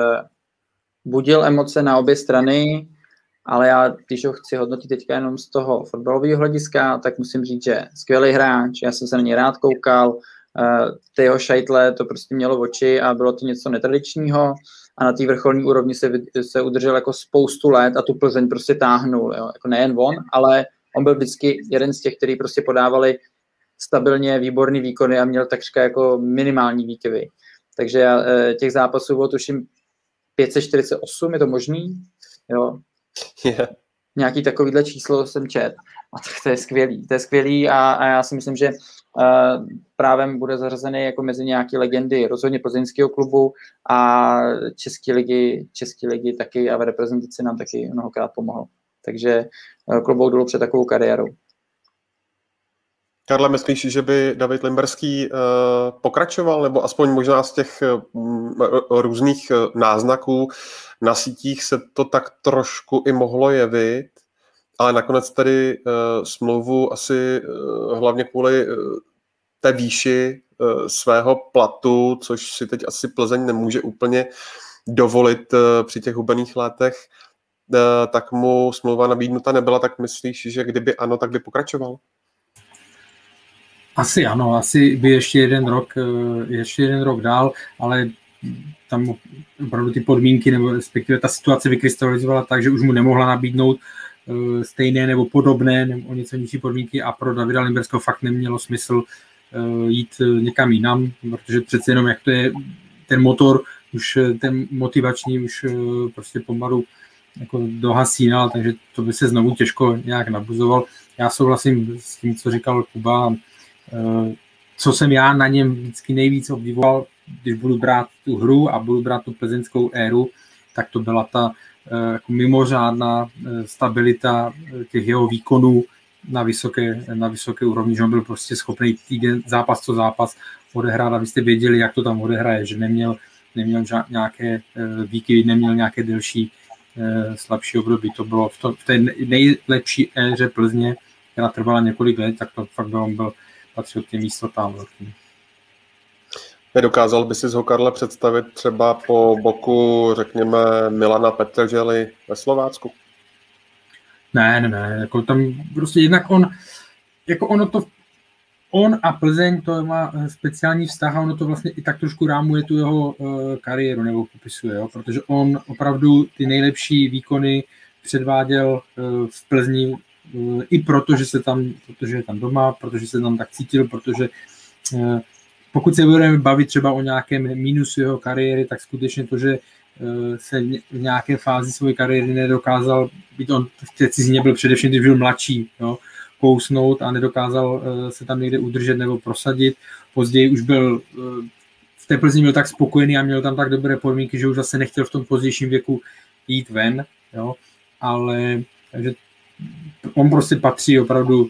budil emoce na obě strany, ale já, když ho chci hodnotit teďka jenom z toho fotbalového hlediska, tak musím říct, že skvělý hráč, já jsem se na něj rád koukal, ty jeho šajtle to prostě mělo v oči a bylo to něco netradičního a na té vrcholní úrovni se, se udržel jako spoustu let a tu Plzeň prostě táhnul. Jo. Jako nejen on, ale on byl vždycky jeden z těch, kteří prostě podávali stabilně výborný výkony a měl takřka jako minimální výkyvy. Takže já, e, těch zápasů bylo tuším 548, je to možný? Jo. Yeah. Nějaký takovýhle číslo jsem čet. A tak to je skvělý. To je skvělý a, a já si myslím, že právem bude zařazený jako mezi nějaké legendy rozhodně plzeňského klubu a české ligy, české ligy taky a v reprezentaci nám taky mnohokrát pomohl. Takže uh, klobouk dolů před takovou kariérou. Karle, myslíš, že by David Limberský uh, pokračoval, nebo aspoň možná z těch uh, různých náznaků na sítích se to tak trošku i mohlo jevit, ale nakonec tedy uh, smlouvu asi uh, hlavně kvůli uh, té výši uh, svého platu, což si teď asi Plzeň nemůže úplně dovolit uh, při těch hubených letech, uh, tak mu smlouva nabídnuta nebyla, tak myslíš, že kdyby ano, tak by pokračoval? Asi ano, asi by ještě jeden rok, ještě jeden rok dál, ale tam opravdu ty podmínky nebo respektive ta situace vykrystalizovala tak, že už mu nemohla nabídnout stejné nebo podobné nebo o něco nižší podmínky a pro Davida Limberského fakt nemělo smysl jít někam jinam, protože přece jenom jak to je ten motor, už ten motivační už prostě pomalu jako dohasínal, takže to by se znovu těžko nějak nabuzoval. Já souhlasím s tím, co říkal Kuba. Co jsem já na něm vždycky nejvíc obdivoval, když budu brát tu hru a budu brát tu plzeňskou éru, tak to byla ta eh, jako mimořádná eh, stabilita eh, těch jeho výkonů na vysoké, na vysoké úrovni, že on byl prostě schopný týden, zápas co zápas odehrát, abyste věděli, jak to tam odehraje, že neměl, neměl nějaké výkyvy, neměl nějaké delší slabší období. To bylo v, to, v té nejlepší éře Plzně, která trvala několik let, tak to fakt byl, on byl, patřil k těm místotám velkým. Nedokázal by si ho, Karle, představit třeba po boku, řekněme, Milana Petržely ve Slovácku? Ne, ne, ne, jako tam prostě jednak on, jako ono to, on a Plzeň to má speciální vztah a ono to vlastně i tak trošku rámuje tu jeho uh, kariéru nebo popisuje, jo? protože on opravdu ty nejlepší výkony předváděl uh, v Plzni uh, i proto, že se tam, protože je tam doma, protože se tam tak cítil, protože uh, pokud se budeme bavit třeba o nějakém mínusu jeho kariéry, tak skutečně to, že eh, se v nějaké fázi své kariéry nedokázal, být on v té cizině byl především, když byl mladší, jo, kousnout a nedokázal eh, se tam někde udržet nebo prosadit. Později už byl eh, v té Plzni byl tak spokojený a měl tam tak dobré podmínky, že už zase nechtěl v tom pozdějším věku jít ven, jo, ale takže on prostě patří opravdu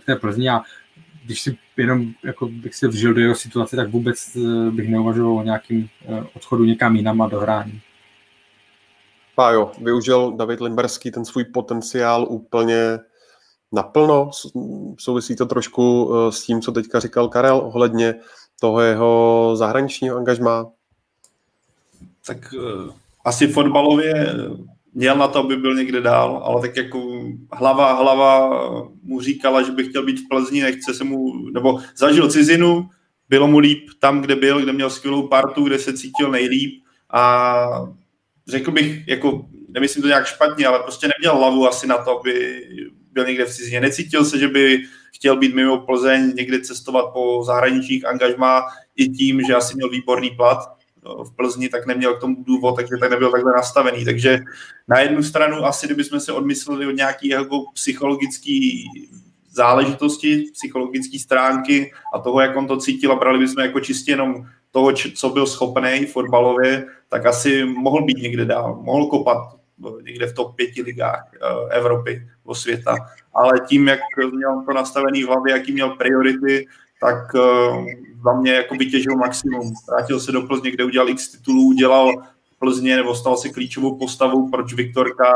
k té Plzni a když si jenom jako bych se vžil do jeho situace, tak vůbec eh, bych neuvažoval o nějakým eh, odchodu někam jinam a dohrání. Pájo, využil David Limberský ten svůj potenciál úplně naplno? Souvisí to trošku eh, s tím, co teďka říkal Karel ohledně toho jeho zahraničního angažmá? Tak asi fotbalově měl na to, aby byl někde dál, ale tak jako hlava, hlava mu říkala, že by chtěl být v Plzni, nechce se mu, nebo zažil cizinu, bylo mu líp tam, kde byl, kde měl skvělou partu, kde se cítil nejlíp a řekl bych, jako nemyslím to nějak špatně, ale prostě neměl hlavu asi na to, aby byl někde v cizině. Necítil se, že by chtěl být mimo Plzeň, někde cestovat po zahraničních angažmá i tím, že asi měl výborný plat v Plzni, tak neměl k tomu důvod, takže tak nebyl takhle nastavený. Takže na jednu stranu asi, kdybychom se odmysleli od nějaký jako psychologický záležitosti, psychologické stránky a toho, jak on to cítil a brali bychom jako čistě jenom toho, co byl schopný fotbalově, tak asi mohl být někde dál, mohl kopat někde v top pěti ligách uh, Evropy, světa. Ale tím, jak měl to nastavený v hlavě, jaký měl priority, tak uh, za mě jako vytěžil maximum. Vrátil se do Plzně, kde udělal x titulů, udělal Plzně nebo stal se klíčovou postavou, proč Viktorka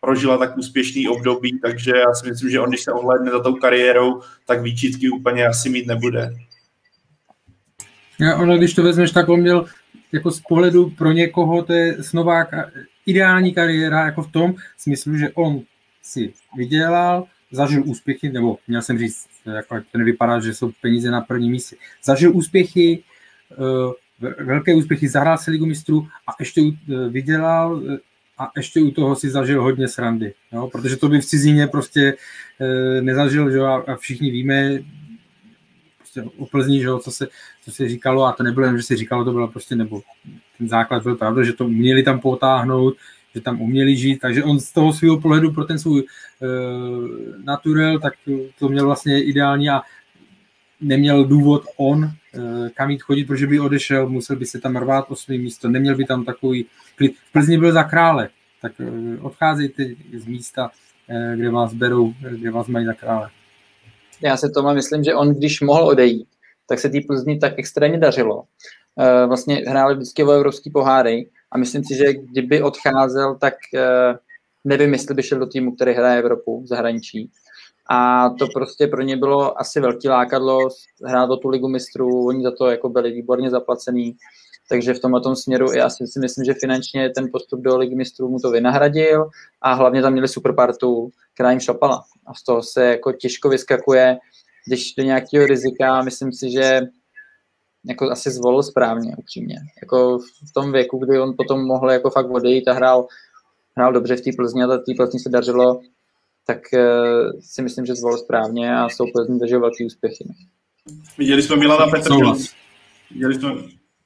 prožila tak úspěšný období, takže já si myslím, že on, když se ohlédne za tou kariérou, tak výčitky úplně asi mít nebude. Ja, ono, když to vezmeš, tak on měl jako z pohledu pro někoho to je snová ideální kariéra jako v tom smyslu, že on si vydělal, zažil úspěchy, nebo měl jsem říct, jako to nevypadá, že jsou peníze na prvním místě. Zažil úspěchy, eh, velké úspěchy, zahrál se ligu mistrů a ještě eh, vydělal eh, a ještě u toho si zažil hodně srandy, jo? protože to by v cizině prostě nezažil, že? a všichni víme, prostě o Plzni, že? Co, se, co se říkalo a to nebylo jen, že se říkalo, to bylo prostě, nebo ten základ byl pravda, že to měli tam potáhnout, že tam uměli žít, takže on z toho svého pohledu pro ten svůj uh, naturel, tak to měl vlastně ideální a neměl důvod on uh, kam jít chodit, protože by odešel, musel by se tam rvát o svým místo, neměl by tam takový klid. V Plzni byl za krále, tak uh, odcházejte z místa, uh, kde vás berou, kde vás mají za krále. Já se tomu myslím, že on, když mohl odejít, tak se té Plzni tak extrémně dařilo. Vlastně hráli vždycky o evropský poháry a myslím si, že kdyby odcházel, tak uh, nevím, jestli by šel do týmu, který hraje Evropu v zahraničí. A to prostě pro ně bylo asi velký lákadlo hrát do tu ligu mistrů, oni za to jako byli výborně zaplacený, takže v tomhle směru já si myslím, že finančně ten postup do ligy mistrů mu to vynahradil a hlavně tam měli super partu, která jim šlapala. A z toho se jako těžko vyskakuje, když do nějakého rizika, myslím si, že jako asi zvolil správně, upřímně. Jako v tom věku, kdy on potom mohl jako fakt odejít a hrál, hrál dobře v té Plzni a té Plzni se dařilo, tak si myslím, že zvolil správně a jsou Plzeň zažil velký úspěchy. Viděli jsme Milana Petrželu. Viděli jsme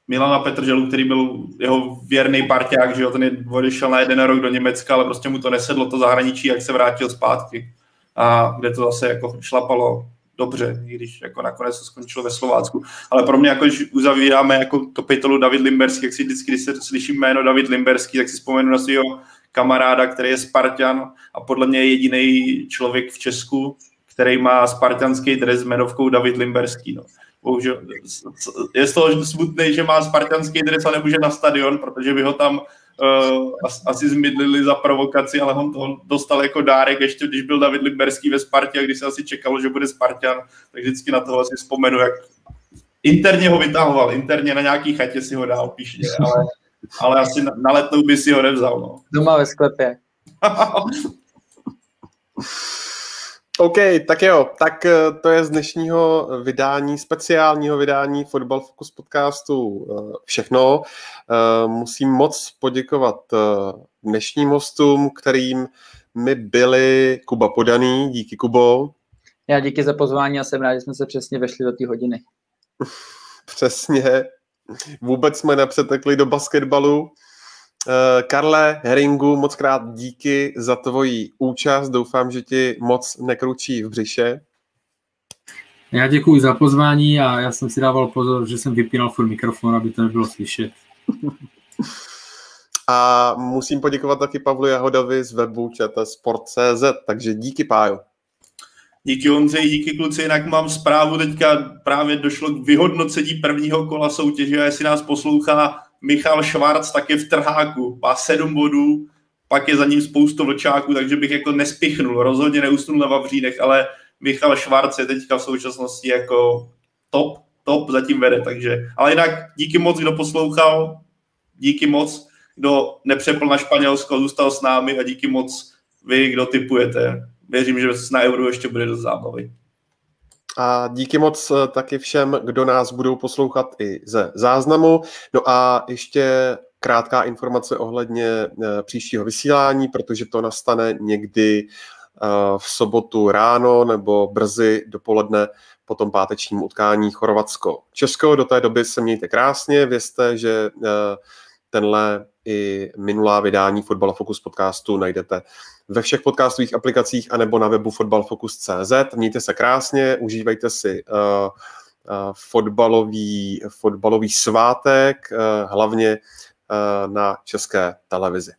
Milana Petrželu, který byl jeho věrný parťák, že jo, ten odešel na jeden rok do Německa, ale prostě mu to nesedlo to zahraničí, jak se vrátil zpátky. A kde to zase jako šlapalo dobře, i když jako nakonec to skončilo ve Slovácku. Ale pro mě, jako, když uzavíráme jako kapitolu David Limberský, jak si vždycky, když se slyším jméno David Limberský, tak si vzpomenu na svého kamaráda, který je Spartan a podle mě je jediný člověk v Česku, který má spartanský dres s jmenovkou David Limberský. No. Bohužel, je z toho smutný, že má spartanský dres a nemůže na stadion, protože by ho tam uh, asi zmydlili za provokaci, ale on to dostal jako dárek, ještě když byl David Limberský ve Spartě a když se asi čekalo, že bude Spartan, tak vždycky na tohle si vzpomenu, jak interně ho vytahoval, interně na nějaký chatě si ho dál píšně, ale, ale asi na, na letnou by si ho nevzal. No. Doma ve sklepě. [laughs] OK, tak jo, tak eh, to je z dnešního vydání, speciálního vydání Football Focus podcastu eh, všechno. Eh, musím moc poděkovat dnešním hostům, kterým my byli Kuba Podaný. Díky, Kubo. Já díky za pozvání a jsem rád, že jsme se přesně vešli do té hodiny. [laughs] Přesně. Vůbec jsme nepřetekli do basketbalu. Uh, Karle Heringu, moc krát díky za tvoji účast. Doufám, že ti moc nekručí v břiše. Já děkuji za pozvání a já jsem si dával pozor, že jsem vypínal furt mikrofon, aby to nebylo slyšet. a musím poděkovat taky Pavlu Jahodovi z webu Sport.cz, takže díky Páju. Díky Ondřej, díky kluci, jinak mám zprávu teďka, právě došlo k vyhodnocení prvního kola soutěže a jestli nás poslouchá Michal Švarc tak je v trháku, má sedm bodů, pak je za ním spoustu vlčáků, takže bych jako nespichnul, rozhodně neusnul na Vavřínech, ale Michal Švarc je teďka v současnosti jako top, top zatím vede, takže, ale jinak díky moc, kdo poslouchal, díky moc, kdo nepřepl na Španělsko, zůstal s námi a díky moc vy, kdo typujete. Věřím, že na Euro ještě bude dost zábavy. A díky moc eh, taky všem, kdo nás budou poslouchat i ze záznamu. No a ještě krátká informace ohledně eh, příštího vysílání, protože to nastane někdy eh, v sobotu ráno nebo brzy dopoledne po tom pátečním utkání Chorvatsko-Česko. Do té doby se mějte krásně, vězte, že tenhle i minulá vydání Football Focus podcastu najdete ve všech podcastových aplikacích anebo na webu fotbalfocus.cz. Mějte se krásně, užívejte si uh, uh, fotbalový, fotbalový svátek, uh, hlavně na české televizi.